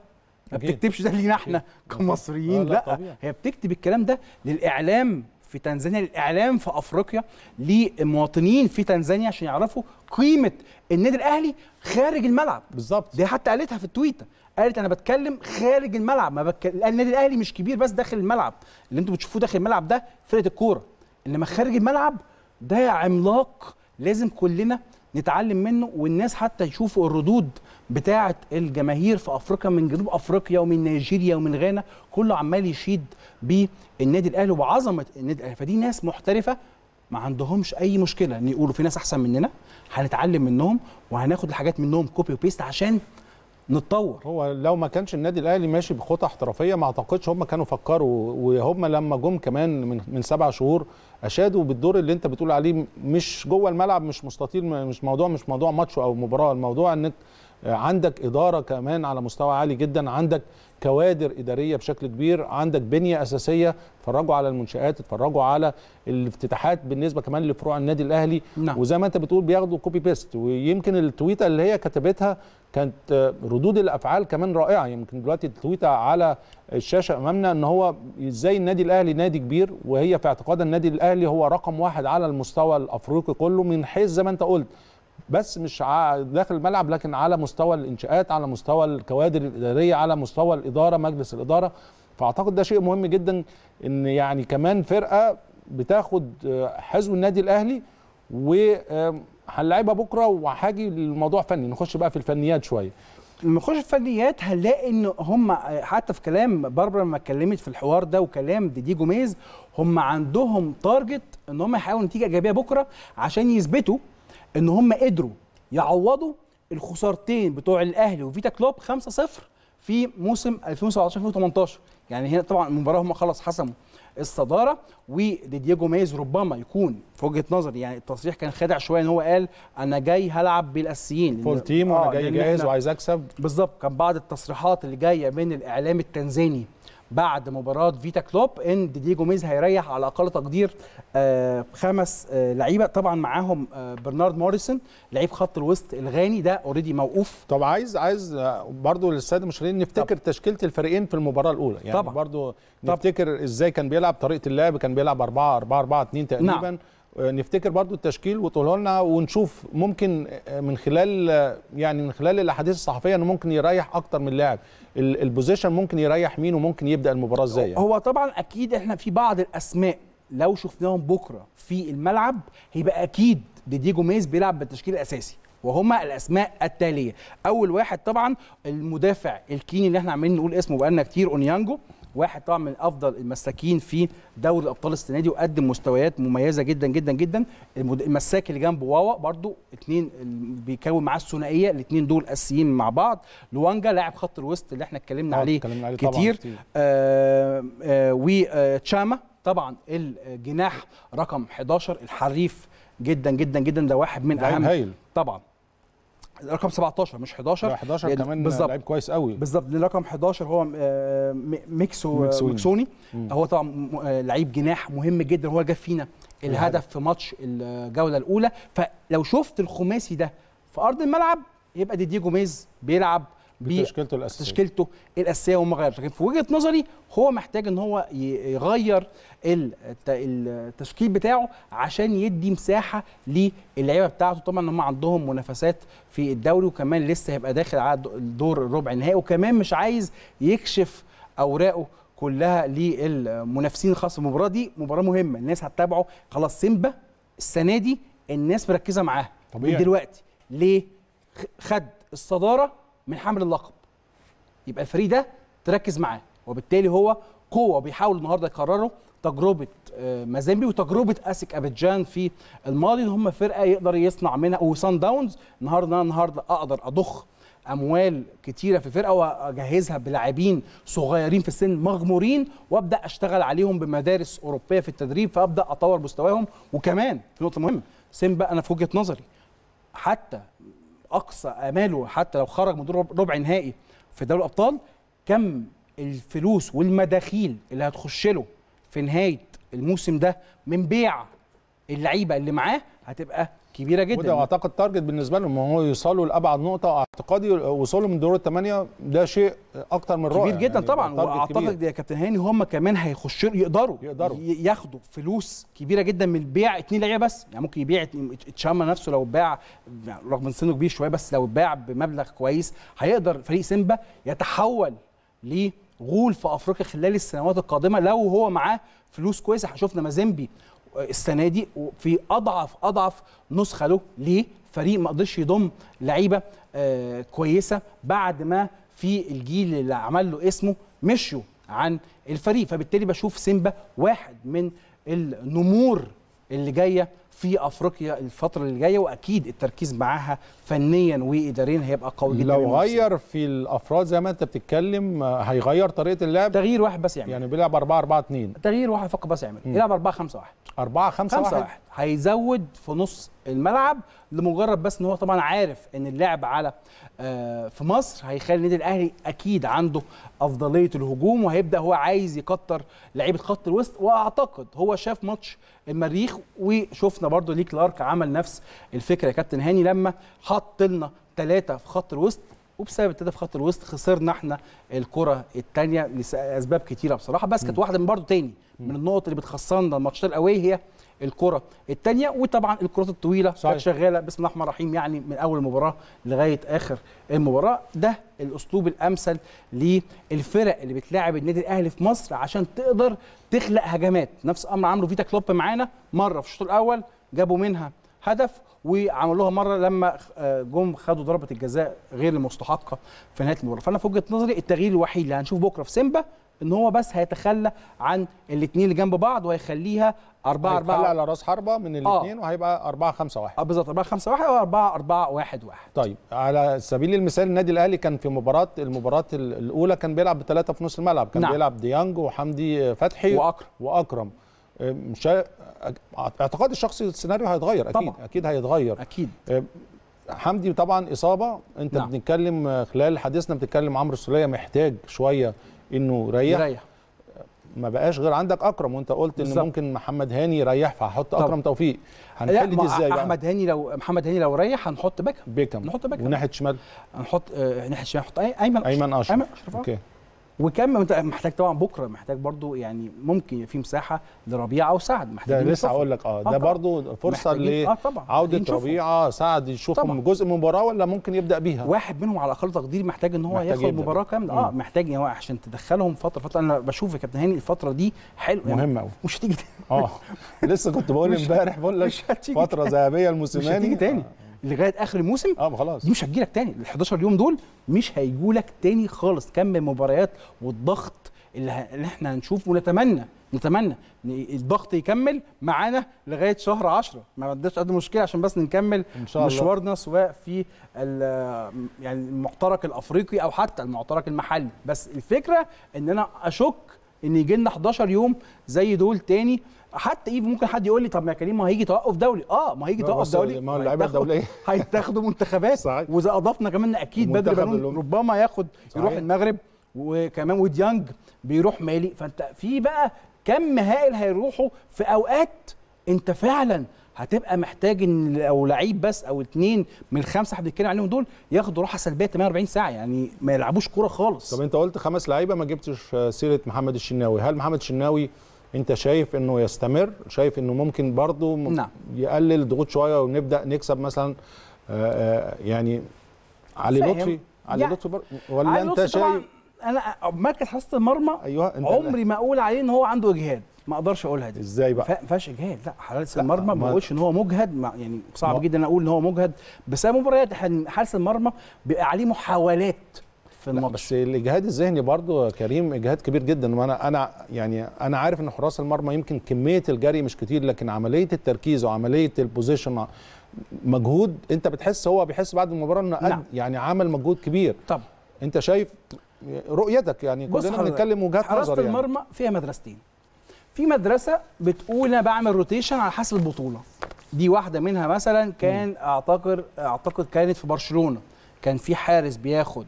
S4: ما. بتكتبش ده لينا إحنا كمصريين
S1: آه، لا،.
S4: هي بتكتب الكلام ده للإعلام في تنزانيا للإعلام في أفريقيا للمواطنين في تنزانيا عشان يعرفوا قيمة النادي الأهلي خارج الملعب.
S1: بالظبط.
S4: دي حتى قالتها في التويتر. قالت أنا بتكلم خارج الملعب. ما بتكلم النادي الأهلي مش كبير بس داخل الملعب. اللي أنتوا بتشوفوه داخل الملعب ده فرقة الكورة. إنما خارج الملعب ده عملاق لازم كلنا نتعلم منه والناس حتى يشوفوا الردود بتاعه الجماهير في أفريقيا من جنوب أفريقيا ومن نيجيريا ومن غانا كله عمال يشيد بالنادي الأهلي وعظمة النادي الأهلي. فدي ناس محترفة ما عندهمش أي مشكلة. إن يقولوا في ناس أحسن مننا هنتعلم منهم وهناخد الحاجات منهم copy و paste عشان نتطور.
S1: هو لو ما كانش النادي الأهلي ماشي بخطى احترافية ما أعتقدش هم كانوا فكروا وهم لما جم كمان من من سبع شهور اشادوا بالدور اللي أنت بتقول عليه مش جوه الملعب مش مستطيل مش موضوع مش موضوع ماتش أو مباراة. الموضوع انك عندك إدارة كمان على مستوى عالي جدا عندك كوادر إدارية بشكل كبير. عندك بنية أساسية اتفرجوا على المنشآت اتفرجوا على الافتتاحات بالنسبة كمان لفروع النادي الأهلي.
S4: نعم.
S1: وزي ما انت بتقول بياخدوا copy paste ويمكن ال tweet ة اللي هي كتبتها كانت ردود الأفعال كمان رائعة. يمكن دلوقتي ال tweet ة على الشاشة أمامنا إن هو إزاي النادي الأهلي نادي كبير وهي في اعتقاد النادي الأهلي هو رقم واحد على المستوى الأفريقي كله من حيث زي ما انت قلت. بس مش داخل الملعب لكن على مستوى الإنشاءات على مستوى الكوادر الإدارية على مستوى الإدارة مجلس الإدارة. فأعتقد ده شيء مهم جدا إن يعني كمان فرقة بتاخد آه، حذو النادي الأهلي وهنلعبها بكرة وهاجي للموضوع فني. نخش بقى في الفنيات شوية.
S4: لما نخش في الفنيات هنلاقي إن هم حتى في كلام باربرا لما اتكلمت في الحوار ده وكلام ديدي جوميز هم عندهم target إن هم يحققوا نتيجة إيجابية بكرة عشان يثبتوا ان هم قدروا يعوضوا الخسارتين بتوع الاهلي وفيتا كلوب 5-0 في موسم 2017 2018 يعني هنا طبعا المباراة هم خلاص حسموا الصدارة وديدييه جوميز ربما يكون في وجهة نظري يعني التصريح كان خادع شوية إن هو قال أنا جاي هلعب
S1: بالأساسيين.
S4: full
S1: team وأنا
S4: آه،
S1: جاي جاهز وعايز أكسب.
S4: بالظبط كان بعض التصريحات اللي جاية من الإعلام التنزاني. بعد مباراة فيتا كلوب إن ديدي جوميز هيريح على أقل تقدير آه خمس آه لعيبة طبعا معاهم آه برنارد موريسون لعيب خط الوسط الغاني ده already موقوف
S1: طب عايز عايز برضو للسادة المشاهدين نفتكر
S4: طب.
S1: تشكيلة الفريقين في المباراة الأولى يعني
S4: طبعا.
S1: برضو. نفتكر إزاي كان بيلعب طريقة اللعب كان بيلعب 4 4 4 2 تقريبا
S4: نعم.
S1: نفتكر برضو التشكيل وتقوله لنا ونشوف ممكن من خلال يعني من خلال الأحاديث الصحفية إنه ممكن يريح أكتر من لاعب. ال- ال position ممكن يريح مين وممكن يبدأ المباراة إزاي يعني.
S4: هو طبعا أكيد إحنا في بعض الأسماء لو شفناهم بكرة في الملعب هيبقى أكيد ديدي جوميز بيلعب بالتشكيل الأساسي وهما الأسماء التالية. أول واحد طبعا المدافع الكيني اللي إحنا عمالين نقول اسمه بقالنا كتير أونيانجو. واحد طبعا من أفضل المساكين في دوري الأبطال السنة دي وقدم مستويات مميزة جدا جدا جدا. المساك اللي جنبه واوا برضو اتنين ال- بيكون معاه الثنائية الاثنين دول أساسيين مع بعض. لوانجا لاعب خط الوسط اللي إحنا اتكلمنا
S1: آه،
S4: عليه
S1: عليه طبعاً
S4: كتير.
S1: كتير.
S4: آه آه وتشاما طبعا الجناح رقم 11 الحريف جدا جدا جدا. ده واحد من أهم
S1: هايل.
S4: طبعا. رقم 17 مش 11
S1: لا، 11
S4: لأن-
S1: كمان لعيب كويس قوي.
S4: بالظبط لأن رقم 11 هو آه، ميكسو
S1: ميكسوني.
S4: ميكسوني.
S1: مم.
S4: هو طبعا آه، لعيب جناح مهم جدا. هو جاب فينا الهدف في ماتش الجولة الأولى. فلو شفت الخماسي ده في أرض الملعب يبقى ديدي جوميز بيلعب
S1: بتشكيلته الأساسية.
S4: تشكيلته الأساسية وما غيرش. لكن في وجهة نظري هو محتاج إن هو يغير الت- التشكيل بتاعه عشان يدي مساحة للعيبة بتاعته. طبعا هم عندهم منافسات في الدوري وكمان لسه هيبقى داخل على الدور الربع النهائي وكمان مش عايز يكشف أوراقه كلها للمنافسين الخاص بالمباراه دي. مباراة مهمة الناس هتتابعه. خلاص سيمبا السنة دي الناس مركزة معاه.
S1: طبيعي.
S4: دلوقتي ليه خد الصدارة من حمل اللقب. يبقى الفريق ده تركز معاه وبالتالي هو قوة بيحاول النهارده يكرروا تجربة آه، مازيمبي وتجربة اسك ابيجان في الماضي. ان هم فرقة يقدر يصنع منها وسان داونز النهارده النهارده أقدر أضخ أموال كتيرة في الفرقه وأجهزها بلاعبين صغيرين في السن مغمورين وأبدأ أشتغل عليهم بمدارس أوروبية في التدريب فأبدأ أطور مستواهم. وكمان في نقطة مهمة سيمبا أنا في وجهة نظري حتى أقصى آماله حتى لو خرج من دور ربع نهائي في دوري الأبطال كم الفلوس والمداخيل اللي هتخش له في نهاية الموسم ده من بيع اللعيبة اللي معاه هتبقى كبيرة
S1: وده
S4: جدا
S1: أعتقد target بالنسبة لهم هو يوصلوا لأبعد نقطة واعتقادي وصولهم من دور الثمانيه ده شيء أكتر من رائع.
S4: كبير جدا
S1: يعني
S4: طبعا. وأعتقد يا كابتن هاني هم كمان هيخشوا يقدروا
S1: يقدروا.
S4: ياخدوا فلوس كبيرة جدا من بيع اتنين لعيبة بس. يعني ممكن يبيع تشاما نفسه لو باع يعني رغم إن سنه كبير شوية بس لو اتباع بمبلغ كويس هيقدر فريق سيمبا يتحول لغول في أفريقيا خلال السنوات القادمة لو هو معاه فلوس كويسة. إحنا شفنا مازيمبي السنة دي في أضعف أضعف نسخة له ليه فريق ما قدرش يضم لعيبة آه كويسة بعد ما في الجيل اللي عمل له اسمه مشوا عن الفريق. فبالتالي بشوف سيمبا واحد من النمور اللي جاية في أفريقيا الفترة اللي جاية وأكيد التركيز معاها فنيا واداريا هيبقى قوي جدا
S1: لو. غير في الأفراد زي ما أنت بتتكلم آه، هيغير طريقة اللعب؟
S4: تغيير واحد بس يعمل.
S1: يعني بيلعب 4 4 2
S4: تغيير واحد فقط بس يعمل. يلعب 4 5 1
S1: 4 5
S4: 5
S1: 1
S4: 1 هيزود في نص الملعب لمجرد بس إن هو طبعا عارف إن اللعب على في مصر هيخلي النادي الأهلي أكيد عنده أفضلية الهجوم وهيبدأ هو عايز يكتر لعيبة خط الوسط. وأعتقد هو شاف ماتش المريخ وشفنا برضو ليه كلارك عمل نفس الفكرة يا كابتن هاني لما حط لنا ثلاثة في خط الوسط وبسبب التلاتة في خط الوسط خسرنا إحنا الكرة الثانية لأسباب كتيرة بصراحة. بس كانت واحدة من برضو تاني من النقط اللي بتخسرنا الماتشات الاوليه هي الكرة الثانية وطبعا الكرات
S1: الطويلة.
S4: كانت شغالة بسم الله الرحمن الرحيم يعني من أول المباراه لغاية آخر المباراة. ده الأسلوب الأمثل للفرق اللي بتلاعب النادي الأهلي في مصر عشان تقدر تخلق هجمات. نفس أمر عمرو فيتا كلوب معانا مرة في الشوط الأول جابوا منها هدف وعملوها مرة لما آه، جم خدوا ضربة الجزاء غير المستحقة في نهاية المباراة. فأنا في وجهة نظري التغيير الوحيد اللي هنشوف بكرة في سيمبا إن هو بس هيتخلى عن الاثنين اللي جنب بعض وهيخليها 4
S1: هيتخلى
S4: 4
S1: على راس حربة من الاثنين وهيبقى 4 5 1
S4: آه بالظبط 4 5 1 أو 4 4 1 1
S1: طيب على سبيل المثال النادي الأهلي كان في مباراة المباراة ال- الأولى كان بيلعب بثلاثه في نص الملعب. كان
S4: نعم.
S1: بيلعب ديانج وحمدي فتحي
S4: وأكرم.
S1: وأكرم. أه، مش ه- اعتقادي الشخصي السيناريو هيتغير. أكيد
S4: طبعا.
S1: أكيد هيتغير. أكيد. حمدي طبعا إصابة. أنت
S4: نعم.
S1: بنتكلم آه، خلال حديثنا بتتكلم عمرو السوليه محتاج شوية إنه يريح.
S4: يريح.
S1: ما بقاش غير عندك أكرم وأنت قلت إن
S4: بالظبط.
S1: ممكن محمد هاني يريح فهحط. أكرم توفيق. هنحل دي إزاي
S4: أحمد هاني لو محمد هاني لو ريح هنحط
S1: بيكم.
S4: نحط باكم.
S1: وناحيه شمال؟
S4: هنحط آه ناحية الشمال نحط أي- أيمن
S1: أيمن أشرف.
S4: أيمن أشرف. آه.
S1: okay.
S4: وكم محتاج طبعا بكرة محتاج برضو يعني ممكن في مساحة لربيعه أو سعد
S1: ده
S4: محتاج
S1: لسه هقول لك آه ده
S4: طبعا.
S1: برضو فرصة
S4: محتاجين-
S1: لعوده
S4: محتاجين نشوفهم.
S1: ربيعه سعد يشوفهم. جزء من المباراه ولا ممكن يبدأ بيها؟
S4: واحد منهم على أقل تقدير محتاج إن هو ياخد. مباراة كاملة.
S1: آه.
S4: محتاج يعني عشان تدخلهم فترة فترة. أنا بشوف يا كابتن هاني الفترة دي حلو يعني
S1: مهم قوي
S4: مش هتيجي تاني.
S1: آه. لسه كنت بقول امبارح بقول لك فترة ذهبية الموسيماني
S4: مش هتيجي تاني. لغاية آخر الموسم؟
S1: آه خلاص.
S4: دي مش هتجيلك تاني. ال 11 يوم دول مش هيجولك تاني خالص. كم المباريات والضغط اللي, ه... اللي إحنا هنشوفه. ونتمنى نتمنى إن الضغط يكمل معانا لغاية شهر 10 ما عندناش قد مشكلة عشان بس نكمل
S1: إن شاء الله.
S4: مشوارنا سواء في يعني المعترك الأفريقي أو حتى المعترك المحلي. بس الفكرة إن أنا أشك إن يجي لنا 11 يوم زي دول تاني حتى إيه ممكن حد يقول لي طب ما يا كريم ما هيجي توقف دولي. آه ما هيجي توقف دولي.
S1: ما
S4: اللعيبة
S1: الدولية.
S4: هيتاخدوا منتخبات.
S1: صحيح.
S4: وإذا أضفنا كمان أكيد بدر بنون ربما ياخد يروح
S1: صحيح.
S4: المغرب وكمان وديانج بيروح مالي. فأنت في بقى كم هائل هيروحوا في أوقات أنت فعلا هتبقى محتاج إن لو لعيب بس أو اتنين من الخمسة إحنا بنتكلم عليهم دول ياخدوا راحة سلبية 48 ساعة. يعني ما يلعبوش كورة خالص.
S1: طب أنت قلت خمس لعيبة ما جبتش سيرة محمد الشناوي. هل محمد الشناوي انت شايف انه يستمر؟ شايف انه ممكن برضه م-
S4: نعم.
S1: يقلل ضغوط شوية ونبدأ نكسب مثلا آه، آه، يعني علي. لطفي؟ علي
S4: يعني
S1: لطفي بر... ولا
S4: علي
S1: انت شايف؟
S4: أنا مركز حراسه المرمى
S1: أيوه أنت
S4: عمري ما أقول عليه إن هو عنده إجهاد. ما أقدرش أقولها دي.
S1: إزاي
S4: ما
S1: بقى
S4: فيهاش إجهاد. لا حارس المرمى ما
S1: ما-
S4: بقولش إن هو مجهد. ما يعني صعب
S1: ما-
S4: جدا أقول إن هو مجهد. بسبب مباريات حارس المرمى بيبقى عليه محاولات. في الماتش.
S1: بس الإجهاد الذهني برضه يا كريم إجهاد كبير جدا. وأنا أنا يعني أنا عارف إن حراس المرمى يمكن كمية الجري مش كتير لكن عملية التركيز وعملية ال position مجهود. أنت بتحس هو بيحس بعد المباراة إنه
S4: نعم.
S1: يعني عمل مجهود كبير.
S4: طب.
S1: أنت شايف رؤيتك؟ يعني كلنا بنتكلم وجهات
S4: حراسه
S1: نظر يعني.
S4: المرمى فيها مدرستين. في مدرسة بتقول أنا بعمل روتيشن على حسب البطولة. دي واحدة منها مثلا كان اعتقد أعتقد كانت في برشلونة. كان في حارس بياخد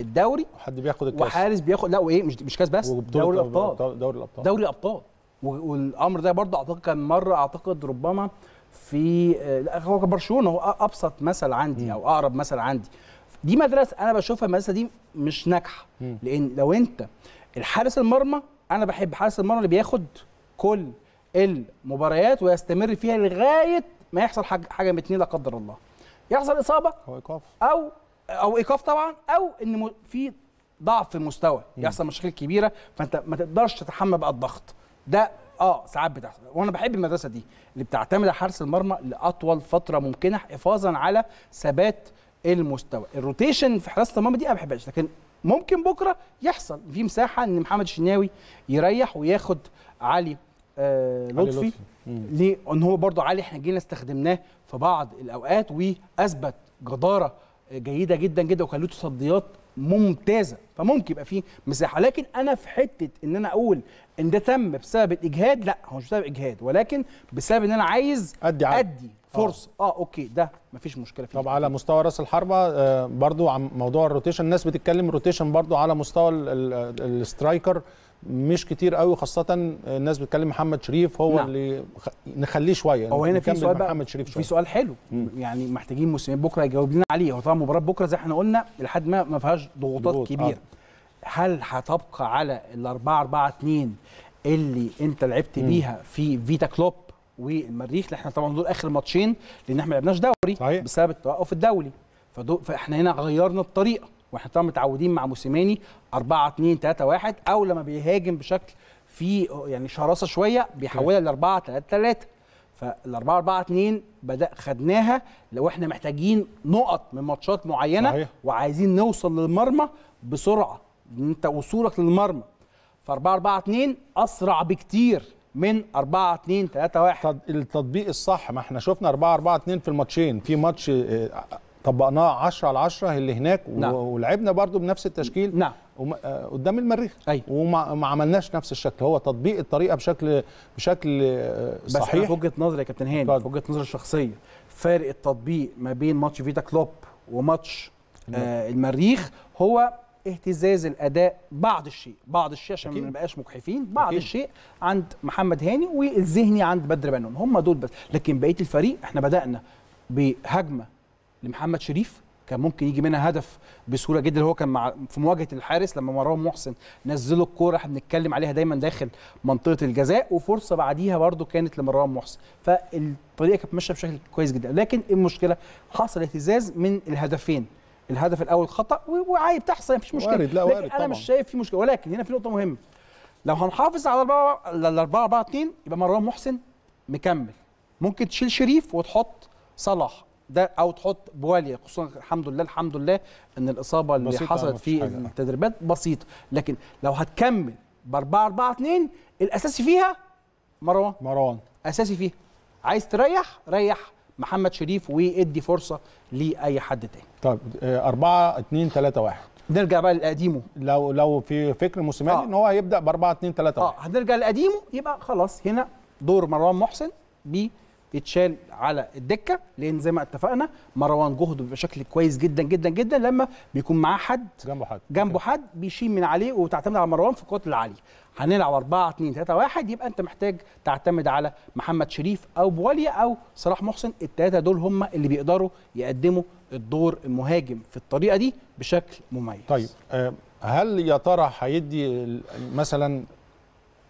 S4: الدوري
S1: حد بياخد الكاس.
S4: وحارس بياخد لا وإيه مش مش كاس بس دوري الأبطال.
S1: دوري الأبطال.
S4: دوري الأبطال. والأمر ده برضه أعتقد كان مرة أعتقد ربما في آه، لا هو برشلونة هو أبسط مثل عندي أو أقرب مثل عندي. دي مدرسة أنا بشوفها المدرسة دي مش
S1: ناجحة.
S4: لأن لو أنت الحارس المرمى أنا بحب حارس المرمى اللي بياخد كل المباريات ويستمر فيها لغاية ما يحصل حاجة حاجة من اتنين لا قدر الله. يحصل إصابة
S1: هو ايقاف
S4: أو أو ايقاف طبعا أو إن في ضعف في المستوى يحصل مشاكل كبيرة فأنت ما تقدرش تتحمل بقى الضغط. ده آه ساعات بتحصل. وأنا بحب المدرسة دي اللي بتعتمد على حارس المرمى لأطول فترة ممكنة حفاظا على ثبات المستوى. الروتيشن في حراسه المرمى دي أنا ما بحبهاش لكن ممكن بكرة يحصل. في مساحة إن محمد الشناوي يريح وياخد علي آه لطفي. ليه؟ إن هو برضو علي إحنا جينا استخدمناه في بعض الأوقات وأثبت جدارة جيدة جدا جدا وكان له تصديات ممتازة. فممكن يبقى فيه مساحة. لكن أنا في حتة إن أنا أقول إن ده تم بسبب الإجهاد لا هو مش بسبب إجهاد ولكن بسبب إن أنا عايز
S1: أدي عدد.
S4: أدي فرصة. آه, okay ده مفيش مشكلة فيه.
S1: طب على مستوى رأس الحربة آه، برضو عن موضوع ال rotation. الناس بتتكلم rotation برضو على مستوى ال- ال- ال striker. مش كتير قوي خاصة الناس بتتكلم محمد شريف هو
S4: نعم.
S1: اللي خ... نخليه شوية
S4: هو هنا في سؤال بقى
S1: محمد شريف
S4: في
S1: شوية
S4: سؤال حلو
S1: مم.
S4: يعني محتاجين موسمين بكرة يجاوب لنا عليه هو طبعا مباراة بكرة زي إحنا قلنا لحد ما ما فيهاش ضغوطات
S1: ضغوط،
S4: كبيرة هل هتبقى على ال 4 4 2 اللي انت لعبت
S1: مم.
S4: بيها في فيتا كلوب والمريخ اللي إحنا طبعا دول آخر ماتشين لأن إحنا ما لعبناش دوري
S1: صحيح.
S4: بسبب التوقف الدولي فدو فاحنا هنا غيرنا الطريقة وإحنا طبعا متعودين مع موسيماني 4 2 3 1 أو لما بيهاجم بشكل في يعني شراسة شوية بيحولها ل 4 3 3 فال 4 4 2 بدأ خدناها لو إحنا محتاجين نقط من ماتشات معينة
S1: صحيح.
S4: وعايزين نوصل للمرمى بسرعة. ان أنت وصولك للمرمى. ف 4 4 2 أسرع بكتير من 4 2 3 1
S1: تط- التطبيق الصح ما إحنا شفنا 4 4 2 في الماتشين. في ماتش آه، طبقناه 10 على 10 اللي هناك
S4: نعم.
S1: ولعبنا برضو بنفس التشكيل
S4: نعم
S1: وم- آه، قدام المريخ
S4: أيوة.
S1: وما ما عملناش نفس الشكل هو تطبيق الطريقة بشكل بشكل آه،
S4: بس
S1: صحيح
S4: في وجهة نظري يا كابتن هاني. في وجهة نظري الشخصية فارق التطبيق ما بين ماتش فيتا كلوب وماتش آه المريخ هو اهتزاز الأداء بعض الشيء بعض الشيء عشان ما. نبقاش مجحفين بعض
S1: أكيد.
S4: الشيء عند محمد هاني والذهني عند بدر بنون هم دول بس لكن بقية الفريق إحنا بدأنا بهجمة لمحمد شريف كان ممكن يجي منها هدف بسهولة جدا هو كان مع في مواجهة الحارس لما مروان محسن نزلوا الكورة. إحنا بنتكلم عليها دايما داخل منطقة الجزاء وفرصة بعديها برده كانت لمروان محسن. فالطريقة كانت ماشية بشكل كويس جدا. لكن المشكلة حصل اهتزاز من الهدفين. الهدف الأول خطأ وعادي بتحصل مفيش مشكلة.
S1: وارد، لا
S4: لكن
S1: وارد
S4: أنا
S1: طبعاً.
S4: مش شايف في مشكلة. ولكن هنا في نقطة مهمة. لو هنحافظ على 4 4 4 2 يبقى مروان محسن مكمل. ممكن تشيل شريف وتحط صلاح. ده أو تحط بواليا خصوصا الحمد لله الحمد لله إن الإصابة اللي حصلت في. التدريبات بسيطة. لكن لو هتكمل ب 4 4 2 الأساسي فيها مروان.
S1: مروان.
S4: أساسي فيها. عايز تريح؟ ريح محمد شريف وادي فرصة لأي حد تاني.
S1: طيب 4 2 3 1
S4: نرجع بقى لقديمه.
S1: لو لو في فكر موسيماني
S4: آه.
S1: إن هو هيبدأ ب 4 2 3
S4: آه
S1: 1
S4: هنرجع لقديمه يبقى خلاص هنا دور مروان محسن بيتشال على الدكة لأن زي ما اتفقنا مروان جهده بيبقى بشكل كويس جدا جدا جدا لما بيكون معاه حد
S1: جنبه حد.
S4: جنبه حد بيشيل من عليه وتعتمد على مروان في الكتله العاليه هنلعب 4 2 3 1 يبقى أنت محتاج تعتمد على محمد شريف أو بواليا أو صلاح محسن. الثلاثه دول هم اللي بيقدروا يقدموا الدور المهاجم في الطريقة دي بشكل مميز.
S1: طيب آه، هل يا ترى هيدي مثلا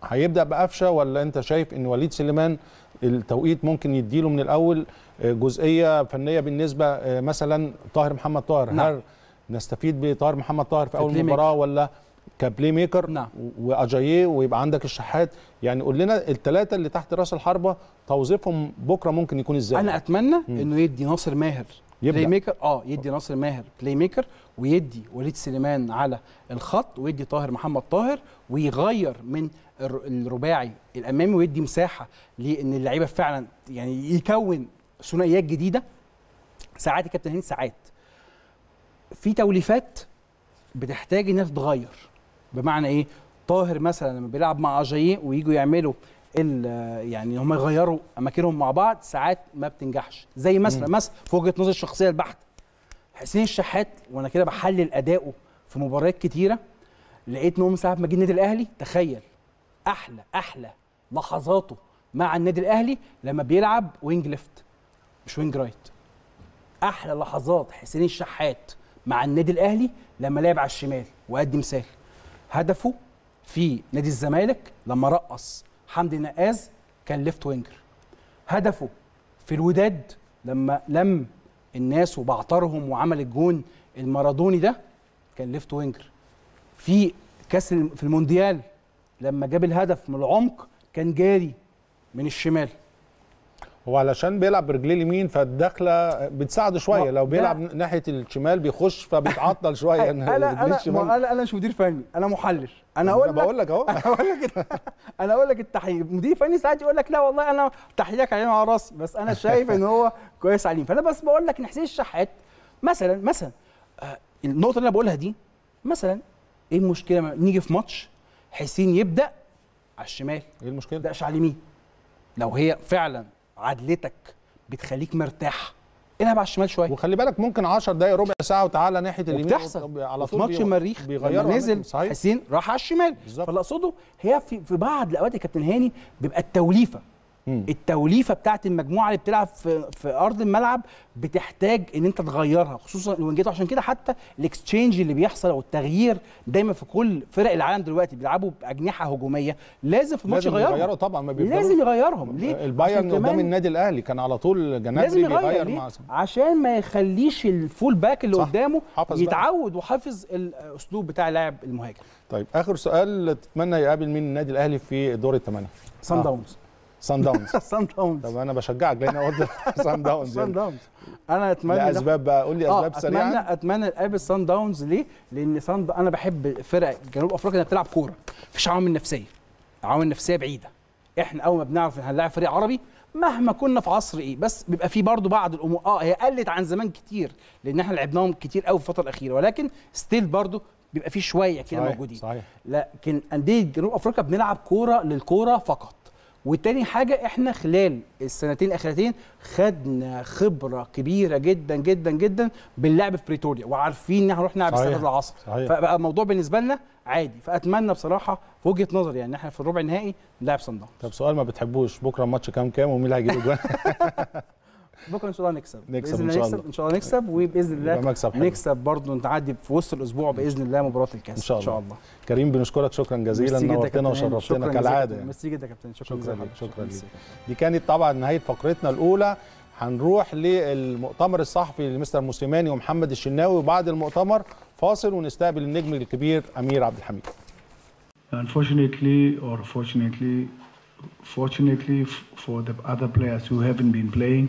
S1: هيبدأ بقفشة ولا أنت شايف إن وليد سليمان التوقيت ممكن يديله من الأول آه، جزئية فنية بالنسبة آه، مثلا طاهر محمد طاهر.
S4: نعم.
S1: هل نستفيد بطاهر محمد طاهر في
S4: أول
S1: مباراة ولا ك playmaker
S4: نعم.
S1: وأجاييه ويبقى عندك الشحات. يعني قول لنا الثلاثه اللي تحت رأس الحربة توظيفهم بكرة ممكن يكون إزاي؟
S4: أنا أتمنى إنه يدي ناصر ماهر
S1: يبدأ.
S4: playmaker آه يدي ناصر ماهر playmaker ويدي وليد سليمان على الخط ويدي طاهر محمد طاهر ويغير من الر- الرباعي الأمامي ويدي مساحة لإن اللعيبة فعلا يعني يكون ثنائيات جديدة. ساعات كابتن هند ساعات. في توليفات بتحتاج إنها تتغير. بمعنى إيه؟ طاهر مثلا لما بيلعب مع أجاييه ويجوا يعملوا يعني هم يغيروا أماكنهم مع بعض ساعات ما بتنجحش. زي مثلا مثلا في وجهة نظري الشخصية البحتة. حسين الشحات وأنا كده بحلل اداؤه في مباريات كتيرة لقيت إن هو من ساعة ما جه النادي الأهلي تخيل أحلى أحلى لحظاته مع النادي الأهلي لما بيلعب وينج ليفت مش وينج رايت أحلى لحظات حسين الشحات مع النادي الأهلي لما لعب على الشمال وادي مثال هدفه في نادي الزمالك لما رقص حمدي نقاز كان ليفت وينجر هدفه في الوداد لما لم الناس وبعترهم وعمل الجون المارادوني ده كان ليفت وينجر في كأس في المونديال لما جاب الهدف من العمق كان جاري من الشمال.
S1: هو علشان بيلعب برجليه اليمين فالدخلة بتساعده
S4: شوية.
S1: لو بيلعب ناحية الشمال بيخش فبيتعطل
S4: شوية.
S1: أنا
S4: أنا أنا أنا مش مدير فني أنا محلل. أنا أقول لك
S1: بقول لك أهو.
S4: أنا أقول لك أنا أقول لك التحليل مدير فني ساعات يقول لك لا والله أنا تحليلك علينا على راسي بس أنا شايف إن هو كويس عليهم فأنا بس بقول لك ان حسين الشحات. مثلا مثلا آه، النقطة اللي أنا بقولها دي مثلا إيه المشكلة نيجي في ماتش حسين يبدأ على الشمال؟
S1: إيه المشكلة؟
S4: ما يبدأش على اليمين. لو هي فعلا عدلتك بتخليك مرتاح. العب على الشمال شوية.
S1: وخلي بالك ممكن 10 دقايق ربع ساعة وتعالى ناحية اليمين
S4: وبتحصل.
S1: على طول
S4: ماتش المريخ لما نزل.
S1: صحيح.
S4: حسين راح على الشمال.
S1: بالظبط.
S4: فاللي أقصده هي في في بعض الأوقات يا كابتن هاني بيبقى التوليفة.
S1: مم.
S4: التوليفة بتاعت المجموعة اللي بتلعب في في أرض الملعب بتحتاج إن أنت تغيرها خصوصا ال wingات عشان كده حتى الاكستشينج اللي بيحصل أو التغيير دايما في كل فرق العالم دلوقتي بيلعبوا بأجنحة هجومية لازم في الماتش
S1: لازم
S4: يغيرهم
S1: يغيروا طبعا ما
S4: لازم يغيرهم ليه
S1: البايرن
S4: عشان
S1: قدام النادي الأهلي كان على طول
S4: لازم
S1: جنابري
S4: يغير
S1: بيغير
S4: ليه؟
S1: مع
S4: عشان ما يخليش ال full back اللي
S1: صح.
S4: قدامه
S1: بقى.
S4: يتعود وحافظ الأسلوب بتاع لاعب المهاجم
S1: طيب آخر سؤال تتمنى يقابل مين النادي الأهلي في دور الثمانية
S4: سان
S1: آه.
S4: داونز
S1: سان داونز
S4: سان داونز
S1: طب أنا بشجعك لأن قلت سان داونز
S4: سان. داونز أنا أتمنى
S1: لاسباب بقى. قول لي أسباب سريعا
S4: اتمنى أتمنى نقابل سان داونز ليه؟ لأن سان أنا بحب فرق جنوب أفريقيا إنها بتلعب كورة. مفيش عوامل نفسية. عوامل نفسية بعيدة. إحنا أول ما بنعرف إن هنلاعب فريق عربي مهما كنا في عصر إيه بس بيبقى في برضه بعض الأمور آه هي قلت عن زمان كتير لأن إحنا لعبناهم كتير قوي في الفترة الأخيرة. ولكن still برضه بيبقى في شوية كده موجودين.
S1: صحيح.
S4: لكن أندية جنوب أفريقيا بنلعب كورة للكورة فقط. وتاني حاجة إحنا خلال السنتين الأخيرتين خدنا خبرة كبيرة جدا جدا جدا باللعب في بريتوريا وعارفين إن إحنا هنروح نلعب. استاد العصر
S1: صحيح.
S4: فبقى الموضوع بالنسبة لنا عادي فأتمنى بصراحة في وجهة نظري يعني إحنا في الربع النهائي نلعب سان داونز
S1: طب سؤال ما بتحبوش بكرة الماتش كام كام ومين اللي هيجيب اجوان
S4: بكره ان شاء الله نكسب
S1: نكسب إن
S4: الله
S1: شاء الله.
S4: إن شاء الله نكسب
S1: وبإذن
S4: الله
S1: مكسب حلو.
S4: نكسب برضه نتعدي في وسط الأسبوع بإذن الله مباراة الكاس
S1: إن شاء الله,
S4: إن شاء الله
S1: كريم بنشكرك شكرا جزيلا
S4: ميرسي جدا يا
S1: نورتنا. وشرفتنا كالعاده
S4: جزيلاً.
S1: يعني.
S4: ميرسي جدا يا كابتن شكرا
S1: شكرا
S4: جزيلا
S1: شكرا لك
S4: ميرسي.
S1: دي كانت طبعا نهاية فقرتنا الأولى هنروح للمؤتمر الصحفي لمستر موسيماني ومحمد الشناوي وبعد المؤتمر فاصل ونستقبل النجم الكبير أمير عبد الحميد
S5: Unfortunately, or fortunately, fortunately for the other players who haven't been playing,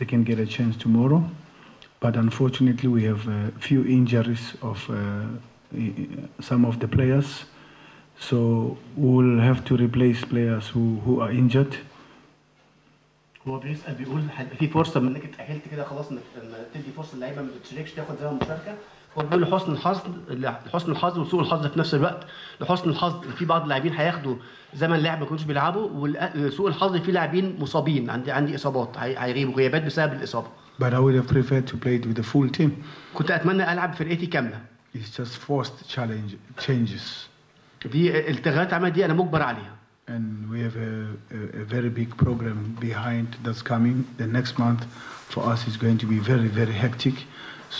S5: they can get a chance tomorrow. But unfortunately, we have a few injuries of uh, i- i- some of the players. So we'll have to replace players who, who are injured.
S6: هو بيسأل بيقول هيبقى في فرصة إنك اتاهلت كده خلاص إنك لما تدي فرصة اللعيبه ما تشاركش تاخد زي مشاركة هو بيقول لحسن الحظ لحسن الحظ وسوء الحظ في نفس الوقت لحسن الحظ في بعض اللاعبين هياخدوا زمن لعب ما كانوش بيلعبوا وسوء الحظ في لاعبين مصابين عندي عندي اصابات هي- هيغيبوا غيابات بسبب الاصابه
S5: But I would have preferred to play it with the full team.
S6: كنت اتمنى العب فرقتي كامله
S5: It's just forced challenge changes.
S6: دي التغييرات عمل دي أنا مجبر عليها
S5: and we have a, a, a very big program behind that's coming. The next month for us is going to be very, very hectic.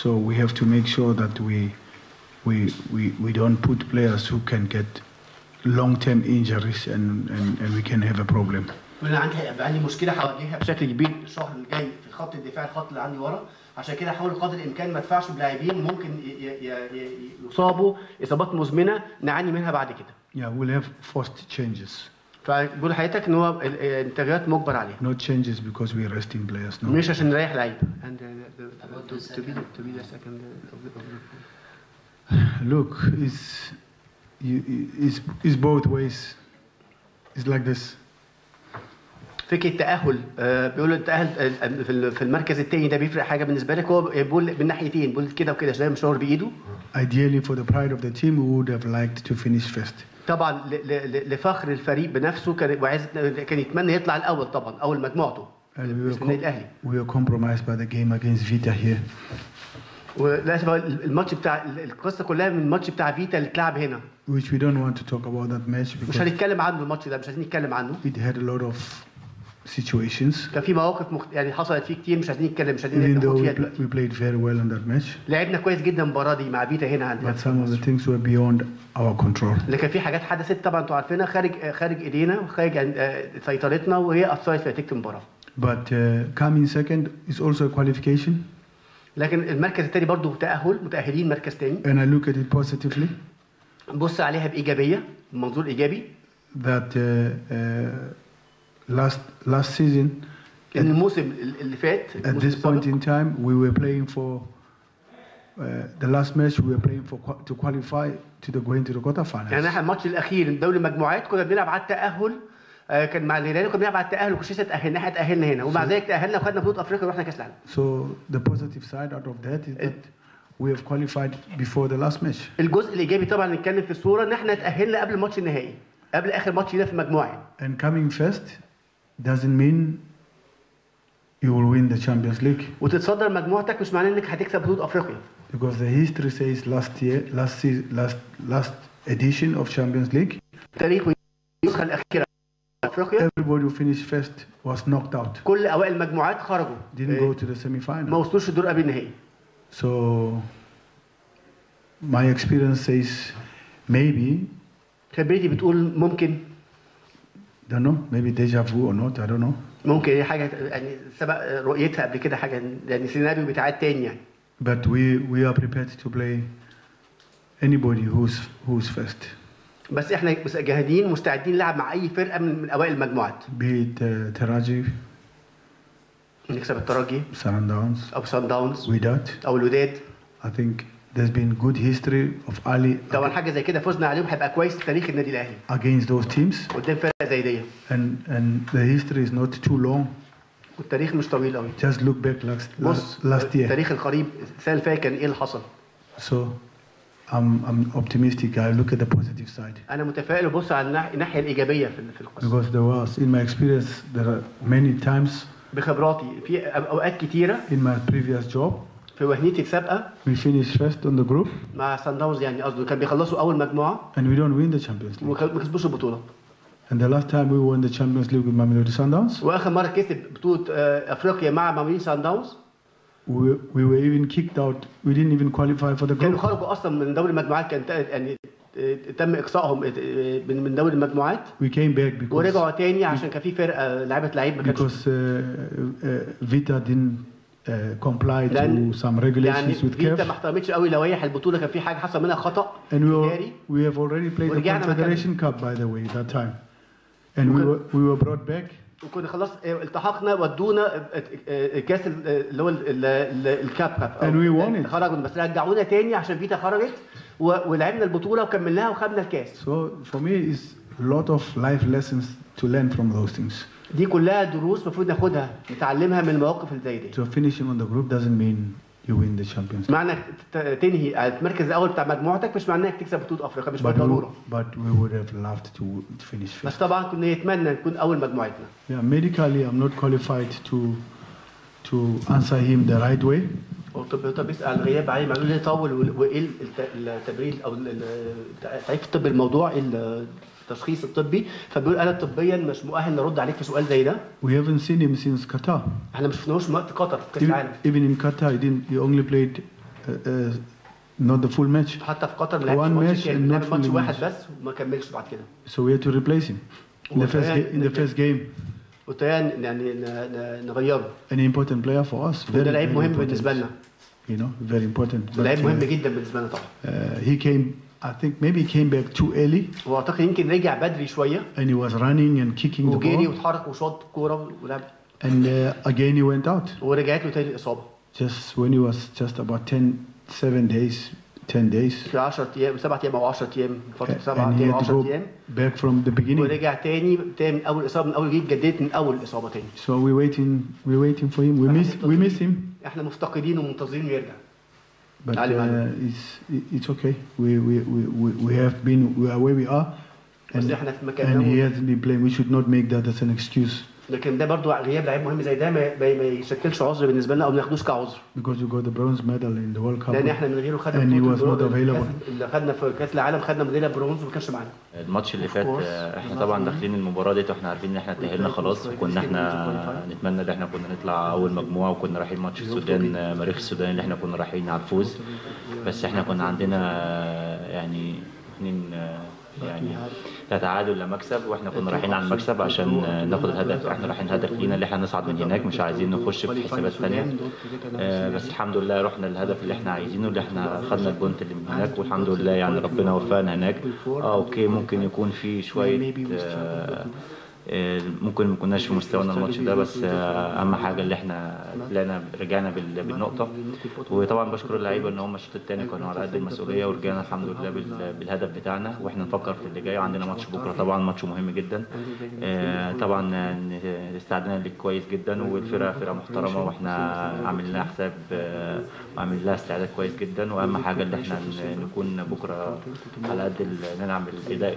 S5: So we have to make sure that we, we, we, we don't put players who can get long-term injuries and, and, and we can have a problem.
S6: أنا عندي هيبقى عندي مشكلة هواجهها بشكل كبير الشهر الجاي في خط الدفاع الخط اللي عندي ورا عشان كده هحاول قدر الإمكان ما ادفعش بلاعبين ممكن يصابوا إصابات مزمنة نعاني منها بعد كده
S5: Yeah, we'll have forced changes.
S6: فبقول لحضرتك إن هو ال- التغييرات مجبر عليها
S5: Not changes because we're resting players. No.
S6: مش عشان نريح لعيبة and the- the- to- the- to be the second of the- of the-
S5: Look, it's, it's, it's both ways. It's like this.
S6: فكرة التاهل آه، بيقول التاهل آه، في ال- في المركز الثاني ده بيفرق حاجة بالنسبة لك هو بيقول من ناحيتين بيقول كده وكده زي مشاور بإيده
S5: Ideally, for the pride of the team, we would have liked to finish first.
S6: طبعا لفخر الفريق بنفسه كان وعايز كان يتمنى يطلع الأول طبعا أول مجموعته للنادي
S5: الأهلي we were compromised by the game against Vita here.
S6: وللأسف الماتش بتاع القصة كلها من الماتش بتاع فيتا اللي اتلعب هنا
S5: which we don't want to talk about that match
S6: مش
S5: because
S6: هنتكلم عنه الماتش ده مش عايزين نتكلم عنه.
S5: it had a lot of situations.
S6: كان في مواقف مخت... يعني حصلت فيه كتير مش عايزين نتكلم مش عايزين
S5: we,
S6: فيها دلوقتي
S5: we played very well in that match,
S6: لعبنا كويس جدا المباراة دي مع فيتا هنا عندنا.
S5: But some of the things were beyond our control.
S6: لكن في حاجات حدثت طبعا أنتوا عارفينها خارج خارج إيدينا وخارج عن- آه، سيطرتنا وهي أثرت في نتيجة المباراة.
S5: But uh, coming second is also a qualification,
S6: لكن المركز الثاني برضه تأهل متأهلين مركز ثاني
S5: and I look at it positively.
S6: نبص عليها بإيجابية بمنظور إيجابي
S5: that uh, uh, last last season,
S6: إن الموسم اللي فات
S5: at this point in time, we were playing for uh, the last match. We were playing for to qualify to the going to the quarterfinals.
S6: يعني إحنا الماتش الأخير دوري المجموعات كنا بنلعب على التأهل آه، كان مع الهلال كنا بنلعب على التأهل وكناش لسه تاهلنا إحنا تأهلنا هنا ومع ذلك تأهلنا وخدنا بطولة أفريقيا ورحنا كأس العالم
S5: So the positive side out of that is that we have qualified before the last match.
S6: الجزء الايجابي طبعا نتكلم في الصورة ان إحنا تاهلنا قبل الماتش النهائي قبل اخر ماتش لينا في المجموعه
S5: And coming first doesn't mean you will win the Champions League
S6: وتتصدر مجموعتك مش معناه انك هتكسب بطوله افريقيا
S5: because the history says last year, last season, last last edition of Champions League,
S6: تاريخ النسخه الاخيره افريقيا
S5: everybody who finished first was knocked out,
S6: كل اوائل المجموعات خرجوا
S5: didn't
S6: آه،
S5: go to the
S6: ما
S5: semi-final.
S6: وصلوش الدور قبل النهائي
S5: So my experience says maybe,
S6: خبرتي بتقول ممكن
S5: don't know, maybe deja vu or not, I don't know.
S6: ممكن هي حاجة يعني سبق رؤيتها قبل كده حاجة يعني سيناريو بيتعاد تاني يعني
S5: But we, we are prepared to play anybody who's who's first,
S6: بس إحنا بس جاهدين مستعدين نلعب مع اي فرقه من, من اوائل المجموعات
S5: be it uh, Taraji,
S6: نكسب الترجي
S5: Sundowns,
S6: او سان داونز
S5: Without.
S6: او الوداد
S5: I think there's been good history of Ali
S6: طبعا حاجه زي كده فوزنا عليهم هيبقى كويس في تاريخ النادي الاهلي
S5: against those teams,
S6: قدام فرقه زي دي
S5: and and the history is not too long.
S6: والتاريخ مش طويل قوي
S5: Just look back last
S6: بص
S5: last, last year.
S6: التاريخ القريب السنه اللي فاتت كان ايه اللي حصل
S5: So I'm, I'm optimistic. I look at the positive side
S6: انا متفائل وبص على الناح- الناحيه الايجابيه في في القصه
S5: because there was, in my experience, there are many times
S6: بخبراتي في اوقات كتيره
S5: in my previous job
S6: في مهنتي السابقه
S5: we finished first on the group
S6: مع سان داونز يعني قصده كان بيخلصوا اول مجموعه
S5: and we don't win the Champions League.
S6: وما كسبوش البطوله
S5: And the last time we won the Champions League with Mamelodi Sundowns,
S6: واخر مره كسب بطوله آه، افريقيا مع مامولين سان داونز
S5: we, we were even kicked out. We didn't even qualify for the
S6: كانوا
S5: group.
S6: خرجوا أصلا من دوري المجموعات كان يعني آه، تم إقصائهم آه، من دوري المجموعات
S5: We came back because
S6: ورجعوا تاني عشان كان في فرقة لعيبه لعيب ما كانش
S5: because uh, uh, Vita didn't uh, comply to some regulations
S6: يعني
S5: with
S6: فيتا ما
S5: CAF.
S6: احترمتش قوي لوائح البطولة كان في حاجة حصل منها خطأ
S5: And we, were, we have already played the Confederation Cup, by the way, that time. And we were, we were brought back.
S6: وكنا خلاص آه، التحقنا ودونا آه، آه، كاس آه، اللي هو ال- ال- ال- الكاب كاب
S5: And we won it.
S6: خرجوا بس رجعونا تاني عشان فيتا خرجت ولعبنا البطوله وكملناها وخدنا الكاس
S5: So for me, it's a lot of life lessons to learn from those things.
S6: دي كلها دروس المفروض ناخدها نتعلمها من المواقف اللي زي دي
S5: So finishing on the group doesn't mean you win the Champions.
S6: معنى تنهي المركز الأول بتاع مجموعتك مش معناه انك تكسب بطوله افريقيا مش بالضروره
S5: but we would have loved to finish
S6: بس
S5: fifth.
S6: طبعا كنا نتمنى نكون اول مجموعتنا
S5: Yeah, medically, I'm not qualified to to answer him the right way.
S6: وطب طب بيسال غياب علي معلول ليه طول وإيه الت- التبرير أو تعريف الطب الموضوع التشخيص الطبي فبيقول أنا طبيا مش مؤهل نرد عليك في سؤال زي ده
S5: We haven't seen him since Qatar.
S6: إحنا ما شفناهوش من وقت قطر في
S5: كأس
S6: العالم
S5: even in Qatar, he didn't. He only played uh, uh, not the full match.
S6: حتى في قطر ما لعبش ماتش ماتش واحد. بس وما كملش بعد كده
S5: So we had to replace him in the first in the first game.
S6: وتاني يعني ن- ن- نغيره
S5: An important player for us.
S6: وده لعيب
S5: very
S6: مهم
S5: important.
S6: بالنسبه لنا
S5: You know, very important. But,
S6: لعيب مهم
S5: uh,
S6: جدا بالنسبه لنا طبعا
S5: uh, he came. I think maybe he came back too early,
S6: واعتقد يمكن رجع بدري شويه
S5: and he was running and kicking the
S6: وجري
S5: ball,
S6: واتحرك وشاط كوره ولعب
S5: and uh, again he went out.
S6: ورجعت له تاني الاصابه
S5: Just when he was just about 10, seven days, 10 days,
S6: في 10 ايام 7 ايام او 10 ايام فتره 7
S5: and he
S6: ايام او
S5: had to
S6: 10
S5: go
S6: ايام
S5: back from the beginning.
S6: ورجع تاني تاني من اول اصابه من اول جديد جددت من اول اصابه تاني
S5: So we're waiting. We're waiting for him. We miss. We miss him,
S6: احنا مفتقدين ومنتظرين يرجع
S5: but
S6: Ali Manu.
S5: uh, it's it's okay. We we, we we we have been. We are where we are,
S6: بس
S5: and
S6: احنا في
S5: and he
S6: مكاننا
S5: hasn't been playing. We should not make that as an excuse
S6: لكن ده برضو غياب لعيب مهم زي ده ما, ما يشكلش عذر بالنسبة لنا أو ما ناخدوش كعذر.
S5: Because you got the bronze medal in the World Cup.
S6: لأن إحنا من غيره خدنا
S5: And he
S6: بطولة
S5: was not
S6: البرو-
S5: available.
S6: الكاس اللي خدنا في كأس العالم خدنا ميدالية برونز وما كانش معانا.
S7: الماتش اللي فات آه، إحنا طبعا داخلين المباراة ديت وإحنا عارفين إن إحنا اتأهلنا خلاص وكنا إحنا نتمنى إن إحنا كنا نطلع أول مجموعة وكنا رايحين ماتش السودان آه، مريخ السودان اللي إحنا كنا رايحين على الفوز. بس إحنا كنا عندنا آه، يعني اتنين آه، يعني لا تعادل لا مكسب وإحنا كنا رايحين على المكسب عشان ناخد الهدف. إحنا رايحين هدف لينا اللي إحنا نصعد من هناك مش عايزين نخش في حسابات ثانية آه، بس الحمد لله رحنا للهدف اللي إحنا عايزينه اللي إحنا خدنا البونت اللي من هناك والحمد لله يعني ربنا وفقنا هناك. آه أوكي ممكن يكون في شوية آه، ممكن ما كناش في مستوانا الماتش ده بس آه، اهم حاجة اللي إحنا طلعنا رجعنا بال- بالنقطه وطبعا بشكر اللعيبه ان هم الشوط الثاني كانوا على قد المسؤوليه ورجعنا الحمد لله بال- بالهدف بتاعنا وإحنا نفكر في اللي جاي وعندنا ماتش بكره طبعا ماتش مهم جدا آه، طبعا آه، استعدنا ليه كويس جدا والفرقه فرقه محترمه وإحنا عاملين لها حساب آه، وعاملين لها استعداد كويس جدا واهم حاجة اللي إحنا نكون بكره على قد نلعب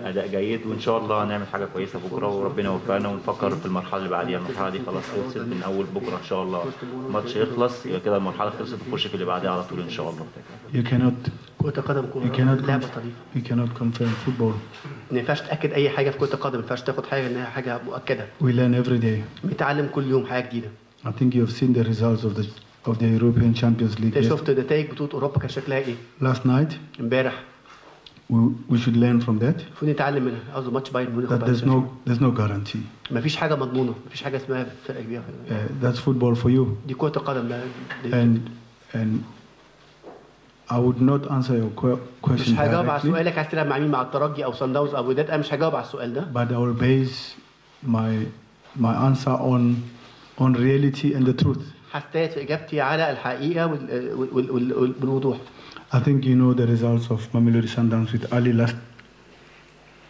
S7: اداء جيد وان شاء الله نعمل حاجة كويسه بكره وربنا يوفقنا ونفكر في المرحلة اللي بعديها المرحلة دي خلاص خلصت من أول بكرة إن شاء الله الماتش يخلص يبقى كده المرحلة خلصت نخش في اللي بعديها على طول إن شاء الله
S5: You cannot.
S6: كرة القدم
S5: You
S6: كوره
S5: cannot.
S6: لعبة
S5: Conf-
S6: طريقه
S5: you cannot confirm football.
S6: ما ينفعش تأكد أي حاجة في كرة القدم ما ينفعش تاخد حاجة إنها حاجة مؤكدة
S5: We learn every day.
S6: بنتعلم كل يوم حاجة جديدة
S5: I think you have seen the results of the of the European Champions League.
S6: شفت نتائج بطولة أوروبا كان شكلها إيه
S5: Last night,
S6: امبارح
S5: we, should learn from that.
S6: المفروض نتعلم منها قصده ماتش بايرن ميونخ
S5: That. there's no there's no guarantee.
S6: ما فيش حاجة مضمونه ما فيش حاجة اسمها فرقه كبيره
S5: Uh, that's football for you.
S6: دي كره القدم ده
S5: And and I would not answer your que- question
S6: مش هجاوب على سؤالك. عايز تلعب مع مين؟ مع الترجي أو صن داونز أو وداد أنا مش هجاوب على السؤال ده.
S5: But I will base my my answer on on reality and the truth.
S6: هستند في إجابتي على الحقيقة وال- وال- وال- وال- والوضوح.
S5: I think you know the results of Mamelodi Sundowns with Ali last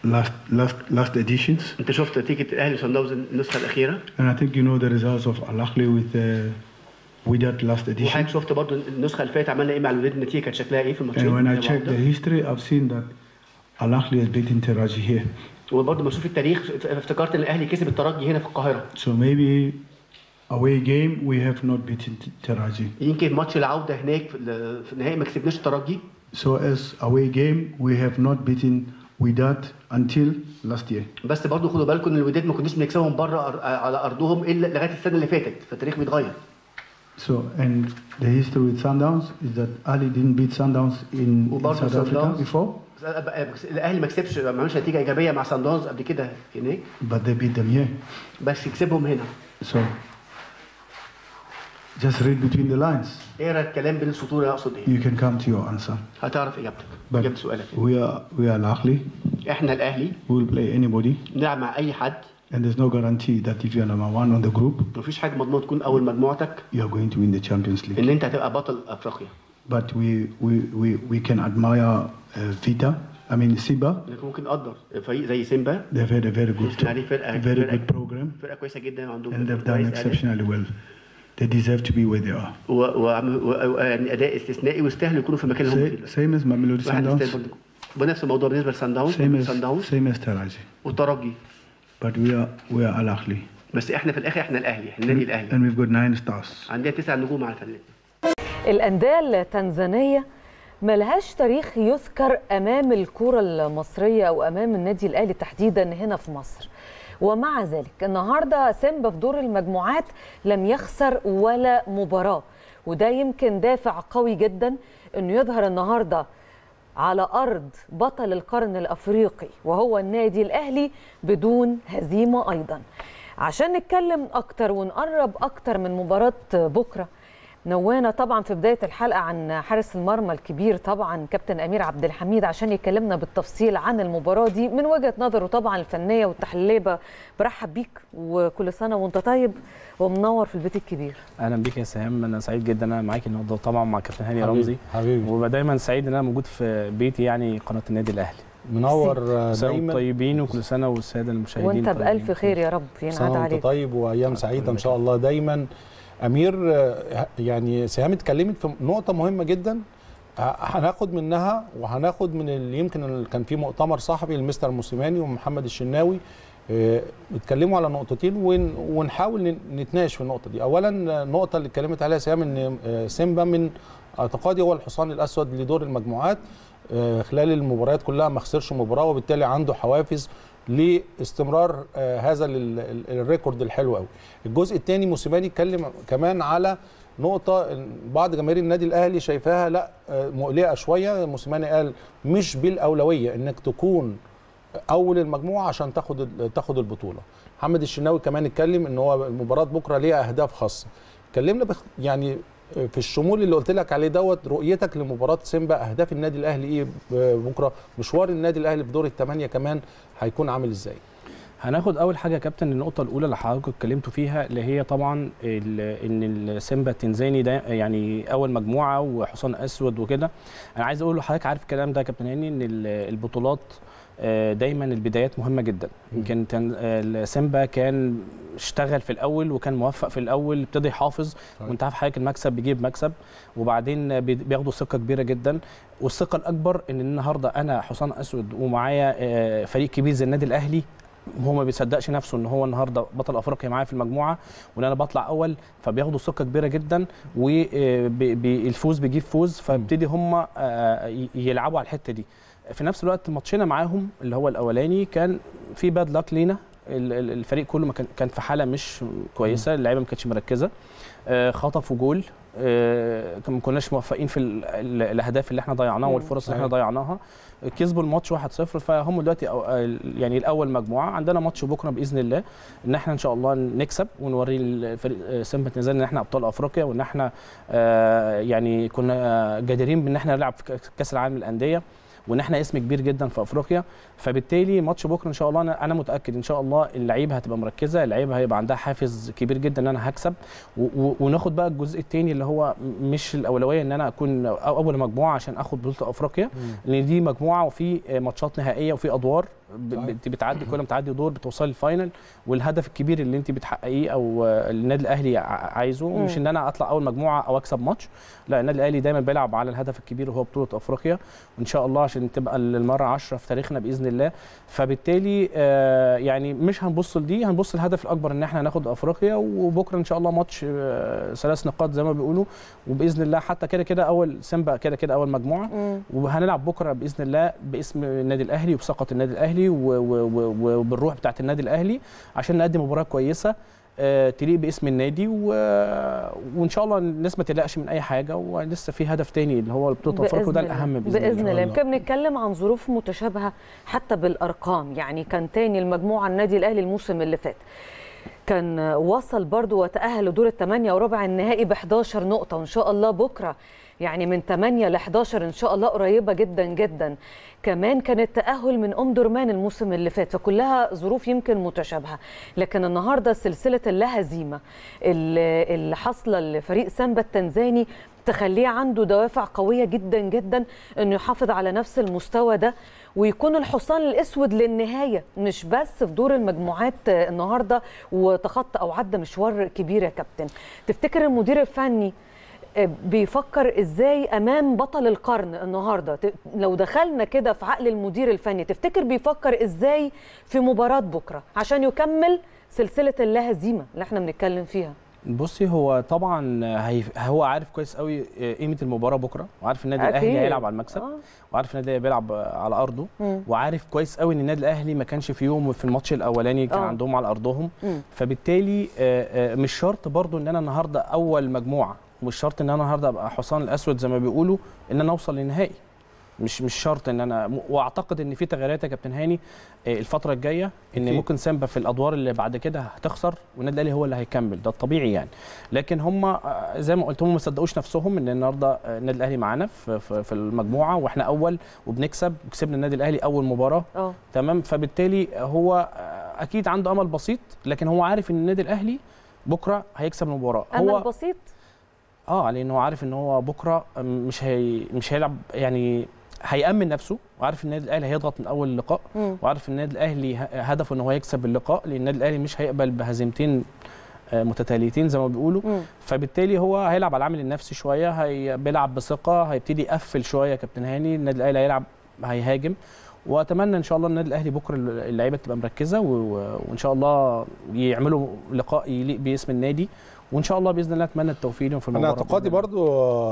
S5: last last last editions,
S6: انت شفت نتيجه الاهلي وصن داونز النسخه الاخيره
S5: and I think you know the results of Al Ahly with uh, without last edition.
S6: وحضرتك شفت برضو النسخه اللي فاتت عملنا ايه مع الوداد النتيجه كانت شكلها ايه في الماتشين
S5: And when I
S6: اللي
S5: checked the
S6: بعض؟
S5: history, I've seen that Al Ahly has beaten Taraji here.
S6: وبرضه لما اشوف التاريخ افتكرت ان الاهلي كسب الترجي هنا في القاهره
S5: So maybe away game we have not beaten Taraji.
S6: يمكن ماتش العودة هناك في ال- في النهائي ما كسبناش الترجي
S5: So as away game we have not beaten Wydad until last year.
S6: بس برضه خدوا بالكم إن الوداد ما كناش بنكسبهم بره على أرضهم إلا لغاية السنة اللي فاتت فالتاريخ بيتغير
S5: So and the history with Sundowns is that Ali didn't beat Sundowns in, in South Africa before,
S6: الأهلي ما كسبش ما عملش نتيجة إيجابية مع سان داونز قبل كده هناك
S5: but they beat them here.
S6: بس يكسبهم هنا
S5: So just read between the lines.
S6: اقرا الكلام بين السطور اقصد ايه
S5: You can come to your answer.
S6: هتعرف اجابتك
S5: But
S6: اجابه سؤالك
S5: we are we are Al Ahly.
S6: احنا الاهلي
S5: We will play anybody,
S6: نلعب مع اي حد
S5: and there's no guarantee that if you're number one on the group,
S6: مفيش حاجه مضمونه تكون اول مجموعتك
S5: you are going to win the Champions League.
S6: ان انت هتبقى بطل افريقيا
S5: But we we we, we can admire uh, Vita. I mean Siba.
S6: لكن ممكن نقدر فريق زي سيمبا
S5: They've had a very good,
S6: عليه فرقه
S5: very
S6: فرقه,
S5: good program,
S6: فرقة كويسه جدا وعندهم
S5: and they've done
S6: كويس أداء.
S5: exceptionally well. They deserve to be where they are.
S6: و- وعم- و- و- يعني أداء استثنائي ويستاهلوا يكونوا في المكان اللي.
S5: Same as Mamelodi Sundowns,
S6: برضه. ونفس الموضوع بالنسبة لسان داونز
S5: same as
S6: سان داونز
S5: same as Taraji.
S6: والترجي
S5: But we are we are Al Ahly,
S6: بس إحنا في الآخر إحنا الأهلي إحنا النادي الأهلي
S5: and we've got nine stars.
S6: عندنا تسع نجوم على الفنان
S2: الأندية التنزانية ملهاش تاريخ يذكر أمام الكرة المصرية أو أمام النادي الأهلي تحديدا هنا في مصر ومع ذلك النهاردة سيمبا في دور المجموعات لم يخسر ولا مباراة. وده يمكن دافع قوي جدا أنه يظهر النهاردة على أرض بطل القرن الأفريقي وهو النادي الأهلي بدون هزيمة أيضا. عشان نتكلم أكتر ونقرب أكتر من مباراة بكرة نوانا طبعا في بداية الحلقة عن حارس المرمى الكبير طبعا كابتن أمير عبد الحميد عشان يكلمنا بالتفصيل عن المباراة دي. من وجهة نظره طبعا الفنية والتحليلية ب- برحب بيك وكل سنة وأنت طيب ومنور في البيت الكبير.
S8: أهلا بيك يا سهام أنا سعيد جدا إن أنا معاك النهارده طبعا مع كابتن هاني رمزي.
S1: حبيبي
S8: وببقى دايما سعيد إن أنا موجود في بيتي يعني قناة النادي الأهلي.
S1: منور آه، دايما.
S8: طيبين وكل سنة والسادة المشاهدين وأنت.
S2: بألف خير يا رب
S1: سنه
S2: ينعاد
S1: وانت
S2: عليك.
S1: طيب وأيام سعيدة إن شاء الله دايما. أمير يعني سهام اتكلمت في نقطة مهمة جدا. هناخد منها وهناخد من اللي يمكن كان في مؤتمر صحفي لمستر موسيماني ومحمد الشناوي آه، اتكلموا على نقطتين ون- ونحاول نتناقش في النقطة دي. اولا النقطه اللي اتكلمت عليها سهام إن آه، سيمبا من اعتقادي هو الحصان الأسود لدور المجموعات آه، خلال المباريات كلها ما خسرش مباراة وبالتالي عنده حوافز لاستمرار آه، هذا ال- ال- الريكورد الحلو قوي. الجزء الثاني موسيماني اتكلم كمان على نقطة بعض جماهير النادي الأهلي شايفاها لأ آه، مقلقة شوية. موسيماني قال مش بالأولوية إنك تكون أول المجموعة عشان تاخد تاخد البطولة. محمد الشناوي كمان اتكلم إن هو مباراة بكرة ليها أهداف خاصة. اتكلمنا. يعني في الشمول اللي قلت لك عليه دوت رؤيتك لمباراة سيمبا أهداف النادي الأهلي إيه ب- بكرة؟ مشوار النادي الأهلي في دور الثمانيه كمان هيكون عامل إزاي؟
S8: هناخد أول حاجة يا كابتن النقطة الأولى اللي حضرتك اتكلمتوا فيها اللي هي طبعا إن السيمبا التنزاني ده يعني أول مجموعة وحصان أسود وكده. أنا عايز أقول لحضرتك عارف الكلام ده يا كابتن هاني إن ال- البطولات آه، دايما البدايات مهمة جدا. يمكن آه، السيمبا كان اشتغل في الأول وكان موفق في الأول ابتدى يحافظ
S1: طيب.
S8: وانت عارف حضرتك المكسب بيجيب مكسب وبعدين بي- بياخدوا ثقة كبيرة جدا. والثقة الأكبر إن النهارده أنا حصان أسود ومعايا آه، فريق كبير زي النادي الأهلي هو ما بيصدقش نفسه إن هو النهارده بطل أفريقيا معايا في المجموعة وإن أنا بطلع أول. فبياخدوا ثقة كبيرة جدا والفوز بيجيب فوز. فابتدي هم آه، يلعبوا على الحتة دي. في نفس الوقت ماتشنا معاهم اللي هو الأولاني كان في bad luck لينا. ال- ال- الفريق كله ما كان كان في حالة مش كويسة. اللعيبة ما كانتش مركزة. آه، خطفوا جول. آه، ما كناش موفقين في ال- ال- الأهداف اللي إحنا ضيعناها. والفرص اللي
S1: إحنا.
S8: ضيعناها. كسبوا الماتش 1-0 فهم دلوقتي يعني الأول مجموعة. عندنا ماتش بكرة بإذن الله إن إحنا إن شاء الله نكسب ونوري الفريق آه، سيمبا تنزل إن إحنا أبطال أفريقيا وإن إحنا يعني كنا جديرين بإن إحنا نلعب في كأس العالم للأندية. وإن إحنا اسم كبير جدا في أفريقيا. فبالتالي ماتش بكرة إن شاء الله أنا متأكد إن شاء الله اللعيبة هتبقى مركزة اللعيبة هيبقى عندها حافز كبير جدا إن أنا هكسب. وناخد بقى الجزء الثاني اللي هو مش الأولوية إن أنا أكون أو- أول مجموعة عشان أخد بطولة أفريقيا لأن دي مجموعة وفي ماتشات نهائية وفي
S1: أدوار.
S8: انت بتعدي كل ما تعدي دور بتوصلي ال final والهدف الكبير اللي انت بتحققيه أو النادي الاهلي عايزه
S2: مم.
S8: مش ان أنا اطلع اول مجموعة أو اكسب ماتش لا النادي الاهلي دايما بيلعب على الهدف الكبير وهو بطولة افريقيا وان شاء الله عشان تبقى المرة 10 في تاريخنا بإذن الله. فبالتالي آه، يعني مش هنبص لدي هنبص للهدف الأكبر إن إحنا هناخد أفريقيا وبكرة إن شاء الله ماتش آه، ثلاث نقاط زي ما بيقولوا. وبإذن الله حتى كده كده أول سيمبا كده كده أول مجموعة.
S2: مم.
S8: وهنلعب بكرة بإذن الله باسم النادي الأهلي وبثقة النادي الأهلي. و- وبالروح بتاعه النادي الأهلي عشان نقدم مباراة كويسة آه، تليق باسم النادي و... وإن شاء الله الناس ما تقلقش من أي حاجة ولسه في هدف تاني اللي هو بطولة افريقيا وده. الأهم باذن,
S2: بإذن
S8: الله.
S2: الله. يمكن بنتكلم عن ظروف متشابهة حتى بالأرقام يعني كان تاني المجموعة النادي الأهلي الموسم اللي فات. كان وصل برضو وتأهل لدور الثمانية وربع النهائي ب 11 نقطة. وإن شاء الله بكرة يعني من 8 ل 11 إن شاء الله قريبة جدا جدا. كمان كان التأهل من أم درمان الموسم اللي فات فكلها ظروف يمكن متشابهة. لكن النهاردة سلسلة اللا هزيمة اللي حاصلة لفريق سامبا التنزاني تخليه عنده دوافع قوية جدا جدا إنه يحافظ على نفس المستوى ده ويكون الحصان الأسود للنهاية مش بس في دور المجموعات النهارده وتخطى أو عدى مشوار كبير يا كابتن. تفتكر المدير الفني بيفكر إزاي أمام بطل القرن النهارده لو دخلنا كده في عقل المدير الفني تفتكر بيفكر إزاي في مباراة بكرة عشان يكمل سلسلة اللا هزيمه اللي إحنا بنتكلم فيها
S8: بصي هو طبعا هي هو عارف كويس قوي قيمة المباراة بكرة وعارف النادي
S2: أكيد.
S8: الاهلي هيلعب على المكسب
S2: آه.
S8: وعارف النادي الأهلي بيلعب على أرضه
S2: مم.
S8: وعارف كويس قوي إن النادي الأهلي ما كانش في يوم في الماتش الأولاني كان
S2: آه.
S8: عندهم على أرضهم
S2: مم.
S8: فبالتالي آه، آه، مش شرط برضو إن أنا النهارده أول مجموعة مش شرط إن أنا النهارده أبقى حصان الأسود زي ما بيقولوا إن أنا أوصل للنهائي. مش مش شرط إن أنا وأعتقد إن في تغييرات يا كابتن هاني آه، الفترة الجاية
S1: إن.
S8: ممكن سامبا في الأدوار اللي بعد كده هتخسر والنادي الأهلي هو اللي هيكمل. ده الطبيعي يعني. لكن هم آه، زي ما قلت هم ما صدقوش نفسهم إن النهارده آه، النادي الأهلي معانا في المجموعة وإحنا أول وبنكسب وكسبنا النادي الأهلي أول مباراة.
S2: أه.
S8: تمام؟ فبالتالي هو أكيد عنده أمل بسيط لكن هو عارف إن النادي الأهلي بكرة هيكسب المباراة.
S2: أمل
S8: هو
S2: بسيط؟
S8: آه لأن هو عارف إن هو بكرة مش هي مش هيلعب يعني هيأمن نفسه وعارف إن النادي الأهلي هيضغط من أول اللقاء
S2: مم.
S8: وعارف إن النادي الأهلي هدفه إن هو يكسب اللقاء لأن النادي الأهلي مش هيقبل بهزيمتين آه، متتاليتين زي ما بيقولوا
S2: مم.
S8: فبالتالي هو هيلعب على العامل النفسي شوية هي بيلعب بثقة هيبتدي يقفل شوية يا كابتن هاني النادي الأهلي هيلعب هيهاجم وأتمنى إن شاء الله النادي الأهلي بكرة اللعيبة تبقى مركزة وإن شاء الله يعملوا لقاء يليق باسم النادي وإن شاء الله بإذن الله أتمنى التوفيق لهم في المباراة
S1: أنا اعتقادي. برضو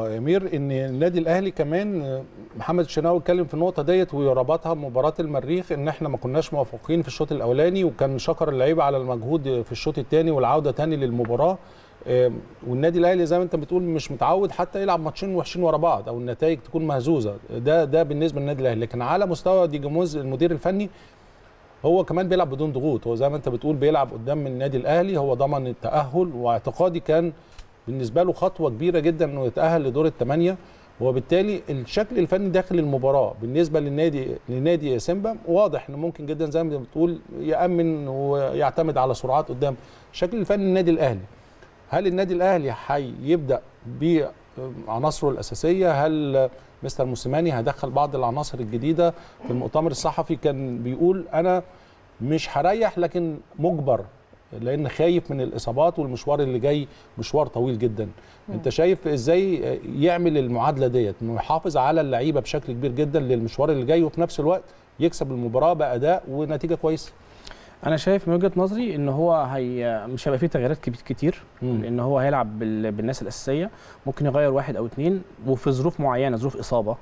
S1: يا أمير إن النادي الأهلي كمان محمد الشناوي اتكلم في النقطة ديت وربطها بمباراة المريخ إن إحنا ما كناش موفقين في الشوط الأولاني وكان شكر اللعيبة على المجهود في الشوط الثاني والعودة تاني للمباراة. والنادي الأهلي زي ما أنت بتقول مش متعود حتى يلعب ماتشين وحشين ورا بعض أو النتائج تكون مهزوزة. ده ده بالنسبة للنادي الأهلي. لكن على مستوى دي جموز المدير الفني هو كمان بيلعب بدون ضغوط. هو زي ما انت بتقول بيلعب قدام النادي الأهلي. هو ضمن التأهل واعتقادي كان بالنسبة له خطوة كبيرة جدا إنه يتأهل لدور الثمانيه وبالتالي الشكل الفني داخل المباراة بالنسبة للنادي لنادي سيمبا واضح إنه ممكن جدا زي ما بتقول يأمن ويعتمد على سرعات قدام. الشكل الفني للنادي الأهلي هل النادي الأهلي هيبدأ بعناصره الأساسية؟ هل مستر موسيماني هيدخل بعض العناصر الجديدة في المؤتمر الصحفي كان بيقول أنا مش هريح لكن مجبر لأن خايف من الإصابات والمشوار اللي جاي مشوار طويل جدا. أنت شايف إزاي يعمل المعادلة ديت؟ انه يحافظ على اللعيبة بشكل كبير جدا للمشوار اللي جاي وفي نفس الوقت يكسب المباراة بأداء ونتيجة كويسة.
S8: أنا شايف من وجهة نظري إن هو هي مش هيبقى فيه تغييرات كتير.
S1: مم.
S8: لإن هو هيلعب بال- بالناس الأساسية. ممكن يغير واحد أو اتنين وفي ظروف معينة ظروف إصابة.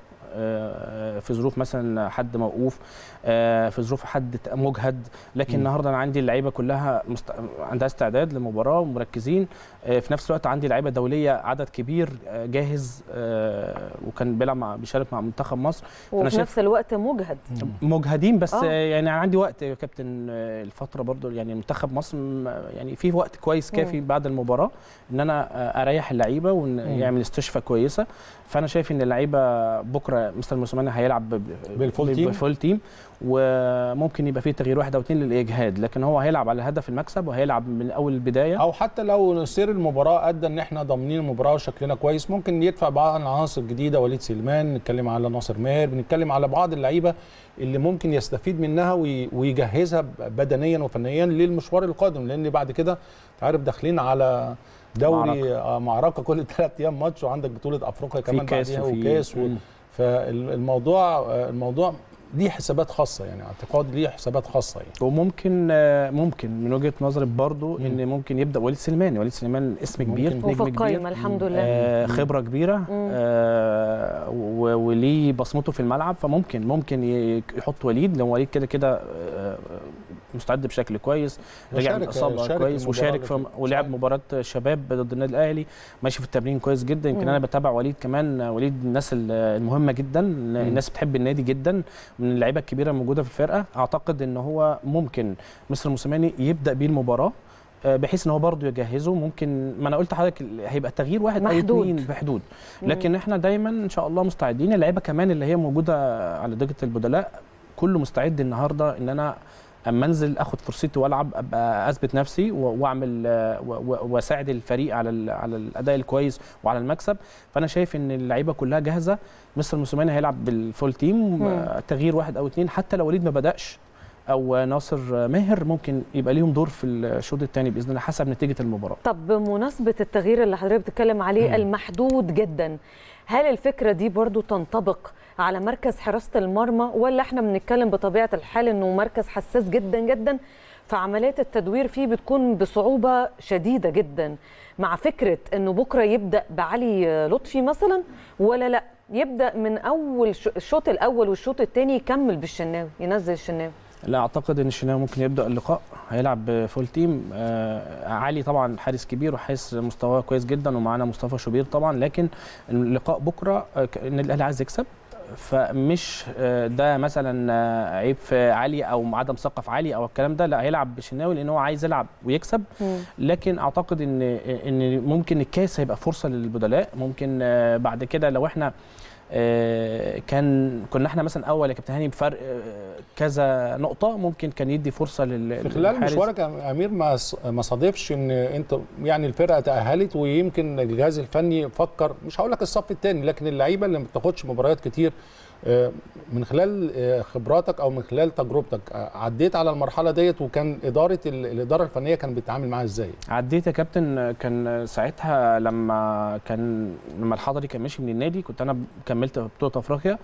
S8: في ظروف مثلا حد موقوف آه، في ظروف حد مجهد لكن. النهارده أنا عندي اللعيبة كلها مست... عندها استعداد للمباراه ومركزين آه، في نفس الوقت عندي لعيبة دولية عدد كبير آه، جاهز آه، وكان بيلعب مع بيشارك مع منتخب مصر
S2: وفي
S8: شايف-
S2: نفس الوقت مجهد
S8: مجهدين بس
S2: آه.
S8: آه. يعني عندي وقت يا كابتن آه، الفترة برضو يعني منتخب مصر يعني في وقت كويس كافي بعد المباراة إن أنا آه، أريح اللعيبة وإن
S1: مم.
S8: يعمل استشفاء كويسة فانا شايف ان اللعيبه بكره مستر موسيماني هيلعب بال full
S1: team؟ بال
S8: full team وممكن يبقى فيه تغيير واحد أو اثنين للإجهاد لكن هو هيلعب على هدف المكسب وهيلعب من أول البداية
S1: أو حتى لو سير المباراة أدى إن إحنا ضامنين المباراة وشكلنا كويس ممكن يدفع بعض العناصر الجديدة وليد سليمان نتكلم على ناصر ماهر بنتكلم على بعض اللعيبة اللي ممكن يستفيد منها وي- ويجهزها بدنيا وفنيا للمشوار القادم لأن بعد كده عارف داخلين على دوري
S8: معركة.
S1: معركة, معركة كل ثلاث أيام ماتش وعندك بطولة أفريقيا كمان
S8: كاس
S1: بعديها وكاس و...
S8: مم.
S1: فالموضوع الموضوع ليه حسابات خاصة يعني اعتقاد ليه حسابات خاصة يعني.
S8: وممكن آه، ممكن من وجهة نظري برضو إن ممكن يبدأ وليد سليمان وليد سليمان اسم كبير نجم كبير.
S2: الحمد لله.
S8: آه خبرة كبيرة. آه وليه بصمته في الملعب فممكن ممكن يحط وليد. لو وليد كده كده آه، مستعد بشكل كويس رجع من اصابه كويس وشارك في ولعب. مباراة شباب ضد النادي الأهلي. ماشي في التمرين كويس جدا. يمكن. أنا بتابع وليد كمان وليد من الناس ال- المهمة جدا. الناس بتحب النادي جدا. من اللعيبة الكبيرة الموجودة في الفرقة. أعتقد إن هو ممكن مستر موسيماني يبدأ بيه المباراة آه، بحيث إن هو برضه يجهزه. ممكن ما أنا قلت لحضرتك هيبقى تغيير واحد أو
S2: محدود.
S8: اثنين بحدود. لكن إحنا دايما إن شاء الله مستعدين. اللعيبة كمان اللي هي موجودة على دكة البدلاء كله مستعد النهارده إن أنا اما انزل اخد فرصتي والعب ابقى اثبت نفسي واعمل آه، واساعد الفريق على على الاداء الكويس وعلى المكسب. فانا شايف ان اللعيبة كلها جاهزة. مستر موسيماني هيلعب بالفول تيم آه، تغيير واحد أو اثنين حتى لو وليد ما بدأش أو ناصر ماهر ممكن يبقى ليهم دور في الشوط الثاني بإذن الله حسب نتيجة المباراة.
S2: طب بمناسبة التغيير اللي حضرتك بتتكلم عليه المحدود جدا هل الفكرة دي برضو تنطبق على مركز حراسة المرمى ولا إحنا بنتكلم بطبيعة الحال انه مركز حساس جدا جدا فعمليات التدوير فيه بتكون بصعوبة شديدة جدا. مع فكرة انه بكرة يبدأ بعلي لطفي مثلا ولا لا؟ يبدأ من أول الشوط الأول والشوط الثاني يكمل بالشناوي ينزل الشناوي.
S8: لا أعتقد إن الشناوي ممكن يبدأ اللقاء هيلعب full team آه علي طبعا حارس كبير وحارس مستواه كويس جدا ومعانا مصطفى شوبير طبعا لكن اللقاء بكرة آه، النادي الأهلي عايز يكسب فمش آه، ده مثلا آه، عيب في علي أو عدم ثقة في علي أو الكلام ده لا هيلعب بالشناوي لأن هو عايز يلعب ويكسب. لكن أعتقد إن إن ممكن الكاس هيبقى فرصة للبدلاء. ممكن آه، بعد كده لو إحنا آه، كان كنا إحنا مثلا اول يا كابتن هاني بفرق آه، كذا نقطة ممكن كان يدي فرصة لل
S1: في خلال. مشوارك أمير ما ما صادفش إن أنت يعني الفرقة تأهلت ويمكن الجهاز الفني فكر مش هقول لك الصف الثاني لكن اللعيبة اللي ما بتاخدش مباريات كتير آه، من خلال آه، خبراتك أو من خلال تجربتك آه، عديت على المرحلة ديت وكان إدارة ال- الإدارة الفنية كانت بتتعامل معاها إزاي؟
S8: عديت يا كابتن كان ساعتها لما كان لما الحضري كان ماشي من النادي كنت أنا كملت بطولة أفريقيا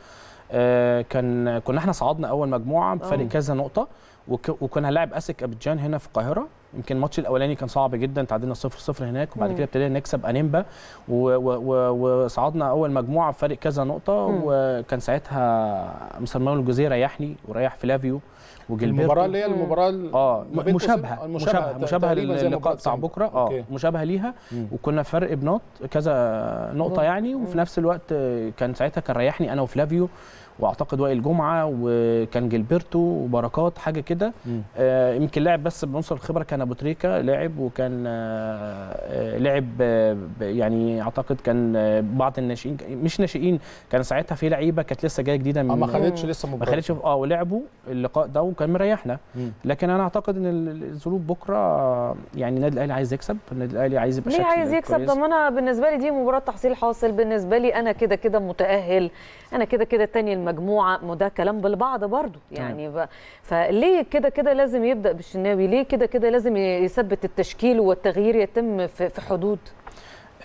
S8: آه، كان كنا إحنا صعدنا أول مجموعة بفرق
S2: أوه.
S8: كذا نقطة وك- وكنا هنلاعب أسك أبيجان هنا في القاهرة يمكن الماتش الأولاني كان صعب جدا تعادلنا 0 0 هناك وبعد
S2: مم.
S8: كده ابتدينا نكسب أنيمبا وصعدنا أول مجموعة بفرق كذا نقطة
S2: مم.
S8: وكان ساعتها مستر مانويل الجوزيه ريحني وريح فلافيو وجيلبرتو
S1: المباراة اللي هي المباراة ال- آه
S8: مشابهة
S1: مشابهة مشابهة
S8: للقاء بتاع. بكرة
S1: آه.
S8: مشابهة ليها
S1: مم.
S8: وكنا فرق بنقط كذا نقطة يعني وفي نفس الوقت آه، كان ساعتها كان ريحني أنا وفلافيو واعتقد وائل جمعة وكان جilberto وبركات حاجة كده. آه، يمكن لعب بس بعنصر الخبرة كان أبو تريكة لاعب وكان آه، آه، لعب آه، ب- يعني أعتقد كان آه، بعض الناشئين مش ناشئين كان ساعتها في لعيبة كانت لسه جاية جديدة
S1: آه،
S8: من
S1: ما خدتش لسه
S8: ما
S1: مباراه
S8: خدتش آه ولعبوا اللقاء ده وكان مريحنا. لكن أنا أعتقد إن ال- الظروف بكرة آه، يعني النادي الأهلي عايز يكسب النادي الأهلي عايز يبقى
S2: ليه عايز يكسب. طب أنا بالنسبة لي دي مباراة تحصيل حاصل. بالنسبة لي أنا كده كده متأهل. أنا كده كده تاني المجموعه ما ده كلام بالبعض برضو يعني ب... فليه كده كده لازم يبدأ بالشناوي؟ ليه كده كده لازم يثبت التشكيل والتغيير يتم في, في حدود؟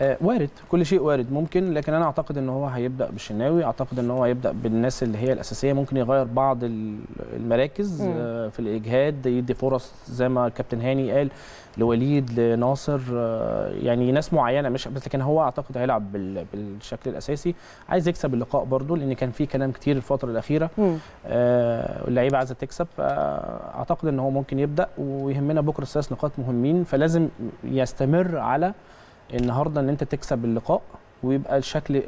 S8: آه، وارد. كل شيء وارد. ممكن لكن أنا أعتقد إن هو هيبدأ بالشناوي. أعتقد إن هو هيبدأ بالناس اللي هي الأساسية. ممكن يغير بعض ال- المراكز
S2: مم.
S8: آه، في الإجهاد يدي فرص زي ما كابتن هاني قال. لوليد لناصر آه، يعني ناس معينة مش بس لكن هو أعتقد هيلعب بال- بالشكل الأساسي. عايز يكسب اللقاء برضه لأن كان في كلام كتير الفترة
S2: الأخيرة.
S8: آه، واللعيبه عايزة تكسب فأعتقد إن هو ممكن يبدأ ويهمنا بكرة الثلاث نقاط مهمين. فلازم يستمر على النهارده إن أنت تكسب اللقاء ويبقى الشكل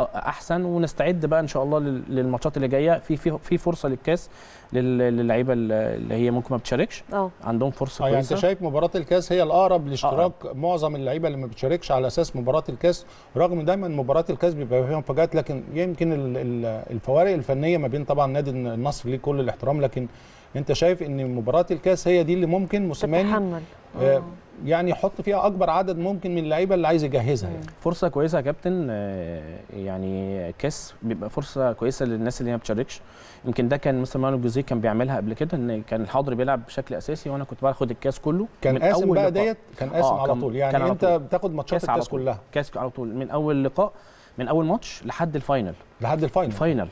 S8: أحسن ونستعد بقى إن شاء الله لل- للماتشات اللي جاية. في في في فرصة للكاس لل- للعيبة اللي هي ممكن ما بتشاركش.
S2: آه.
S8: عندهم فرصة
S1: آه يعني أنت
S8: كويسه
S1: شايف مباراة الكاس هي الأقرب لاشتراك معظم اللعيبة اللي ما بتشاركش على أساس مباراة الكاس؟ رغم دايما مباراة الكاس بيبقى فيها مفاجآت لكن يمكن ال- ال- الفوارق الفنية ما بين طبعا نادي النصر ليه كل الاحترام لكن انت شايف ان مباراة الكاس هي دي اللي ممكن موسيماني آه، يعني يحط فيها اكبر عدد ممكن من اللعيبة اللي عايز يجهزها يعني.
S8: فرصة كويسة يا كابتن آه، يعني كاس بيبقى فرصة كويسة للناس اللي هي ما بتشاركش. يمكن ده كان مستر مانويل جوزيه كان بيعملها قبل كده إن كان الحاضر بيلعب بشكل أساسي وأنا كنت باخد الكاس كله
S1: كان
S8: من
S1: قاسم
S8: أول
S1: بقى. ديت؟ كان قاسم
S8: آه،
S1: على طول.
S8: كان
S1: يعني
S8: على
S1: أنت
S8: طول.
S1: بتاخد ماتشات الكاس
S8: طول.
S1: كلها.
S8: كاس على طول. من أول لقاء من أول ماتش لحد ال final.
S1: لحد ال
S8: final. ال final.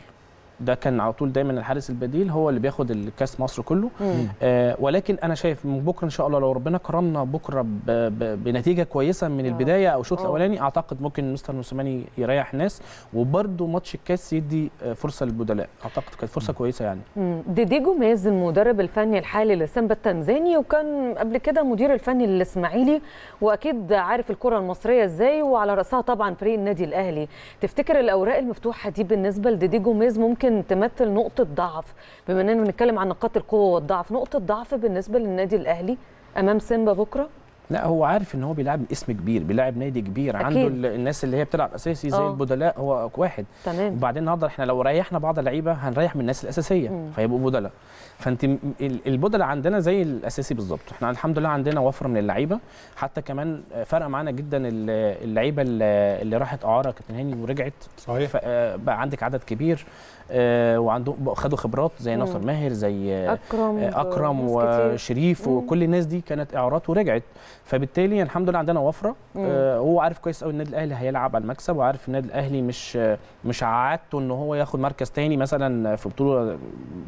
S8: ده كان على طول دايما الحارس البديل هو اللي بياخد الكاس مصر كله
S2: مم.
S8: آه ولكن أنا شايف من بكرة إن شاء الله لو ربنا كرمنا بكرة ب ب بنتيجة كويسة من
S2: آه.
S8: البداية أو الشوط
S2: آه.
S8: الأولاني أعتقد ممكن مستر موسيماني يريح الناس وبرده ماتش الكاس يدي آه، فرصة للبدلاء أعتقد كانت فرصة كويسة يعني
S2: مم. ديدي جوميز المدرب الفني الحالي لسيمبا التنزاني وكان قبل كده مدير الفني للاسماعيلي وأكيد عارف الكرة المصرية إزاي وعلى رأسها طبعا فريق النادي الأهلي تفتكر الأوراق المفتوحة دي بالنسبة لديدي جوميز ممكن تمثل نقطة ضعف بما إننا بنتكلم عن نقاط القوة والضعف نقطة ضعف بالنسبة للنادي الأهلي أمام سيمبا بكرة
S8: لا هو عارف إن هو بيلعب اسم كبير بيلعب نادي كبير
S2: أكيد.
S8: عنده ال- الناس اللي هي بتلعب أساسي زي
S2: آه.
S8: البدلاء هو واحد
S2: تمام
S8: وبعدين النهارده إحنا لو ريحنا بعض اللعيبة هنريح من الناس الأساسية
S2: مم.
S8: فيبقوا بدلاء فانت م- ال- البدلاء عندنا زي الأساسي بالظبط إحنا الحمد لله عندنا وفره من اللعيبة حتى كمان فرق معانا جدا ال- اللعيبة اللي راحت أعارة كابتن هاني ورجعت
S1: صحيح
S8: آه، بقى عندك عدد كبير آه، وعندهم خدوا خبرات زي. ناصر ماهر زي آه،
S2: أكرم أكرم.
S8: وشريف
S2: مم.
S8: وكل الناس دي كانت أعارات ورجعت فبالتالي الحمد لله عندنا وفرة
S2: مم.
S8: هو عارف كويس قوي النادي الأهلي هيلعب على المكسب وعارف النادي الأهلي مش مش عادته إن هو ياخد مركز تاني مثلا في بطولة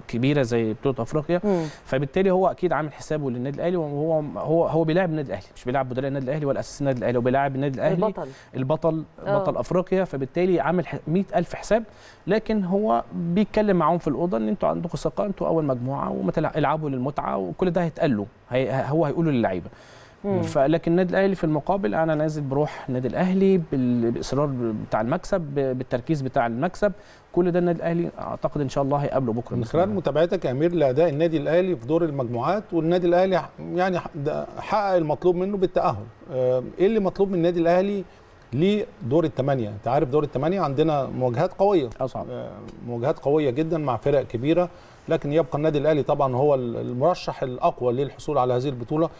S8: كبيرة زي بطولة أفريقيا
S2: مم.
S8: فبالتالي هو أكيد عامل حسابه للنادي الأهلي وهو هو هو بيلاعب النادي الأهلي مش بيلاعب بدلاء النادي الأهلي ولا أساس النادي الأهلي هو بيلاعب النادي الأهلي
S2: البطل
S8: البطل
S2: آه.
S8: بطل أفريقيا فبالتالي عامل ح- 100000 حساب لكن هو بيتكلم معاهم في الأوضة إن أنتوا عندكم ثقة أنتوا أول مجموعة وما العبوا للمتعة وكل ده هيتقال له هي هو هيقوله
S2: للعيبة.
S8: فلكن النادي الأهلي في المقابل أنا نازل بروح النادي الأهلي بال- بالإصرار بتاع المكسب بالتركيز بتاع المكسب. كل ده النادي الأهلي أعتقد إن شاء الله هيقابله بكرة.
S1: من خلال. متابعتك يا أمير لأداء النادي الأهلي في دور المجموعات والنادي الأهلي يعني حقق المطلوب منه بالتأهل. آه، إيه اللي مطلوب من النادي الأهلي لدور الثمانيه أنت عارف دور الثمانيه عندنا مواجهات قوية.
S8: اصعب
S1: آه، مواجهات قوية جدا مع فرق كبيرة لكن يبقى النادي الأهلي طبعا هو المرشح الأقوى للحصول على هذه البطولة. آه،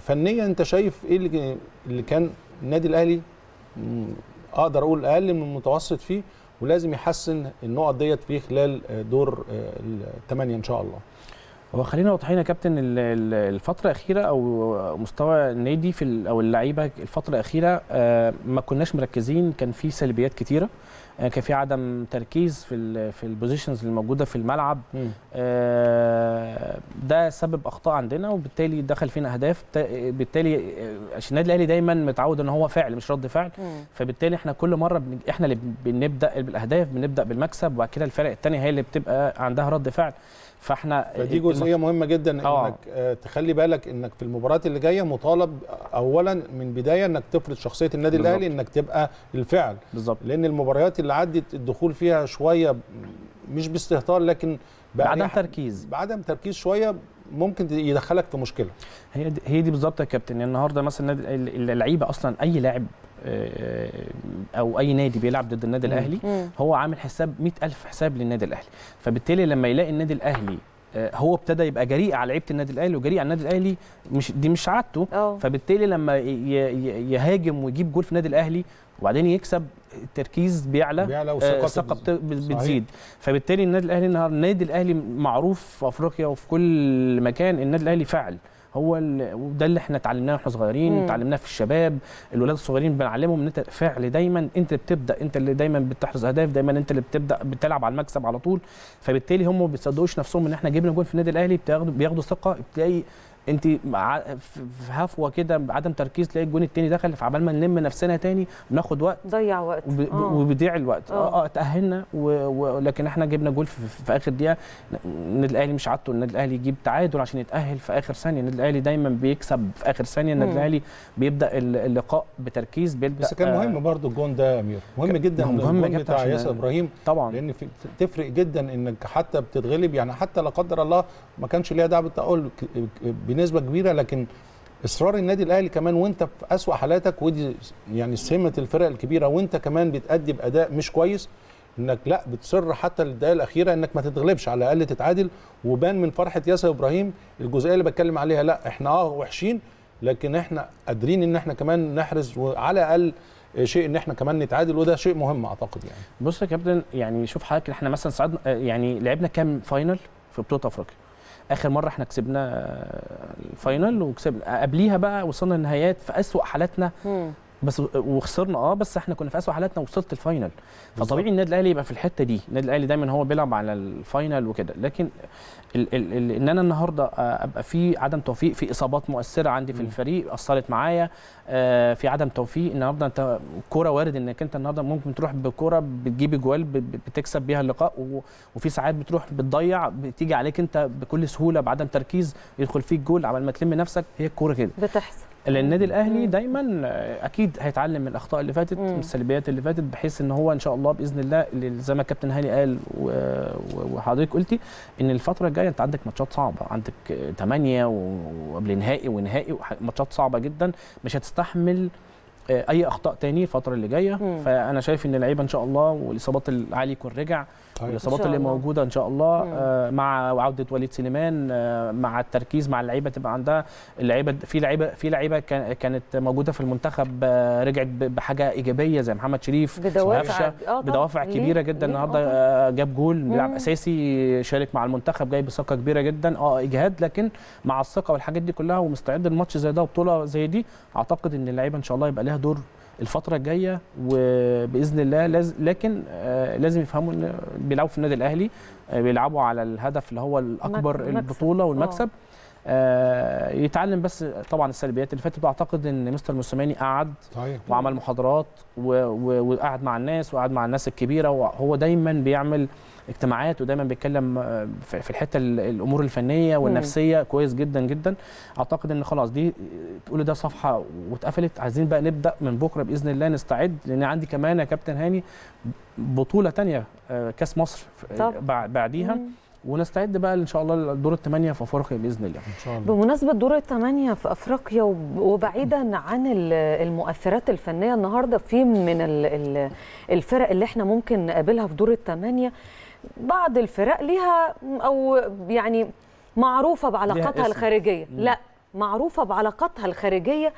S1: فنيا أنت شايف إيه اللي اللي كان النادي الأهلي أقدر أقول أقل من المتوسط فيه ولازم يحسن النقط ديت في خلال دور الثمانية إن شاء الله.
S8: هو خلينا واضحين يا كابتن ال- ال- الفترة الأخيرة أو مستوى النادي في ال- أو اللعيبة الفترة الأخيرة آه، ما كناش مركزين كان في سلبيات كتيرة. آه، كان في عدم تركيز في في البوزيشنز اللي موجودة في الملعب. آه، ده سبب أخطاء عندنا وبالتالي دخل فينا أهداف تا- بالتالي آه، عشان النادي الأهلي دايما متعود إن هو فعل مش رد فعل
S2: مم.
S8: فبالتالي إحنا كل مرة بن... إحنا اللي بنبدأ بالأهداف بنبدأ بالمكسب وبعد كده الفرق الثانية هي اللي بتبقى عندها رد فعل فاحنا
S1: فدي جزئية مهمة جدا
S8: آه.
S1: إنك آه، تخلي بالك إنك في المباريات اللي جاية مطالب اولا من بداية إنك تفرض شخصية النادي. الأهلي إنك تبقى الفعل
S8: بالظبط
S1: لأن المباريات اللي عدت الدخول فيها شوية مش باستهتار لكن
S8: بعدم تركيز
S1: بعدم تركيز شوية ممكن يدخلك في مشكلة
S8: هي دي هي دي بالظبط يا كابتن النهارده مثلا اللعيبة أصلا أي لاعب آه، أو أي نادي بيلعب ضد النادي.
S2: الأهلي.
S8: هو عامل حساب 100000 حساب للنادي الأهلي فبالتالي لما يلاقي النادي الأهلي هو ابتدى يبقى جريء على لعيبة النادي الأهلي وجريء على النادي الأهلي مش دي مش عادته.
S2: آه.
S8: فبالتالي لما ي- ي- يهاجم ويجيب جول في النادي الأهلي وبعدين يكسب التركيز بيعلى
S1: بيعلى
S8: آه،. بتزيد. فبالتالي النادي الأهلي النهارده النادي الأهلي معروف في أفريقيا وفي كل مكان النادي الأهلي فاعل هو ال- وده اللي إحنا اتعلمناه وإحنا صغيرين. اتعلمناه في الشباب الولاد الصغيرين بنعلمهم إن أنت فعل دايما أنت بتبدأ أنت اللي دايما بتحرز أهداف دايما أنت اللي بتبدأ بتلعب على المكسب على طول فبالتالي هم ما بيصدقوش نفسهم إن إحنا جبنا جول في النادي الأهلي بتاخدوا بياخدوا ثقة بتلاقي انت مع- في هفوة كده بعدم تركيز تلاقي الجون التاني دخل فعبال ما نلم نفسنا تاني بناخد وقت.
S2: ضيع وقت.
S8: وب-
S2: آه.
S8: وبيضيع الوقت.
S2: آه.
S8: آه آه تأهلنا و... و... لكن إحنا جبنا جول في, في, آخر دقيقة. النادي الأهلي مش عادته. النادي الأهلي يجيب تعادل عشان يتأهل في آخر ثانية. النادي الأهلي دايما بيكسب في آخر ثانية. النادي. الأهلي بيبدأ ال- اللقاء بتركيز بيبدا
S1: بس كان
S8: آه،
S1: مهم برضو الجون ده يا أمير. مهم جدا
S8: مهم
S1: الجون
S8: جدا
S1: بتاع ياسر إبراهيم.
S8: طبعا.
S1: لأن في تفرق جدا إنك حتى بتتغلب. يعني حتى لا قدر الله ما كانش ليها دعوة بالتاهل بنسبة كبيرة لكن إصرار النادي الأهلي كمان وأنت في أسوأ حالاتك ودي يعني سمة الفرق الكبيرة وأنت كمان بتأدي بأداء مش كويس إنك لأ بتصر حتى للدقائق الأخيرة إنك ما تتغلبش على الأقل تتعادل وبان من فرحة ياسر إبراهيم الجزئية اللي بتكلم عليها لأ إحنا آه وحشين لكن إحنا قادرين إن إحنا كمان نحرز وعلى الأقل شيء إن إحنا كمان نتعادل وده شيء مهم أعتقد يعني.
S8: بص يا كابتن يعني شوف حضرتك إحنا مثلا صعدنا يعني لعبنا كام final في بطولة أفريقيا؟ آخر مرة إحنا كسبنا ال final وكسبنا قبليها بقى وصلنا النهايات في أسوأ حالاتنا. بس وخسرنا آه بس إحنا كنا في اسوء حالاتنا وصلت ال final فطبيعي النادي الأهلي يبقى في الحتة دي. النادي الأهلي دايما هو بيلعب على ال final وكده. لكن ال ال ال إن أنا النهارده آه، أبقى في عدم توفيق في إصابات مؤثرة عندي في الفريق أثرت معايا آه، في عدم توفيق النهارده أنت كوره وارد إنك أنت النهارده ممكن تروح بكوره بتجيب جول ب- ب- بتكسب بيها اللقاء و- وفي ساعات بتروح بتضيع بتيجي عليك أنت بكل سهولة بعدم تركيز يدخل فيك جول عمال ما تلم نفسك هي الكورة كده.
S2: بتحصل.
S8: النادي
S2: الأهلي.
S8: دايما آه، أكيد هيتعلم من الأخطاء اللي فاتت. من السلبيات اللي فاتت بحيث إن هو إن شاء الله بإذن الله زي ما الكابتن هاني قال وحضرتك قلتي إن الفترة الجاية أنت عندك ماتشات صعبة عندك 8 وقبل نهائي ونهائي ماتشات صعبة جدا مش هتستحمل آه، أي أخطاء تاني الفترة اللي
S2: جاية.
S8: فأنا شايف إن اللعيبة إن شاء الله والإصابات العالي يكون رجع
S2: إن شاء
S8: اللي. موجودة إن شاء الله
S2: مم.
S8: آه، مع عودة وليد سليمان آه، مع التركيز مع اللعيبة تبقى عندها اللعيبة في لعيبة في لعيبة كان- كانت موجودة في المنتخب آه، رجعت بحاجة إيجابية زي محمد شريف
S2: بدوافع آه.
S8: بدوافع
S2: ليه؟
S8: كبيرة جدا؟ النهارده
S2: آه
S8: جاب جول بيلعب. أساسي شارك مع المنتخب جاي بثقه كبيرة جدا آه إجهاد لكن مع الثقة والحاجات دي كلها ومستعد لماتش زي ده وبطولة زي دي أعتقد إن اللعيبة إن شاء الله يبقى لها دور الفترة الجاية وبإذن الله لازم لكن آه لازم يفهموا إن بيلعبوا في النادي الأهلي آه بيلعبوا على الهدف اللي هو الأكبر
S2: المكسب.
S8: البطولة والمكسب آه يتعلم بس طبعا السلبيات. اللي فاتت واعتقد إن مستر موسيماني قعد
S1: صحيح.
S8: وعمل محاضرات وقعد مع الناس وقعد مع الناس الكبيرة. وهو دايما بيعمل اجتماعات ودايما بيتكلم آه، في في الحتة ال- الأمور الفنية والنفسية كويس جدا جدا. أعتقد إن خلاص دي تقول ده صفحة واتقفلت. عايزين بقى نبدأ من بكرة بإذن الله نستعد لأن عندي كمان يا كابتن هاني بطولة تانية آه، كأس مصر
S2: طب.
S8: بع- بعديها.
S2: مم.
S8: ونستعد بقى إن شاء الله لدور الثمانيه في أفريقيا بإذن الله.
S1: إن شاء الله.
S2: بمناسبة دور الثمانية في أفريقيا وب- وبعيدا عن ال- المؤثرات الفنية النهاردة في من ال- ال- الفرق اللي إحنا ممكن نقابلها في دور الثمانية بعض الفرق ليها أو يعني معروفة بعلاقاتها
S8: مم.
S2: لا معروفة بعلاقاتها الخارجية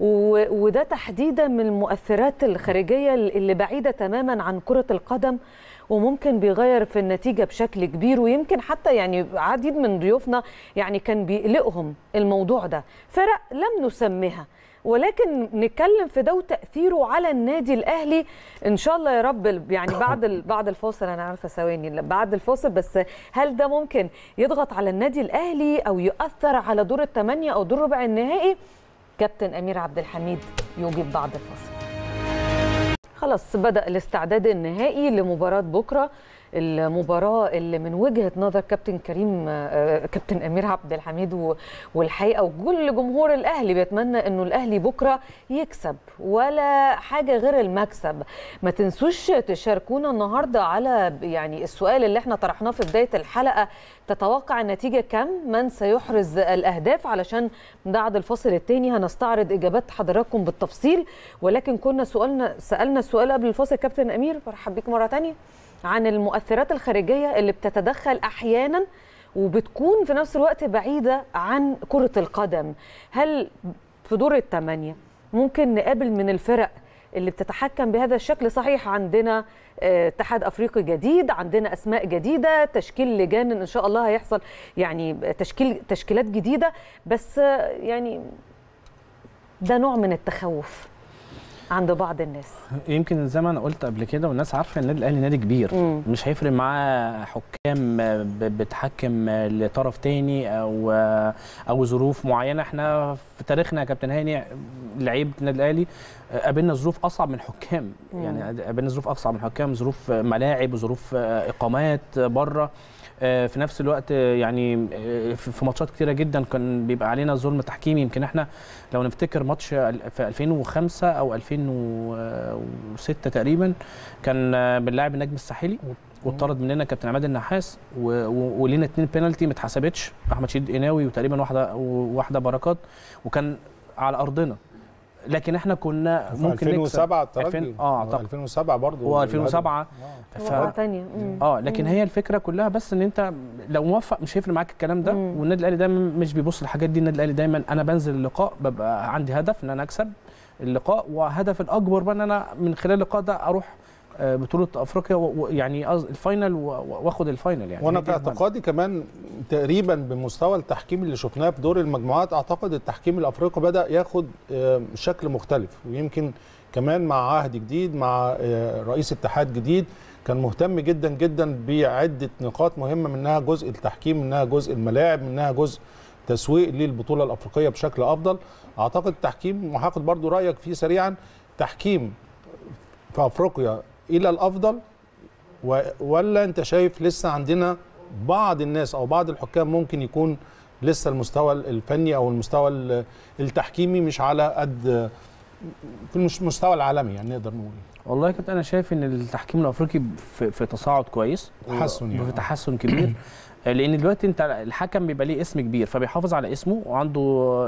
S2: و- وده تحديدا من المؤثرات الخارجية اللي بعيدة تماما عن كرة القدم. وممكن بيغير في النتيجة بشكل كبير ويمكن حتى يعني عديد من ضيوفنا يعني كان بيقلقهم الموضوع ده. فرق لم نسميها ولكن نتكلم في ده وتأثيره على النادي الأهلي. إن شاء الله يا رب يعني بعد بعد الفاصل أنا عارفة ثواني بعد الفاصل بس هل ده ممكن يضغط على النادي الأهلي أو يؤثر على دور الثمانية أو دور ربع النهائي؟ كابتن أمير عبد الحميد يوجب بعد الفاصل. خلاص بدأ الاستعداد النهائي لمباراة بكرة. المباراة اللي من وجهة نظر كابتن كريم آه، كابتن أمير عبد الحميد و- والحقيقة وكل جمهور الأهلي بيتمنى إنه الأهلي بكرة يكسب ولا حاجة غير المكسب. ما تنسوش تشاركونا النهاردة على يعني السؤال اللي إحنا طرحناه في بداية الحلقة. تتوقع النتيجة كم؟ من سيحرز الأهداف؟ علشان بعد الفصل الثاني هنستعرض إجابات حضراتكم بالتفصيل. ولكن كنا سؤالنا سألنا السؤال قبل الفصل كابتن أمير برحب بيك مرة تانية. عن المؤثرات الخارجية اللي بتتدخل أحيانا وبتكون في نفس الوقت بعيدة عن كرة القدم. هل في دور الثمانية ممكن نقابل من الفرق اللي بتتحكم بهذا الشكل؟ صحيح عندنا آه، اتحاد أفريقي جديد عندنا أسماء جديدة تشكيل لجان إن شاء الله هيحصل يعني تشكيل تشكيلات جديدة بس آه، يعني ده نوع من التخوف. عند بعض الناس.
S8: يمكن زي ما أنا قلت قبل كده والناس عارفة إن النادي الأهلي نادي كبير.
S2: مم.
S8: مش هيفرق معاه حكام بتحكم لطرف تاني أو أو ظروف معينة. إحنا في تاريخنا يا كابتن هاني لعيبه النادي الأهلي قابلنا ظروف أصعب من الحكام يعني قابلنا ظروف أصعب من الحكام ظروف ملاعب ظروف إقامات بره. في نفس الوقت يعني في في ماتشات كتيرة جدا كان بيبقى علينا ظلم تحكيمي. يمكن إحنا لو نفتكر ماتش في 2005 أو 2006 تقريبا كان بنلاعب النجم الساحلي واتطرد مننا كابتن عماد النحاس ولينا اتنين بينالتي ما اتحسبتش. أحمد شديد قناوي وتقريبا واحدة واحدة بركات وكان على أرضنا. لكن إحنا كنا ممكن
S1: 2007
S8: نكسب
S1: الترجي.
S8: 2000 آه اعتقد
S1: 2007 برضه
S8: هو 2007
S2: مرة تانية.
S8: آه لكن هي الفكرة كلها بس إن أنت لو موفق مش هيفرق معاك الكلام ده. والنادي الأهلي دايما مش بيبص للحاجات دي. النادي الأهلي دايما أنا بنزل اللقاء ببقى عندي هدف إن أنا أكسب اللقاء. وهدف الأكبر بقى إن أنا من خلال اللقاء ده أروح بطولة أفريقيا يعني ال final واخد ال final
S1: يعني.
S8: وأنا
S1: في. اعتقادي كمان تقريبا بمستوى التحكيم اللي شفناه في دور المجموعات أعتقد التحكيم الأفريقي بدأ ياخد آه، شكل مختلف. ويمكن كمان مع عهد جديد مع آه، رئيس اتحاد جديد كان مهتم جدا جدا بعدة نقاط مهمة منها جزء التحكيم منها جزء الملاعب منها جزء تسويق للبطولة الأفريقية بشكل أفضل. أعتقد التحكيم وهاخد برضو رأيك فيه سريعا تحكيم في أفريقيا إلى الأفضل؟ ولا أنت شايف لسه عندنا بعض الناس أو بعض الحكام ممكن يكون لسه المستوى الفني أو المستوى ال- التحكيمي مش على قد في المستوى العالمي يعني نقدر نقول.
S8: والله يا كابتن أنا شايف إن التحكيم الأفريقي في, في تصاعد كويس
S1: تحسن يعني.
S8: في تحسن كبير. لأن دلوقتي أنت الحكم بيبقى ليه اسم كبير فبيحافظ على اسمه وعنده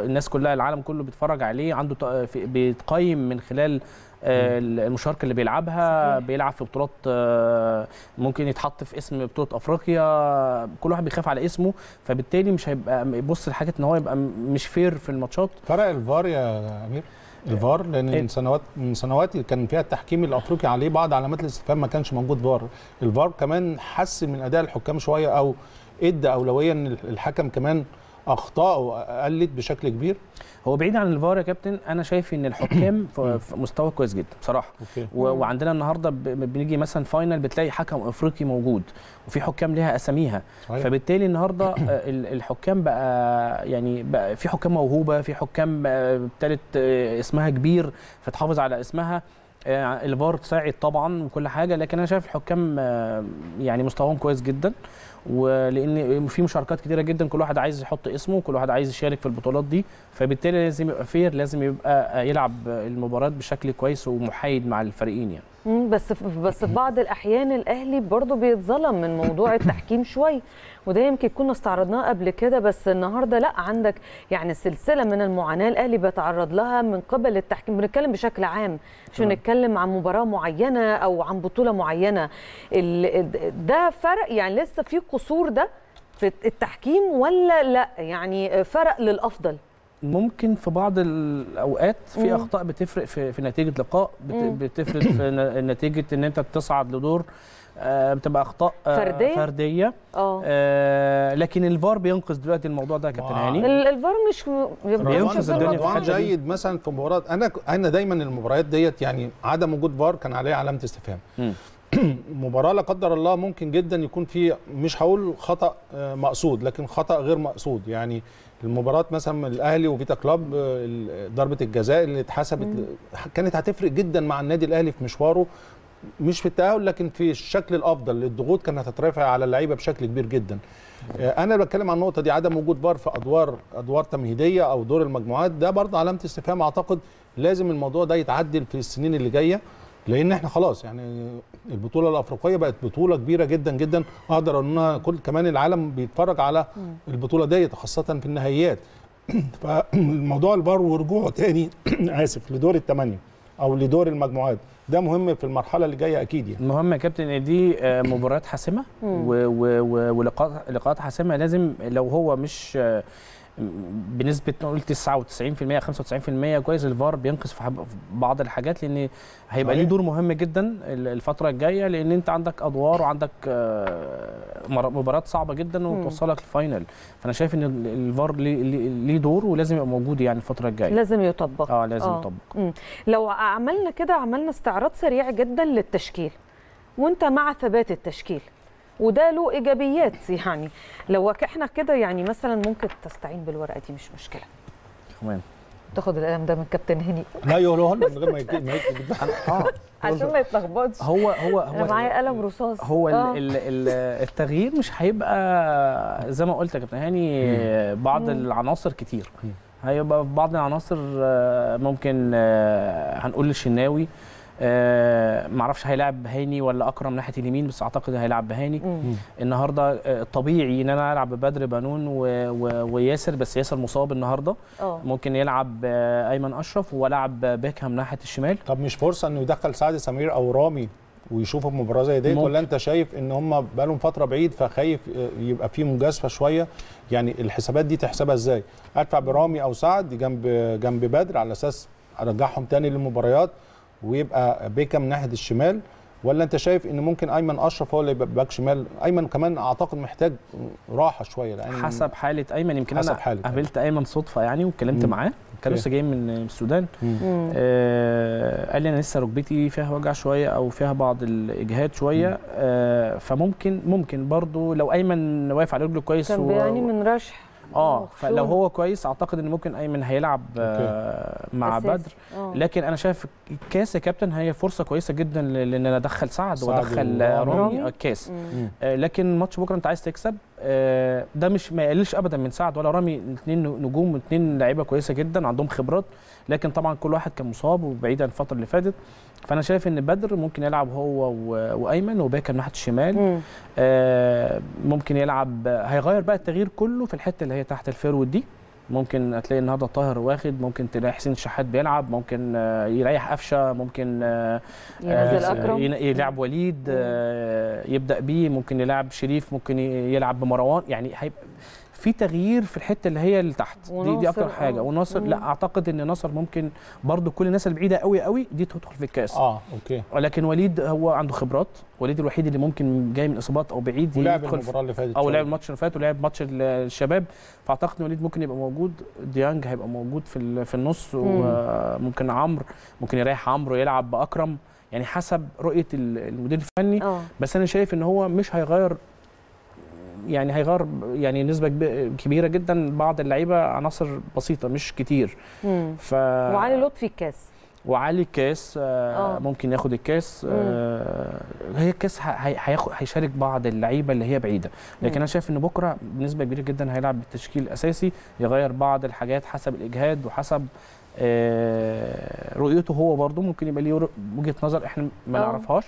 S8: الناس كلها العالم كله بيتفرج عليه عنده بيتقيم من خلال المشاركه اللي بيلعبها
S2: صحيح.
S8: بيلعب في بطولات آه، ممكن يتحط في اسم بطولة أفريقيا كل واحد بيخاف على اسمه فبالتالي مش هيبقى يبص لحاجة إن هو يبقى مش فير في الماتشات.
S1: فرق الفار يا أمير؟ الفار لأن
S8: إيه.
S1: من سنوات من سنوات كان فيها التحكيم الأفريقي عليه بعض علامات الاستفهام ما كانش موجود فار. الفار كمان حسن من أداء الحكام شوية أو ادى اولويه ان الحكم كمان اخطائه قلت بشكل كبير.
S8: هو بعيد عن الفار يا كابتن أنا شايف إن الحكام في مستوى كويس جدا بصراحة.
S1: okay.
S8: و- وعندنا النهارده بنيجي مثلا final بتلاقي حكم أفريقي موجود وفي حكام ليها
S1: أساميها.
S8: فبالتالي النهارده آه، ال- الحكام بقى يعني بقى في حكام موهوبة في حكام آه، ابتدت آه، اسمها كبير فتحافظ على اسمها. آه، الفار ساعد طبعا وكل حاجة لكن أنا شايف الحكام آه، يعني مستواهم كويس جدا ولأن في مشاركات كتيرة جدا كل واحد عايز يحط اسمه كل واحد عايز يشارك في البطولات دي فبالتالي لازم يبقى فير لازم يبقى يلعب المباريات بشكل كويس ومحايد مع الفريقين يعني.
S2: بس في- بس في بعض الأحيان الأهلي برضه بيتظلم من موضوع التحكيم شوي وده يمكن كنا استعرضناه قبل كده بس النهارده لأ عندك يعني سلسلة من المعاناة الأهلي بيتعرض لها من قبل التحكيم. بنتكلم بشكل عام مش بنتكلم عن مباراة معينة أو عن بطولة معينة. ده فرق يعني لسه في قصور ده في التحكيم ولا لأ؟ يعني فرق للأفضل.
S8: ممكن في بعض الأوقات في. أخطاء بتفرق في, في نتيجة لقاء. بتفرق في نتيجة إن أنت تصعد لدور آه، بتبقى أخطاء آه،
S2: فردية؟
S8: فردية
S2: آه
S8: آه، لكن الفار بينقذ دلوقتي الموضوع ده يا كابتن. هاني
S2: ال- الفار مش
S8: بينقذ الدنيا في دي.
S1: جيد مثلا في مباراة أنا أنا دايما المباريات ديت يعني عدم وجود فار كان عليه علامة استفهام. مباراة لا قدر الله ممكن جدا يكون في مش هقول خطأ آه، مقصود لكن خطأ غير مقصود يعني المباراة مثلا الأهلي وفيتا كلاب ضربة الجزاء اللي اتحسبت كانت هتفرق جدا مع النادي الأهلي في مشواره مش في التأهل لكن في الشكل الأفضل. الضغوط كانت هتترفع على اللعيبة بشكل كبير جدا. آه، أنا بتكلم عن النقطة دي عدم وجود فار في ادوار أدوار تمهيدية أو دور المجموعات ده برضه علامة استفهام. أعتقد لازم الموضوع ده يتعدل في السنين اللي جاية. لأن إحنا خلاص يعني البطوله الافريقيه بقت بطوله كبيره جدا جدا أقدر انها كل كمان العالم بيتفرج على البطوله ديت خاصة في النهائيات. فالموضوع الفار ورجوعه تاني آسف لدور الثمانيه أو لدور المجموعات. ده مهم في المرحلة اللي جاية أكيد يعني.
S8: المهم يا كابتن إن دي آه، مباريات حاسمة. ولقاءات لقاءات حاسمة لازم لو هو مش آه، بنسبة نقول 99% 95% كويس الفار بينقذ في بعض الحاجات لأن هيبقى ليه. دور مهم جدا ال- الفترة الجاية لأن أنت عندك أدوار وعندك آه، مباراه صعبة جدا وتوصلك لل final فأنا شايف إن ال- الفار ليه- دور ولازم يبقى موجود يعني الفترة الجاية
S2: لازم يطبق
S8: آه لازم
S2: آه.
S8: يطبق
S2: مم. لو عملنا كده عملنا استعراض سريع جدا للتشكيل وأنت مع ثبات التشكيل وده له إيجابيات يعني لو إحنا كده يعني مثلا ممكن تستعين بالورقة دي مش مشكلة.
S8: تمام.
S2: تاخد القلم ده من كابتن هاني
S1: لا يقولوه لنا من غير ما يجي- ما يجي-
S8: آه
S2: عشان ما يتلخبطش.
S8: هو هو
S2: أنا
S8: هو
S2: معايا قلم رصاص.
S8: هو
S2: آه.
S8: ال- ال- التغيير مش هيبقى زي ما قلت يا كابتن هاني بعض العناصر كتير. هيبقى في بعض العناصر آه، ممكن آه، هنقول الشناوي آه، معرفش هيلعب هاني ولا اكرم ناحية اليمين بس اعتقد هيلعب بهاني.
S2: مم.
S8: النهارده آه، طبيعي ان أنا العب ببدر بنون و- و- وياسر بس ياسر مصاب النهارده.
S2: آه.
S8: ممكن يلعب آه، ايمن اشرف والعب بيكهام ناحية الشمال.
S1: طب مش فرصة انه يدخل سعد سمير أو رامي ويشوفوا مباراة زي ديت. ولا انت شايف ان هم بقالهم فترة بعيد فخايف يبقى في مجازفة شوية؟ يعني الحسابات دي تحسبها إزاي؟ ادفع برامي أو سعد جنب جنب بدر على أساس ارجعهم تاني للمباريات ويبقى بيكا من ناحية الشمال ولا أنت شايف إن ممكن أيمن أشرف هو اللي يبقى باك شمال؟ أيمن كمان أعتقد محتاج راحة شوية لأن
S8: حسب حالة أيمن. يمكن
S1: حسب
S8: أنا
S1: حالة
S8: قابلت أيمن صدفة يعني واتكلمت. معاه. كان. لسه جاي من السودان. آه قال لي أنا لسه ركبتي فيها وجع شوية أو فيها بعض الإجهاد شوية. آه فممكن ممكن برضو لو أيمن واقف على رجله كويس
S2: كان
S8: و-
S2: بيعاني من رشح.
S8: آه فلو. هو كويس أعتقد إن ممكن أيمن هيلعب آه مع
S2: أساسي.
S8: بدر
S2: آه.
S8: لكن أنا شايف الكاس يا كابتن هي فرصة كويسة جدا لأن أنا أدخل سعد
S1: سعد وأدخل.
S8: رامي. الكاس
S2: مم.
S8: آه، لكن ماتش بكرة أنت عايز تكسب آه، ده مش ما يقللش ابدا من سعد ولا رامي الاثنين نجوم واثنين لعيبة كويسة جدا عندهم خبرات لكن طبعا كل واحد كان مصاب وبعيد عن الفترة اللي فاتت فانا شايف ان بدر ممكن يلعب هو وايمن وباكر ناحيه الشمال.
S2: مم.
S8: آه، ممكن يلعب هيغير بقى التغيير كله في الحتة اللي هي تحت ال forward دي. ممكن هتلاقي النهارده طاهر واخد ممكن تلاقي حسين الشحات بيلعب ممكن آه، يريح قفشة ممكن آه،
S2: ينزل
S8: آه، أكرم. يلعب وليد يبدأ بيه ممكن يلعب شريف ممكن يلعب بمروان يعني هيبقى في تغيير في الحتة اللي هي اللي تحت. دي, دي أكتر حاجة.
S2: آه.
S8: وناصر. لا أعتقد إن ناصر ممكن برضو كل الناس البعيدة قوي قوي دي تدخل في الكاس.
S1: آه okay.
S8: ولكن وليد هو عنده خبرات. وليد الوحيد اللي ممكن جاي من إصابات أو بعيد
S1: ولعب المباراة اللي فاتت أو.
S8: لعب الماتش اللي فات ولعب ماتش ال- الشباب. فأعتقد إن وليد ممكن يبقى موجود. ديانج هيبقى موجود في ال- في النص. وممكن عمرو ممكن يريح عمرو يلعب بأكرم. يعني حسب رؤية ال- المدير الفني.
S2: آه.
S8: بس أنا شايف إن هو مش هيغير يعني هيغير يعني نسبة كب- كبيرة جدا بعض اللعيبة عناصر بسيطة مش كتير
S2: مم.
S8: ف
S2: وعلي لطفي الكاس
S8: وعلي الكاس آه
S2: آه.
S8: ممكن ياخد الكاس. آه هي الكاس هيشارك بعض اللعيبة اللي هي بعيدة لكن
S2: مم.
S8: أنا شايف إن بكرة بنسبة كبيرة جدا هيلعب بالتشكيل الأساسي يغير بعض الحاجات حسب الإجهاد وحسب رؤيته هو برضه ممكن يبقى ليه وجهة نظر إحنا ما
S2: آه.
S8: نعرفهاش.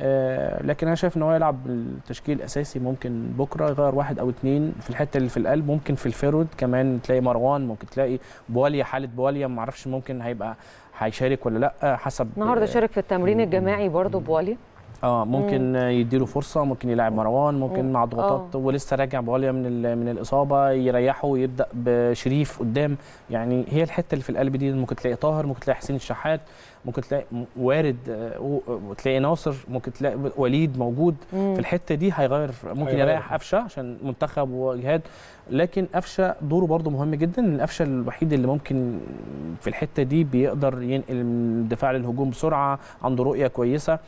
S8: آه لكن أنا شايف إن هو يلعب بالتشكيل الأساسي ممكن بكرة يغير واحد أو اتنين في الحتة اللي في القلب. ممكن في الفيرود كمان تلاقي مروان ممكن تلاقي بواليا حاله بواليا. ما أعرفش ممكن هيبقى هيشارك ولا لأ حسب
S2: النهارده شارك في التمرين الجماعي برضه بوالي
S8: آه ممكن يديله فرصة ممكن يلعب مروان ممكن
S2: مم.
S8: مع ضغوطات
S2: آه.
S8: ولسه راجع بواليا من من الإصابة يريحه ويبدأ بشريف قدام يعني هي الحتة اللي في القلب دي ممكن تلاقي طاهر ممكن تلاقي حسين الشحات ممكن تلاقي وارد آه، وتلاقي ناصر ممكن تلاقي وليد موجود
S2: مم.
S8: في الحتة دي هيغير ممكن
S1: هيغير.
S8: يريح قفشة عشان منتخب واجهاد لكن قفشة دوره برده مهم جدا لأن قفشة الوحيد اللي ممكن في الحتة دي بيقدر ينقل من الدفاع للهجوم بسرعة عنده رؤية كويسة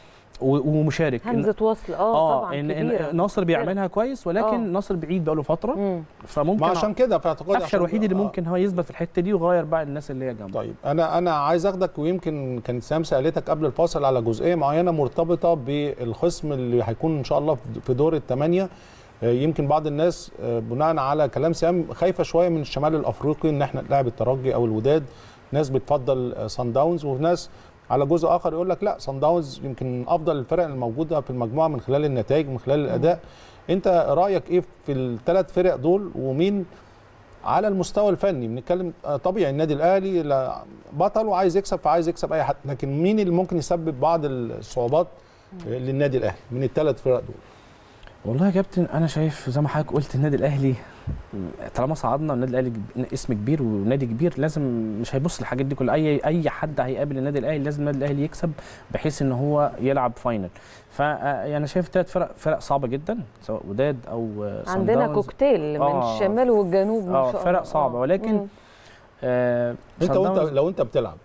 S8: ومشارك.
S2: همزة وصل آه طبعا
S8: إن
S2: كبيرة.
S8: إن ناصر بيعملها كويس ولكن
S2: آه.
S8: ناصر بعيد بقاله فترة.
S2: مم.
S8: فممكن
S1: ما عشان كده في اعتقادي
S8: قفشه
S1: عشان-
S8: الوحيد اللي
S1: آه.
S8: ممكن هو يثبت في الحتة دي ويغير بقى الناس اللي هي جنبه.
S1: طيب أنا أنا عايز أخدك ويمكن كانت سام سألتك قبل الفاصل على جزئية معينة مرتبطة بالخصم اللي هيكون إن شاء الله في دور الثمانيه آه، يمكن بعض الناس آه، بناء على كلام سام خايفة شوية من الشمال الأفريقي إن إحنا نلاعب الترجي أو الوداد. ناس بتفضل آه، صن داونز وناس على جزء آخر يقول لك لا صن داونز يمكن أفضل الفرق الموجودة في المجموعة من خلال النتائج من خلال الأداء. أنت رأيك إيه في الثلاث فرق دول؟ ومين على المستوى الفني؟ بنتكلم آه، طبيعي النادي الأهلي لا- بطل وعايز يكسب فعايز يكسب أي حد لكن مين اللي ممكن يسبب بعض الصعوبات للنادي الأهلي من الثلاث فرق دول؟
S8: والله يا كابتن أنا شايف زي ما حضرتك قلت النادي الأهلي طالما صعدنا النادي الأهلي اسم كبير ونادي كبير لازم مش هيبص للحاجات دي كلها أي أي حد هيقابل النادي الأهلي لازم النادي الأهلي يكسب بحيث إن هو يلعب final فانا شايف ثلاث فرق فرق صعبة جدا سواء وداد أو صن
S2: عندنا صن
S8: داونز.
S2: كوكتيل من
S8: آه.
S2: الشمال والجنوب آه
S8: فرق. صعبة
S2: آه.
S8: ولكن
S2: مم.
S8: آه
S1: أنت
S8: وأنت
S1: لو أنت بتلعب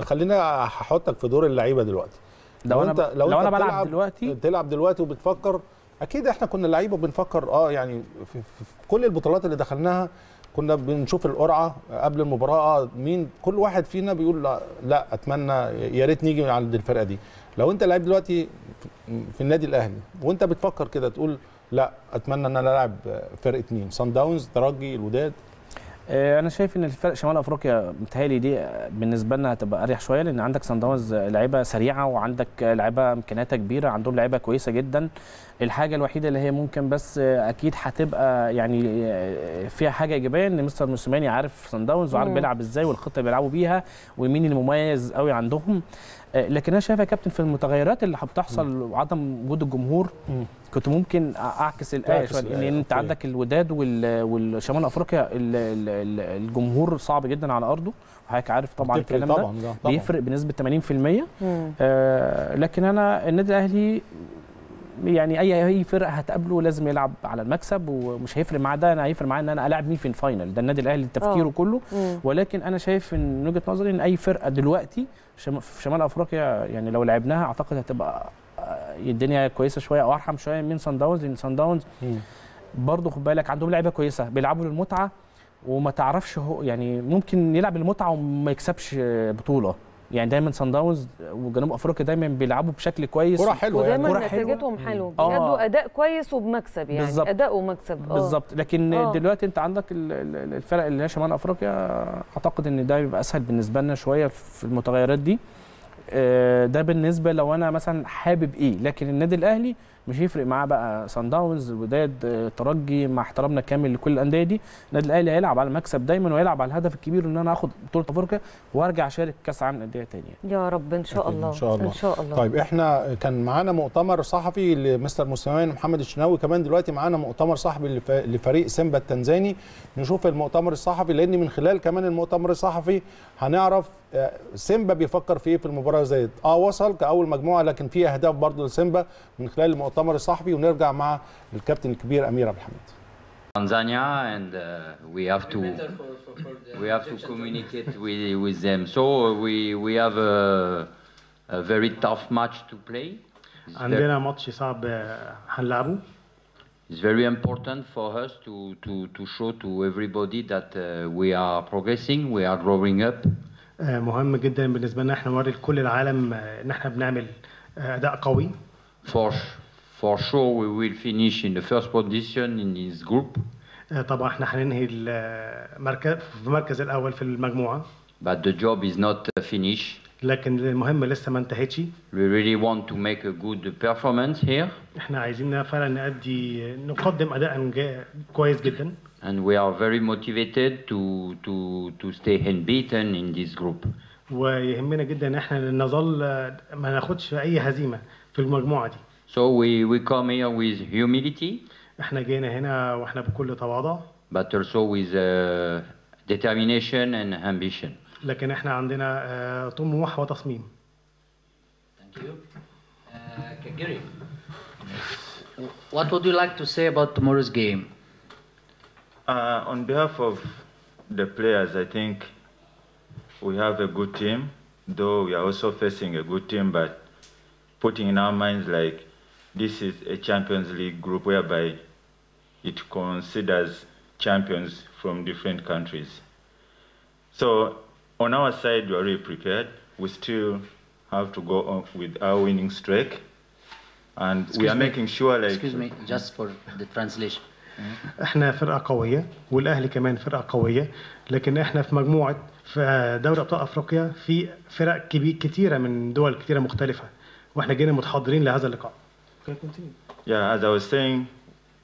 S1: خلينا هحطك في دور اللعيبة دلوقتي
S8: لو أنا
S1: أنت لو,
S8: لو
S1: أنت
S8: أنا بلعب
S1: بتلعب
S8: دلوقتي
S1: تلعب دلوقتي وبتفكر أكيد إحنا كنا لعيبة بنفكر آه يعني في, في, كل البطولات اللي دخلناها كنا بنشوف القرعة قبل المباراة مين كل واحد فينا بيقول لا, لا أتمنى يا ريت نيجي عند الفرقة دي. لو أنت لعيب دلوقتي في- النادي الأهلي وأنت بتفكر كده تقول لا أتمنى إن أنا ألعب فرقة مين؟ صن داونز ترجي الوداد؟
S8: آه، أنا شايف إن الفرق شمال أفريقيا متهيألي دي آه، بالنسبة لنا هتبقى أريح شوية لأن عندك سان داونز آه، لعيبة سريعة وعندك آه، لعيبة إمكانياتها كبيرة عندهم لعيبة كويسة جدا. الحاجة الوحيدة اللي هي ممكن بس أكيد هتبقى يعني فيها حاجة إيجابية إن مستر موسيماني عارف سان داونز وعارف. بيلعب إزاي والخطة اللي بيلعبوا بيها ومين اللي مميز قوي عندهم آه، لكن أنا شايف يا كابتن في المتغيرات اللي بتحصل وعدم وجود الجمهور
S1: مم.
S8: كنت ممكن أعكس
S1: الآية
S8: شوية لأن
S1: أنت.
S8: عندك الوداد وال- والشمال أفريقيا ال- ال- ال- الجمهور صعب جدا على أرضه وحضرتك عارف طبعا الكلام ده
S1: ده طبعا
S8: بيفرق بنسبة 80%
S2: مم.
S8: آه لكن أنا النادي الأهلي يعني اي أي فرقة هتقابله لازم يلعب على المكسب ومش هيفرق معاه ده أنا هيفرق معاه إن أنا ألعب مين في ال final ده النادي الأهلي تفكيره
S2: آه.
S8: كله
S2: مم.
S8: ولكن أنا شايف إن من وجهة نظري إن أي فرقة دلوقتي شم- في شمال أفريقيا يعني لو لعبناها أعتقد هتبقى آه، الدنيا كويسة شوية أو أرحم شوية من صن داونز لأن صن داونز. برضه خد بالك عندهم لعيبة كويسة بيلعبوا للمتعة وما تعرفش هو يعني ممكن يلعب للمتعة وما يكسبش بطولة يعني دايما سان داونز وجنوب أفريقيا دايما بيلعبوا بشكل كويس
S1: كرة حلوة يعني
S2: ودايما. نتيجتهم حلوة
S8: آه.
S2: بيأدوا أداء كويس وبمكسب يعني
S8: بالظبط.
S2: أداء ومكسب آه.
S8: بالظبط لكن
S2: آه.
S8: دلوقتي أنت عندك ال- ال- الفرق اللي هي شمال أفريقيا أعتقد إن ده بيبقى أسهل بالنسبة لنا شوية في المتغيرات دي آه، ده بالنسبة لو أنا مثلا حابب إيه لكن النادي الأهلي مش هيفرق معاه بقى سان داونز وداد آه، ترجي مع احترامنا الكامل لكل الأندية دي النادي الأهلي هيلعب على المكسب دايما ويلعب على الهدف الكبير إن أنا آخد بطولة أفريقيا وأرجع أشارك كأس عالم الانديه تاني يعني.
S2: يا رب إن شاء الله
S1: إن شاء الله.
S2: إن شاء الله
S1: طيب إحنا كان معانا مؤتمر صحفي لمستر موسيماني محمد الشناوي كمان دلوقتي معانا مؤتمر صحفي لف- لفريق سيمبا التنزاني نشوف المؤتمر الصحفي لأن من خلال كمان المؤتمر الصحفي هنعرف سيمبا بيفكر في إيه في المباراه زي دي. آه وصل كاول مجموعه لكن في اهداف برضه لسيمبا من خلال المؤتمر الصحفي ونرجع مع الكابتن الكبير امير عبد الحميد
S9: Tanzania and uh, we have to we have to communicate with, with them. So we we have a, a very tough match to play. It's
S10: عندنا ماتش صعب آه، هنلعبه
S9: it's very important for us to, to, to show to everybody that uh, we are progressing, we are growing up.
S10: آه، مهم جدا بالنسبة لنا. إحنا نوري لكل العالم آه، إن إحنا بنعمل آه، أداء قوي.
S9: For for sure, we will finish in the first position in this group,
S10: طبعا إحنا هننهي المركز في المركز الأول في المجموعة.
S9: But the job is not finished.
S10: لكن المهمه لسه ما انتهتش.
S9: We really want to make a good performance here,
S10: إحنا عايزين فعلا نأدي نقدم اداء كويس جدا.
S9: and we are very motivated to to to stay unbeaten in this group.
S10: ويهمنا جدا ان احنا نظل آه، ما ناخدش اي هزيمه في المجموعه دي
S9: So we, we come here with humility,
S10: احنا جينا هنا واحنا بكل تواضع
S9: but also with uh, determination and ambition.
S10: لكن احنا عندنا آه، طموح وتصميم
S11: Thank you. Uh, Kagiri, what would you like to say about tomorrow's game?
S7: Uh, on behalf of the players, I think we have a good team, though we are also facing a good team, but putting in our minds like this is a Champions League group whereby it considers champions from different countries. So on our side, we are really prepared. We still have to go on with our winning streak. And we are
S11: me.
S7: making sure like
S11: Excuse me, just for the translation.
S10: إحنا فرقه قويه والاهلي كمان فرقه قويه لكن إحنا في مجموعه في دوري ابطال افريقيا في فرق كبير كتيره من دول كتيره مختلفه وإحنا جينا متحضرين لهذا اللقاء
S7: Yeah, as I was saying,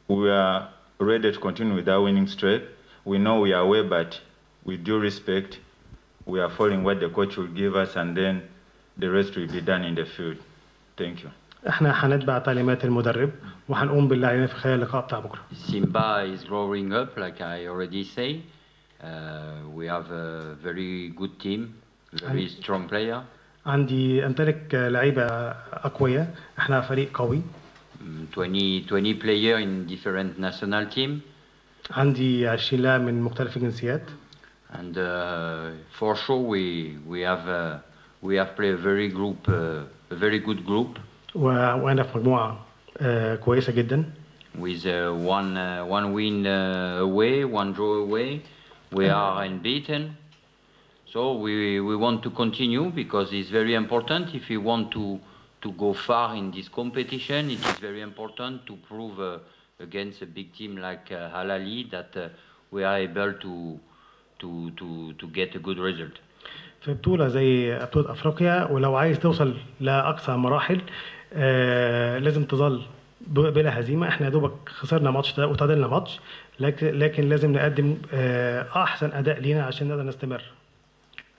S7: we are ready to continue with our winning streak. We know we are away, but with due respect, we are following what the coach will give us, and then the rest will be done in the field. Thank you.
S10: إحنا هنتبع تعليمات المدرب وهنقوم باللي علينا في خلال اللقاء بتاع بكرة.
S9: Simba is growing up like I already say we have a very good team very strong player
S10: عندي امتلك لعيبة أقوياء. إحنا فريق قوي.
S9: 20 20 player in different national team
S10: عندي 20 لاعب من مختلف الجنسيات.
S9: And uh, for sure we we have uh, we have played a very group uh, a very good group.
S10: وأنا في مجموعه آه كويسه جدا
S9: with uh, one uh, one win uh, away, one draw away. We are unbeaten. So we we want to continue because it's very important. If we want to to go far in this competition, it is very important to prove uh, against a big team like uh, Halali that uh, we are able to to to to get a good result.
S10: في بطوله زي بطوله افريقيا ولو عايز توصل لاقصى مراحل آه لازم تظل بلا هزيمة. إحنا يا دوبك خسرنا ماتش وتعادلنا ماتش. لكن لكن لازم نقدم آه أحسن أداء لينا عشان نقدر نستمر.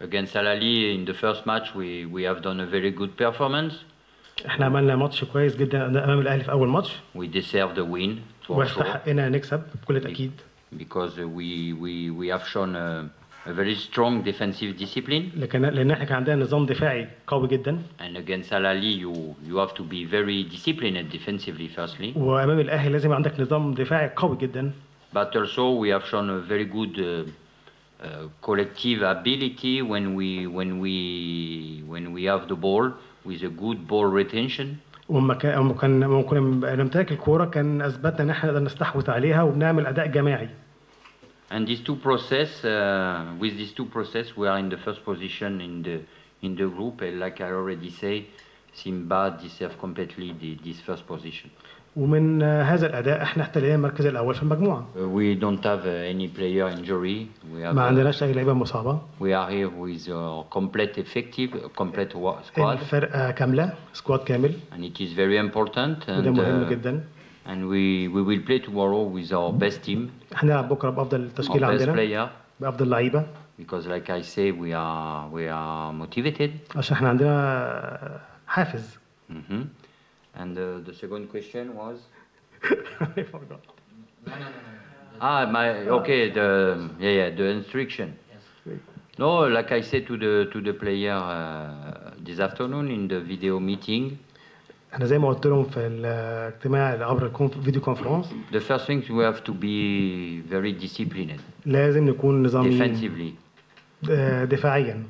S9: Against Halali in the first match, we we have done a very good performance.
S10: إحنا عملنا ماتش كويس جدا أمام الأهلي في أول ماتش.
S9: We deserve the win.
S10: واستحقنا نكسب بكل تأكيد.
S9: because uh, we, we, we have shown a, a very strong defensive discipline.
S10: لكن لأن إحنا كان عندنا نظام دفاعي قوي جدا
S9: And against Al Ahly, you, you have to be very disciplined defensively, firstly.
S10: وامام الاهلي لازم عندك نظام دفاعي قوي جدا
S9: But also, we have shown a very good uh, uh, collective ability when we, when, we, when we have the ball with a good ball retention.
S10: وما كان لما كنا نمتلك الكوره كان اثبتنا ان إحنا نقدر نستحوذ عليها وبنعمل اداء جماعي
S9: And these two process, uh, with these two process, we are in the first position in the in the group. And like I already say, Simba deserve completely the, this first position.
S10: ومن آه، هذا الاداء احنا احتلينا المركز الاول في المجموعه
S9: Uh, we don't have uh, any player injury. We have
S10: ما
S9: uh,
S10: عندناش اي لعيبه مصابه
S9: we are here with a complete effective, complete wa- squad,
S10: الفرقه كامله سكواد كامل
S9: and it is very important.
S10: وده
S9: And
S10: مهم
S9: uh,
S10: جدا
S9: and we we will play tomorrow with our best team,
S10: هنلعب بكره بافضل
S9: our
S10: تشكيله
S9: best
S10: عندنا
S9: player,
S10: بافضل لعيبه
S9: because like I say, we are we are motivated.
S10: عشان احنا عندنا حافز
S9: hmm And uh, the second question was. Ah, my okay. The yeah, yeah, the instruction. No, like I said to the to the player uh, this afternoon in the video meeting,
S10: أنا زي ما قلت لهم في الاجتماع اللي عبر الفيديو كونفرنس
S9: the first thing we have to be very disciplined
S10: لازم نكون نظاميين
S9: defensively.
S10: آه، دفاعيا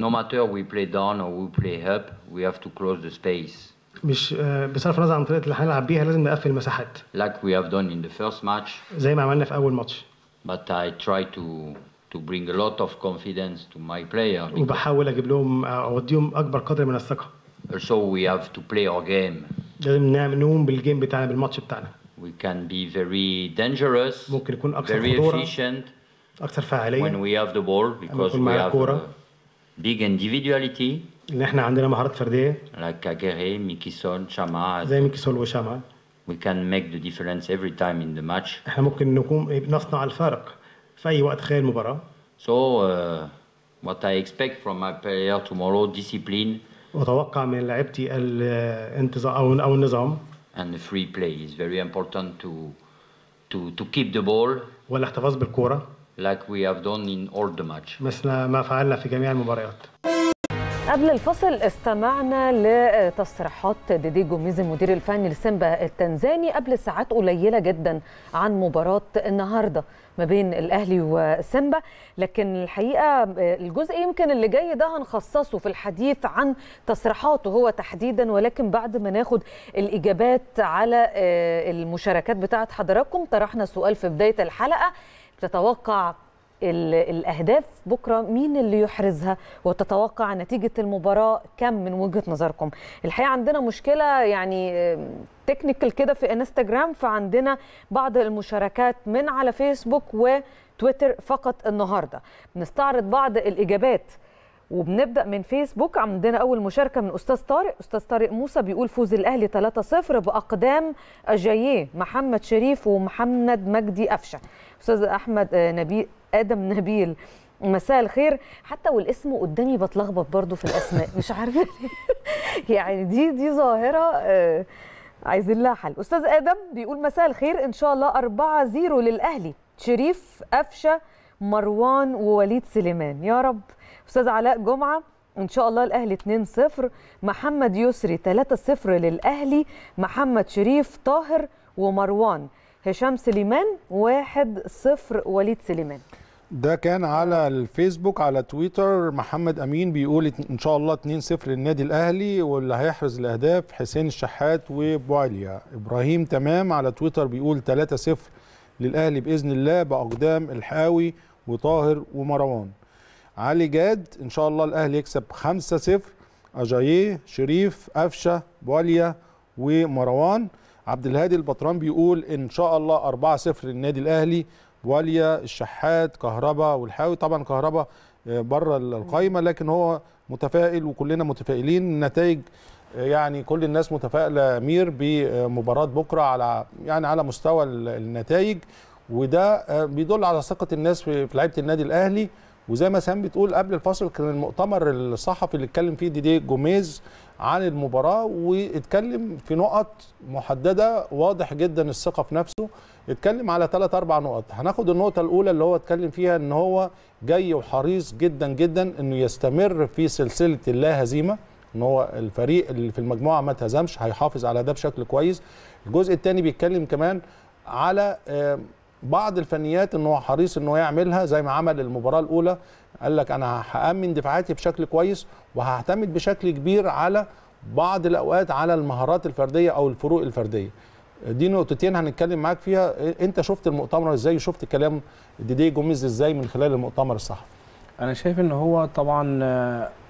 S9: No matter we play down or we play up, we have to close the space,
S10: مش آه، بصرف النظر عن طريقه اللي هنلعب بيها لازم نقفل مساحات
S9: like we have done in the first match.
S10: زي ما عملنا في اول ماتش
S9: But I try to to bring a lot of confidence to my player.
S10: وبحاول أجيب لهم آه، اوديهم اكبر قدر من الثقه
S9: Also, we have to play our game.
S10: لازم نعمل نقوم بالجيم بتاعنا بالماتش بتاعنا
S9: We can be very dangerous,
S10: ممكن يكون اكثر
S9: very
S10: خطوره
S9: efficient
S10: اكثر
S9: when
S10: فعاليه
S9: we have the ball because
S10: يكون
S9: we
S10: معانا
S9: have
S10: الكورة.
S9: uh, big individuality
S10: ان احنا عندنا مهارات فرديه
S9: like Kagere, Mikison, Chama.
S10: زي ميكيسول وشامع
S9: We can make the difference every time in the match.
S10: احنا ممكن نكون نصنع الفارق في اي وقت خلال المباراه
S9: So, uh, what I expect from my player tomorrow, discipline
S10: واتوقع من لعيبتي الانتظام أو أو النظام.
S9: And free play is very important to to to keep the ball.
S10: والاحتفاظ بالكورة.
S9: Like we have done in all the match.
S10: مثل ما فعلنا في جميع المباريات.
S2: قبل الفصل استمعنا لتصريحات ديدي جوميز المدير الفني لسيمبا التنزاني قبل ساعات قليلة جدا عن مباراة النهارده. ما بين الأهلي وسيمبا لكن الحقيقة الجزء يمكن اللي جاي ده هنخصصه في الحديث عن تصريحاته هو تحديدا ولكن بعد ما ناخد الإجابات على المشاركات بتاعة حضراتكم طرحنا سؤال في بداية الحلقة. تتوقع الأهداف بكرة مين اللي يحرزها وتتوقع نتيجة المباراة كم من وجهة نظركم؟ الحقيقة عندنا مشكلة يعني تكنيكال كده في انستجرام فعندنا بعض المشاركات من على فيسبوك وتويتر فقط النهارده. بنستعرض بعض الإجابات وبنبدأ من فيسبوك عندنا أول مشاركة من أستاذ طارق. أستاذ طارق موسى بيقول فوز الأهلي 3-0 بأقدام أجاييه محمد شريف ومحمد مجدي قفشة. أستاذ أحمد نبيل آدم نبيل. مساء الخير. حتى والاسم قدامي بتلخبط برضو في الأسماء مش عارفة يعني دي دي ظاهرة عايزين لها حل. أستاذ آدم بيقول مساء الخير. إن شاء الله 4 0 للأهلي. شريف قفشة مروان ووليد سليمان. يا رب. أستاذ علاء جمعة إن شاء الله الأهلي 2 0 محمد يسري 3 0 للأهلي. محمد شريف طاهر ومروان. هشام سليمان 1 0 وليد سليمان.
S1: ده كان على الفيسبوك على تويتر. محمد أمين بيقول إن شاء الله 2-0 للنادي الأهلي واللي هيحرز الأهداف حسين الشحات وبواليا إبراهيم تمام على تويتر بيقول 3-0 للأهلي بإذن الله بأقدام الحاوي وطاهر ومروان. علي جاد إن شاء الله الأهلي يكسب 5-0 أجاييه شريف قفشة بواليا ومروان. عبد الهادي البطران بيقول إن شاء الله 4-0 للنادي الأهلي واليا الشحات كهربا والحاوي. طبعا كهربا بره القايمة لكن هو متفائل وكلنا متفائلين. النتائج يعني كل الناس متفائلة مير بمباراة بكرة على يعني على مستوى النتائج. وده بيدل على ثقة الناس في لعيبة النادي الأهلي. وزي ما سام بتقول قبل الفاصل كان المؤتمر الصحفي اللي اتكلم فيه ديدي جوميز عن المباراة واتكلم في نقط محددة واضح جدا الثقة في نفسه. اتكلم على ثلاث أربع نقط. هناخد النقطة الأولى اللي هو اتكلم فيها إن هو جاي وحريص جدا جدا إنه يستمر في سلسلة اللا هزيمة إن هو الفريق اللي في المجموعة ما اتهزمش هيحافظ على ده بشكل كويس. الجزء الثاني بيتكلم كمان على بعض الفنيات ان هو حريص ان هو يعملها زي ما عمل المباراة الأولى قال لك أنا هأمن دفاعاتي بشكل كويس وهعتمد بشكل كبير على بعض الأوقات على المهارات الفردية أو الفروق الفردية. دي نقطتين هنتكلم معاك فيها. أنت شفت المؤتمر إزاي شفت كلام ديدي جوميز إزاي من خلال المؤتمر الصحفي؟
S8: أنا شايف إن هو طبعا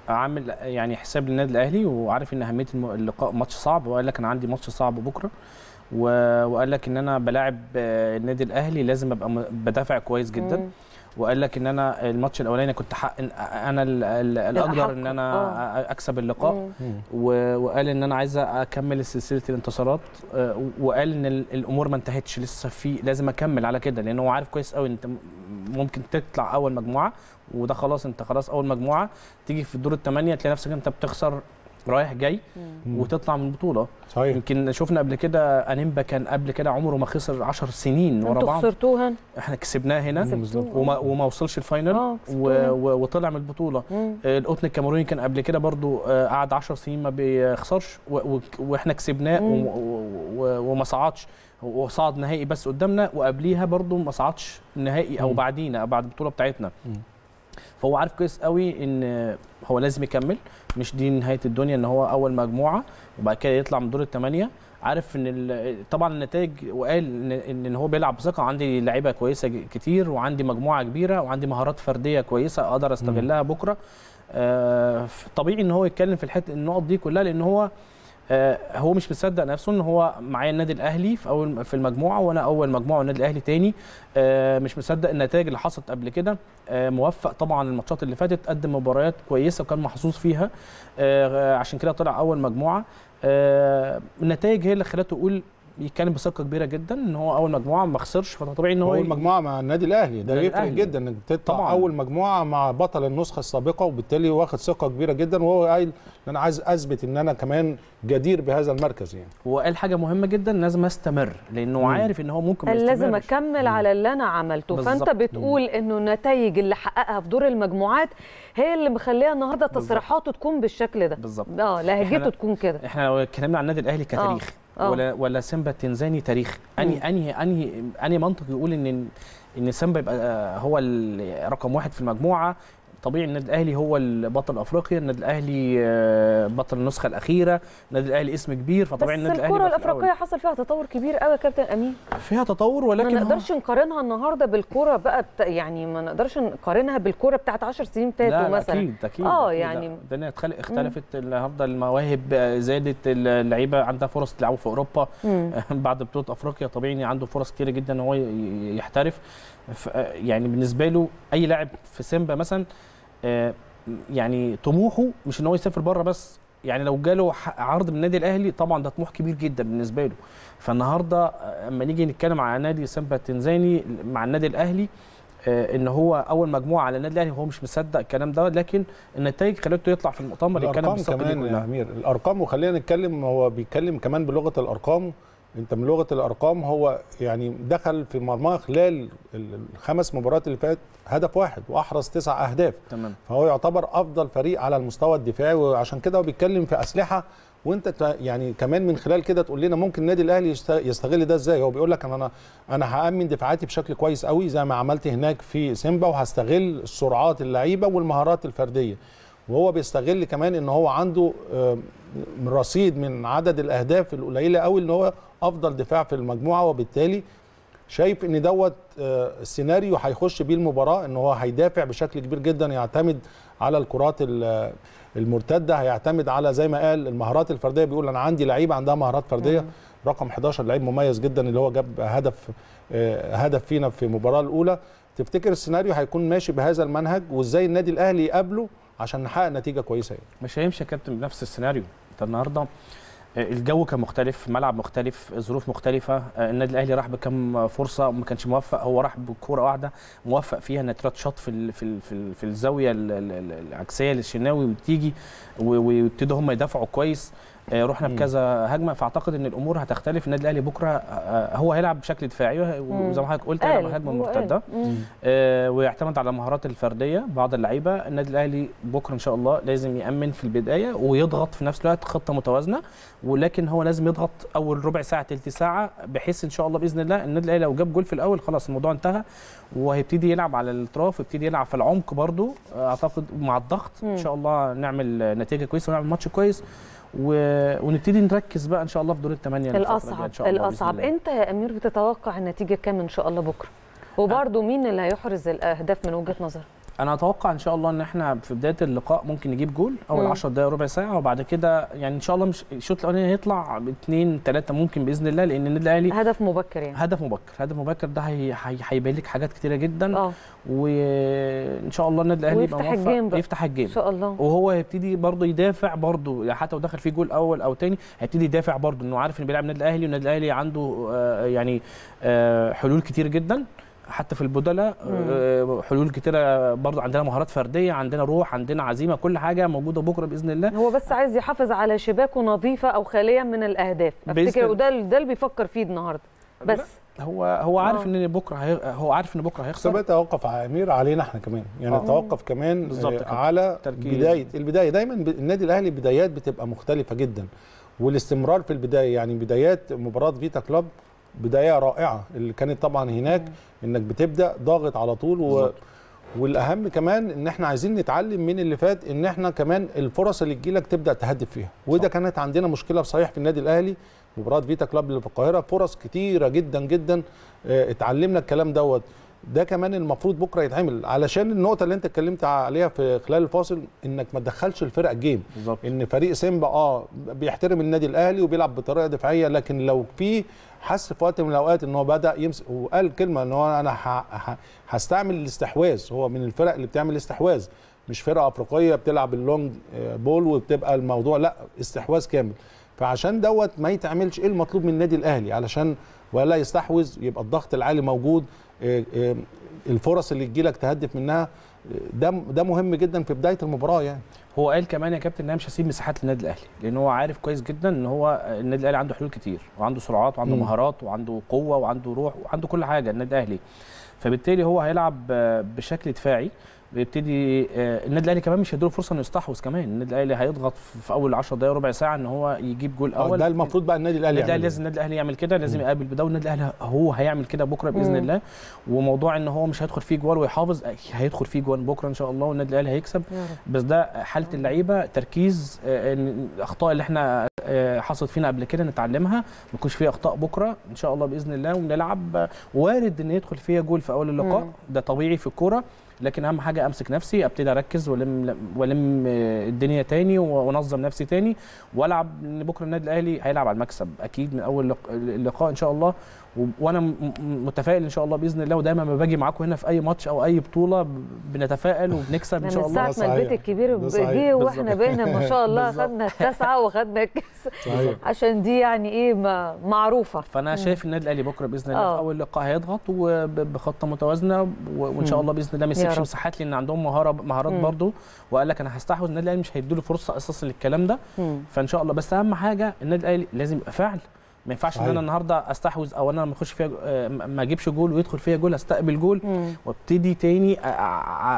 S8: عامل يعني حساب للنادي الأهلي وعارف إن أهمية اللقاء ماتش صعب وقال لك أنا عندي ماتش صعب بكرة. وقال لك إن أنا بلاعب النادي الأهلي لازم أبقى بدافع كويس جدا. مم. وقال لك إن أنا الماتش الأولاني كنت حق أنا الاقدر إن أنا أوه. أكسب اللقاء. وقال إن أنا عايز أكمل سلسلة الانتصارات وقال إن الأمور ما انتهتش لسه في لازم أكمل على كده لأن هو عارف كويس قوي أنت ممكن تطلع أول مجموعة وده خلاص أنت خلاص أول مجموعة. تيجي في الدور الثمانيه تلاقي نفسك أنت بتخسر رايح جاي مم. وتطلع من البطولة.
S1: صحيح.
S8: يمكن شفنا قبل كده أنيمبا كان قبل كده عمره ما خسر 10 سنين ورا بعض.
S2: خسرتوها
S8: إحنا كسبناه هنا وما, وما وصلش الفاينل و... وطلع من البطولة. القطن الكاميروني كان قبل كده برضو آه قعد 10 سنين ما بيخسرش و... و... وإحنا كسبناه و... و... وما صعدش. وصعد نهائي بس قدامنا وقبليها برضو ما صعدش النهائي أو بعدينا بعد البطولة بتاعتنا. مم. فهو عارف كويس قوي إن هو لازم يكمل. مش دي نهاية الدنيا إن هو أول مجموعة وبعد كده يطلع من دور الثمانيه عارف إن طبعا النتائج وقال إن إن هو بيلعب بثقة. عندي لعيبة كويسة كتير وعندي مجموعة كبيرة وعندي مهارات فردية كويسة أقدر أستغلها بكرة. آه طبيعي إن هو يتكلم في الحتة النقط دي كلها لأن هو هو مش مصدق نفسه إن هو معايا النادي الأهلي في أول في المجموعة وأنا أول مجموعة والنادي الأهلي تاني. آه مش مصدق النتائج اللي حصلت قبل كده. آه موفق طبعا الماتشات اللي فاتت قدم مباريات كويسة وكان محظوظ فيها. عشان كده طلع أول مجموعة. النتائج هي اللي خلته يقول يتكلم بثقة كبيرة جدا إن هو أول مجموعة ما خسرش فطبيعي إن هو
S1: أول مجموعة مع النادي الأهلي ده يفرق جدا إنك تطلع طبعا. أول مجموعة مع بطل النسخة السابقة وبالتالي واخد ثقة كبيرة جدا وهو قايل إن أنا عايز أثبت إن أنا كمان جدير بهذا المركز يعني
S8: وقال حاجة مهمة جدا لازم أستمر لأنه مم. عارف إن هو ممكن ما
S2: لازم أكمل مم. على اللي أنا عملته بالزبط. فأنت بتقول مم. إنه النتائج اللي حققها في دور المجموعات هي اللي مخليها النهارده تصريحاته تكون بالشكل ده
S8: بالظبط
S2: آه لهجته تكون كده
S8: إحنا لو اتكلمنا عن النادي الأهلي كتاريخ أوه. ولا ولا سيمبا التنزاني تاريخ انهي انهي انهي أنهي منطق يقول إن ان سيمبا يبقى هو رقم واحد في المجموعة طبيعي النادي الأهلي هو البطل افريقيا النادي الأهلي بطل النسخة الأخيرة النادي الأهلي اسم كبير فطبيعي النادي الأهلي
S2: الكرة الأفريقية حصل فيها تطور كبير قوي يا كابتن أمين.
S8: فيها تطور ولكن
S2: ما نقدرش نقارنها النهارده بالكرة بقى. يعني ما نقدرش نقارنها بالكرة بتاعت 10 سنين فاتوا مثلا.
S8: أكيد أكيد
S2: آه يعني
S8: الدنيا اختلفت النهارده المواهب زادت اللعيبة عندها فرص تلعبوا في أوروبا. بعد بطولة أفريقيا طبيعي عنده فرص كتيرة جدا إن هو يحترف. يعني بالنسبة له أي لاعب في سيمبا مثلا يعني طموحه مش إن هو يسافر بره بس يعني لو جاله عرض من النادي الأهلي طبعا ده طموح كبير جدا بالنسبة له. فالنهاردة أما نيجي نتكلم على نادي سيمبا التنزاني مع النادي الأهلي آه، إن هو أول مجموعة على النادي الأهلي هو مش مصدق الكلام ده لكن النتائج خلته يطلع في المؤتمر يتكلم
S1: الأرقام
S8: بالثقه دي
S1: كمان يا أمير الأرقام وخلينا نتكلم هو بيتكلم كمان بلغة الأرقام انت من لغة الأرقام هو يعني دخل في مرماة خلال ال- الخمس مباريات اللي فاتت هدف واحد وأحرز تسع أهداف.
S8: تمام.
S1: فهو يعتبر أفضل فريق على المستوى الدفاعي وعشان كده هو بيتكلم في أسلحة. وانت يعني كمان من خلال كده تقول لنا ممكن النادي الأهلي يست- يستغل ده إزاي؟ هو بيقول لك أنا أنا هأمن دفاعاتي بشكل كويس قوي زي ما عملت هناك في سيمبا وهستغل سرعات اللعيبة والمهارات الفردية. وهو بيستغل كمان إن هو عنده من رصيد من عدد الأهداف القليلة قوي ان هو أفضل دفاع في المجموعة وبالتالي شايف إن دوت آه، السيناريو هيخش بيه المباراة إن هو هيدافع بشكل كبير جدا يعتمد على الكرات ال- المرتدة هيعتمد على زي ما قال المهارات الفردية بيقول أنا عندي لعيبة عندها مهارات فردية. رقم 11 لعيب مميز جدا اللي هو جاب هدف آه، هدف فينا في المباراة الأولى. تفتكر السيناريو هيكون ماشي بهذا المنهج وإزاي النادي الأهلي يقابله عشان نحقق نتيجة كويسة يعني.
S8: مش هيمشي يا كابتن بنفس السيناريو انت النهارده آه، الجو كان مختلف ملعب مختلف ظروف مختلفة آه، النادي الأهلي راح بكم فرصة ما كانش موفق هو راح بكورة واحدة موفق فيها إنها تشوت في ال في في, في الزاوية ال- ال- ال- العكسية للشناوي وتيجي ويبتدوا هم يدافعوا كويس رحنا
S1: مم.
S8: بكذا هجمة. فأعتقد إن الأمور هتختلف. النادي الأهلي بكرة آه، هو هيلعب بشكل دفاعي وزي ما حضرتك قلت هيلعب هجمه. مرتده. آه، ويعتمد على المهارات الفردية. بعض اللعيبة النادي الأهلي بكرة إن شاء الله لازم يأمن في البداية ويضغط في نفس الوقت خطة متوازنة. ولكن هو لازم يضغط أول ربع ساعة تلت ساعة بحيث إن شاء الله بإذن الله النادي الأهلي لو جاب جول في الأول خلاص الموضوع انتهى. وهيبتدي يلعب على الأطراف ويبتدي يلعب في العمق برضو آه، أعتقد مع الضغط. إن شاء الله نعمل نتيجة كويسة ونعمل ماتش كويس. و... ونبتدي نركز بقى إن شاء الله في دور الثمانيه
S2: الأصعب
S8: إن شاء الله
S2: الأصعب.
S8: الله.
S2: أنت يا أمير بتتوقع النتيجة كام إن شاء الله بكرة؟ وبرضه مين اللي هيحرز الأهداف من وجهة نظرك؟
S8: أنا أتوقع ان شاء الله ان إحنا في بداية اللقاء ممكن نجيب جول اول
S2: مم.
S8: 10 دقائق ربع ساعة وبعد كده يعني ان شاء الله مش الشوط الأولاني هيطلع باثنين ثلاثة ممكن بإذن الله لأن النادي الأهلي
S2: هدف مبكر يعني.
S8: هدف مبكر هدف مبكر ده هي- هي- هيبين لك حاجات كتيرة جدا.
S2: آه.
S8: وان شاء الله النادي الأهلي يبقى موفق.
S2: ال game بقى.
S8: يفتح ال
S2: game. إن شاء الله.
S8: وهو هيبتدي برضه يدافع برضه يعني حتى لو دخل فيه جول أول أو تاني هيبتدي يدافع برضه إنه عارف إنه بيلعب النادي الأهلي والنادي الأهلي عنده آه، يعني آه، حلول كتير جدا. حتى في البدلاء آه، حلول كتيرة برضه عندنا مهارات فردية عندنا روح عندنا عزيمة كل حاجة موجودة بكرة بإذن الله
S2: هو بس عايز يحافظ على شباكه نظيفة أو خالية من الأهداف
S8: أفتكر.
S2: وده ده اللي بيفكر فيه النهارده بس
S8: هو هو عارف
S2: آه.
S8: إن بكرة هي... هو عارف إن بكرة هيخسر
S1: بس توقف على أمير علينا إحنا كمان يعني
S8: آه.
S1: توقف كمان
S8: بالظبط
S1: آه،
S8: كده.
S1: على
S8: تركيز.
S1: بداية البداية دايما ب- النادي الأهلي بدايات بتبقى مختلفة جدا والاستمرار في البداية يعني بدايات مباراة فيتا كلوب بداية رائعة اللي كانت طبعا هناك إنك بتبدأ ضاغط على طول و... والأهم كمان إن إحنا عايزين نتعلم من اللي فات إن إحنا كمان الفرص اللي تجيلك تبدأ تهدف فيها. وده كانت عندنا مشكلة صحيح في النادي الأهلي مباراة فيتا كلوب اللي في القاهرة فرص كتيرة جدا جدا آه، اتعلمنا الكلام دوت. ده كمان المفروض بكرة يتعمل. علشان النقطة اللي أنت اتكلمت عليها في خلال الفاصل إنك ما تدخلش الفرق game.
S8: بالظبط.
S1: إن فريق سيمبا آه بيحترم النادي الأهلي وبيلعب بطريقة دفاعية لكن لو في حس في وقت من الأوقات إن هو بدأ يمسك وقال كلمة إن هو أنا هستعمل الاستحواذ. هو من الفرق اللي بتعمل استحواذ مش فرقة أفريقية بتلعب ال long بول وبتبقى الموضوع لأ استحواذ كامل. فعشان دوت ما يتعملش إيه المطلوب من النادي الأهلي؟ علشان ولا يستحوذ يبقى الضغط العالي موجود الفرص اللي تجيلك تهدف منها ده ده مهم جدا في بداية المباراة يعني.
S8: هو قال كمان يا كابتن إن أنا مش هسيب مساحات للنادي الأهلي لأن هو عارف كويس جدا إن هو النادي الأهلي عنده حلول كتير وعنده سرعات وعنده
S1: مم.
S8: مهارات وعنده قوة وعنده روح وعنده كل حاجة النادي الأهلي فبالتالي هو هيلعب بشكل دفاعي بيبتدي آه، النادي الأهلي كمان مش هيديله فرصة إنه يستحوذ كمان النادي الأهلي هيضغط في أول 10 دقائق ربع ساعة إن هو يجيب جول
S1: آه،
S8: أول
S1: ده المفروض بقى النادي الأهلي
S8: النادي الأهلي
S1: يعمله.
S8: لازم النادي الأهلي يعمل كده لازم يقابل بده والنادي الأهلي هو هيعمل كده بكرة بإذن
S2: مم.
S8: الله وموضوع إن هو مش هيدخل فيه جوال ويحافظ هيدخل فيه جوال بكرة إن شاء الله والنادي الأهلي هيكسب. بس ده حالة اللعيبة تركيز آه، الأخطاء اللي إحنا حصلت فينا قبل كده نتعلمها ما يكونش فيه أخطاء بكرة إن شاء الله بإذن الله ونلعب وارد إن يدخل فيها جول في أول اللقاء. ده طبيعي في الكورة لكن أهم حاجة أمسك نفسي أبتدي أركز وألم وألم آه، الدنيا تاني وأنظم نفسي تاني وألعب لأن بكرة النادي الأهلي هيلعب على المكسب أكيد من أول لق- اللقاء إن شاء الله وأنا متفائل إن شاء الله بإذن الله ودايما ما باجي معاكم هنا في أي ماتش أو أي بطولة بنتفائل وبنكسب إن
S2: ده
S8: شاء
S2: من
S8: الله
S2: ساعه ما البيت الكبير. جه
S8: وإحنا.
S2: بقينا ما شاء الله. خدنا التاسعه وخدنا الكاس. عشان دي يعني إيه ما- معروفة
S8: فأنا شايف النادي الأهلي بكرة بإذن الله
S2: آه.
S8: في أول لقاء هيضغط وبخطه متوازنة وإن شاء. الله بإذن الله ما يسيبش
S2: رب.
S8: مساحات لأن عندهم مهاره مهارات
S2: مم.
S8: برضو وقال لك أنا هستحوذ النادي الأهلي مش هيدوا له فرصة أساسا للكلام ده
S2: مم.
S8: فإن شاء الله بس أهم حاجة النادي الأهلي لازم يبقى فعل ما ينفعش
S1: إن.
S8: أنا النهارده أستحوذ أو أنا لما اخش فيها آه، ما أجيبش جول ويدخل فيها جول أستقبل جول. وأبتدي تاني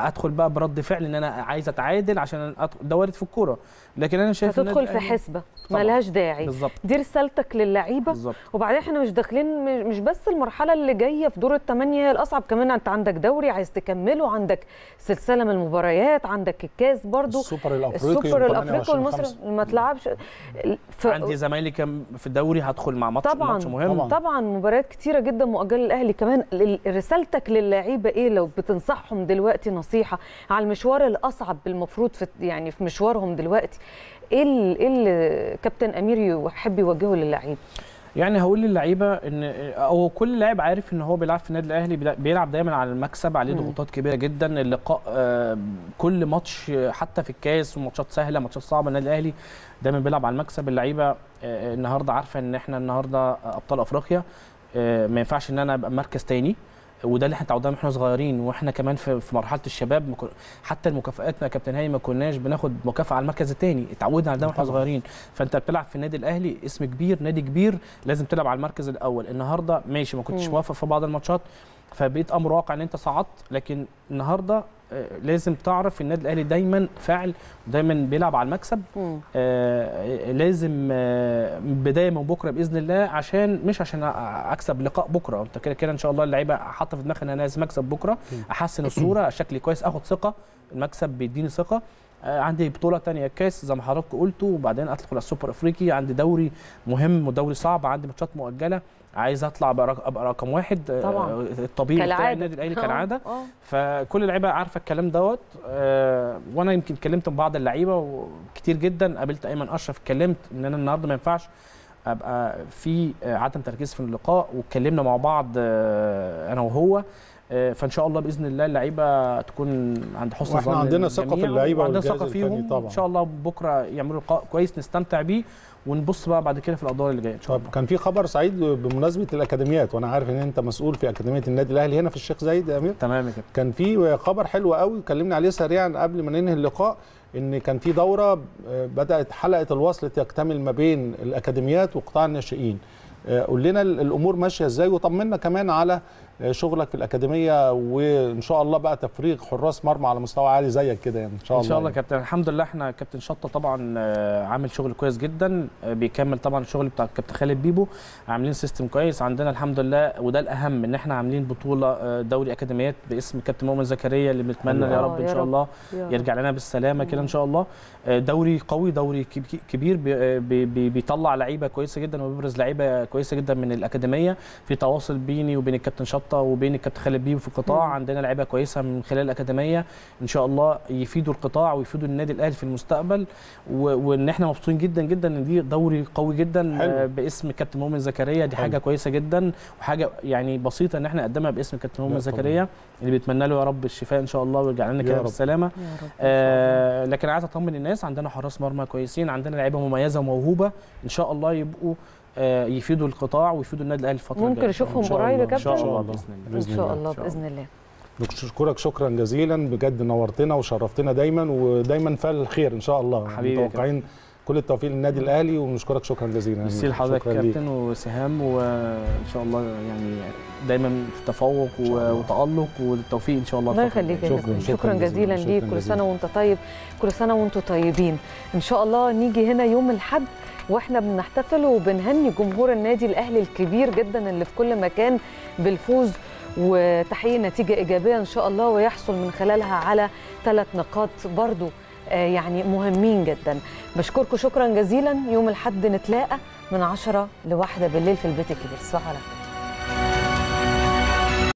S8: أدخل بقى برد فعل إن أنا عايز أتعادل عشان ده وارد في الكورة لكن أنا شايف
S2: هتدخل في
S8: حسبة.
S2: ملهاش داعي.
S8: بالظبط.
S2: دي رسالتك
S8: للعيبة.
S2: وبعدين إحنا مش داخلين مش- مش بس المرحلة اللي جاية في دور الثمانيه هي الأصعب كمان أنت عندك دوري عايز تكمله عندك سلسلة من المباريات عندك الكاس برضو.
S1: السوبر الأفريقي
S2: السوبر الأفريقي
S1: 28
S2: والمصري. ما تلعبش. ف...
S8: عندي زمالك كان في الدوري هدخل مع ماتش
S2: طبعا
S8: ماتش مهم.
S1: طبعاً.
S2: طبعا مباريات كتيرة جدا مؤجلة للأهلي كمان. ال- رسالتك للاعيبه إيه؟ لو بتنصحهم دلوقتي نصيحة على المشوار الأصعب المفروض في يعني في مشوارهم دلوقتي. إيه ال- اللي كابتن أمير يحب يوجهه للعيبة؟
S8: يعني هقول للعيبة إن أو كل لاعب عارف إن هو بيلعب في النادي الأهلي بيلعب دايما على المكسب عليه. ضغوطات كبيرة جدا. اللقاء آه، كل ماتش حتى في الكاس وماتشات سهلة ماتشات صعبة النادي الأهلي دايما بيلعب على المكسب. اللعيبة آه، النهارده عارفة إن إحنا النهارده أبطال أفريقيا آه، ما ينفعش إن أنا أبقى مركز تاني. وده اللي إحنا اتعودنا من إحنا صغيرين وإحنا كمان في في مرحلة الشباب حتى المكافآت يا كابتن هاني ما كناش بناخد مكافأة على المركز الثاني اتعودنا على ده
S1: وإحنا.
S8: صغيرين فأنت بتلعب في النادي الأهلي اسم كبير نادي كبير لازم تلعب على المركز الأول النهارده ماشي ما كنتش. موافق في بعض الماتشات فبقيت أمر واقع إن أنت صعدت لكن النهارده لازم تعرف النادي الأهلي دايما فاعل دايما بيلعب على المكسب. آه، لازم آه، بداية من بكرة بإذن الله عشان مش عشان أكسب لقاء بكرة. أنت كده كده إن شاء الله اللعيبة حاطة في دماغها إن أنا لازم أكسب بكرة. أحسن الصورة شكلي كويس آخد ثقة. المكسب بيديني ثقة. آه، عندي بطولة تانية كاس زي ما حضراتكم قلتوا وبعدين ادخل على السوبر أفريقي. عندي دوري مهم ودوري صعب عندي ماتشات مؤجلة. عايز اطلع أبقى رقم واحد آه،
S2: طبعاً.
S8: الطبيعي بتاع النادي الأهلي
S2: كالعادة.
S8: فكل اللعيبة عارفة الكلام دوت آه وأنا يمكن اتكلمت مع بعض اللعيبة وكتير جدا قابلت أيمن أشرف اتكلمت إن أنا النهارده ما ينفعش أبقى في آه، عدم تركيز في اللقاء واتكلمنا مع بعض أنا وهو فإن شاء الله بإذن الله اللعيبة تكون عند حسن
S1: وإحنا
S8: ظن
S1: عندنا ثقة في اللعيبة
S8: وعندنا
S1: ثقة
S8: فيهم
S1: طبعاً.
S8: ان شاء الله بكرة يعملوا لقاء كويس نستمتع بيه ونبص بقى بعد كده في الأدوار اللي جاية إن شاء
S1: طب
S8: الله.
S1: كان في خبر سعيد بمناسبة الأكاديميات وأنا عارف إن أنت مسؤول في أكاديمية النادي الأهلي هنا في الشيخ زايد يا أمير؟
S8: تمام يا كابتن.
S1: كان في خبر حلو قوي كلمنا عليه سريعا قبل ما ننهي اللقاء إن كان في دورة آه، بدأت حلقة الوصل تكتمل ما بين الأكاديميات وقطاع الناشئين. آه، قول لنا ال- الأمور ماشية إزاي وطمنا كمان على شغلك في الأكاديمية وإن شاء الله بقى تفريغ حراس مرمى على مستوى عالي زيك كده يعني إن شاء
S8: إن
S1: الله
S8: شاء الله
S1: يعني.
S8: كابتن الحمد لله إحنا كابتن شطة طبعا آه، عامل شغل كويس جدا آه، بيكمل طبعا الشغل بتاع الكابتن خالد بيبو عاملين سيستم كويس عندنا الحمد لله وده الأهم إن إحنا عاملين بطولة آه، دوري أكاديميات باسم كابتن مؤمن زكريا اللي بنتمنى يا. رب
S2: إن
S8: شاء. الله. يرجع لنا بالسلامة كده إن شاء الله دوري قوي دوري كب- كبير بي- بي- بي- بيطلع لعيبة كويسة جدا وبيبرز لعيبة كويسة جدا من الأكاديمية في تواصل بيني وبين الكابتن شطة وبين الكابتن خالد بيبو في القطاع
S2: مم.
S8: عندنا لعيبة كويسة من خلال الأكاديمية إن شاء الله يفيدوا القطاع ويفيدوا النادي الأهلي في المستقبل وإن إحنا مبسوطين جدا جدا إن دي دوري قوي جدا
S1: حلو.
S8: باسم كابتن مؤمن زكريا دي
S1: حلو.
S8: حاجة كويسة جدا وحاجة يعني بسيطة إن إحنا نقدمها باسم كابتن مؤمن. زكريا اللي بيتمنى له يا رب الشفاء إن شاء الله ويرجع لنا كده.
S2: بالسلامة.
S8: آه لكن عايز أطمن الناس عندنا حراس مرمى كويسين عندنا لعيبة مميزة وموهوبة إن شاء الله يبقوا يفيدوا القطاع ويفيدوا النادي الأهلي الفترة
S2: ممكن
S8: الجاية
S2: نشوفهم
S8: إن شاء
S2: قريب يا
S8: الله. إن شاء
S2: كابتن؟
S8: الله
S1: إن شاء
S8: بإذن الله
S2: إن
S1: بإذن
S2: شاء
S1: الله.
S2: بإذن الله
S1: نشكرك شكرا جزيلا بجد نورتنا وشرفتنا دايما ودايما فعل الخير إن شاء الله
S8: حبيبي
S1: متوقعين كل التوفيق للنادي الأهلي ونشكرك شكرا جزيلا
S8: ميرسي لحضرتك. كابتن وسهام وإن شاء الله يعني دايما في تفوق. وتألق والتوفيق إن شاء الله
S2: الله يخليك.
S1: شكراً،
S2: كابتن
S1: شكراً
S2: شكرا
S1: جزيلاً،
S2: ليك كل. سنة وانت طيب كل سنه وأنتم طيبين إن شاء الله نيجي هنا يوم الأحد وإحنا بنحتفل وبنهني جمهور النادي الأهلي الكبير جدا اللي في كل مكان بالفوز وتحقيق نتيجة إيجابية إن شاء الله ويحصل من خلالها على ثلاث نقاط برضو آه، يعني مهمين جدا. بشكركم شكرا جزيلا. يوم الأحد نتلاقى من 10 لواحدة بالليل في البيت الكبير. صباح على خير.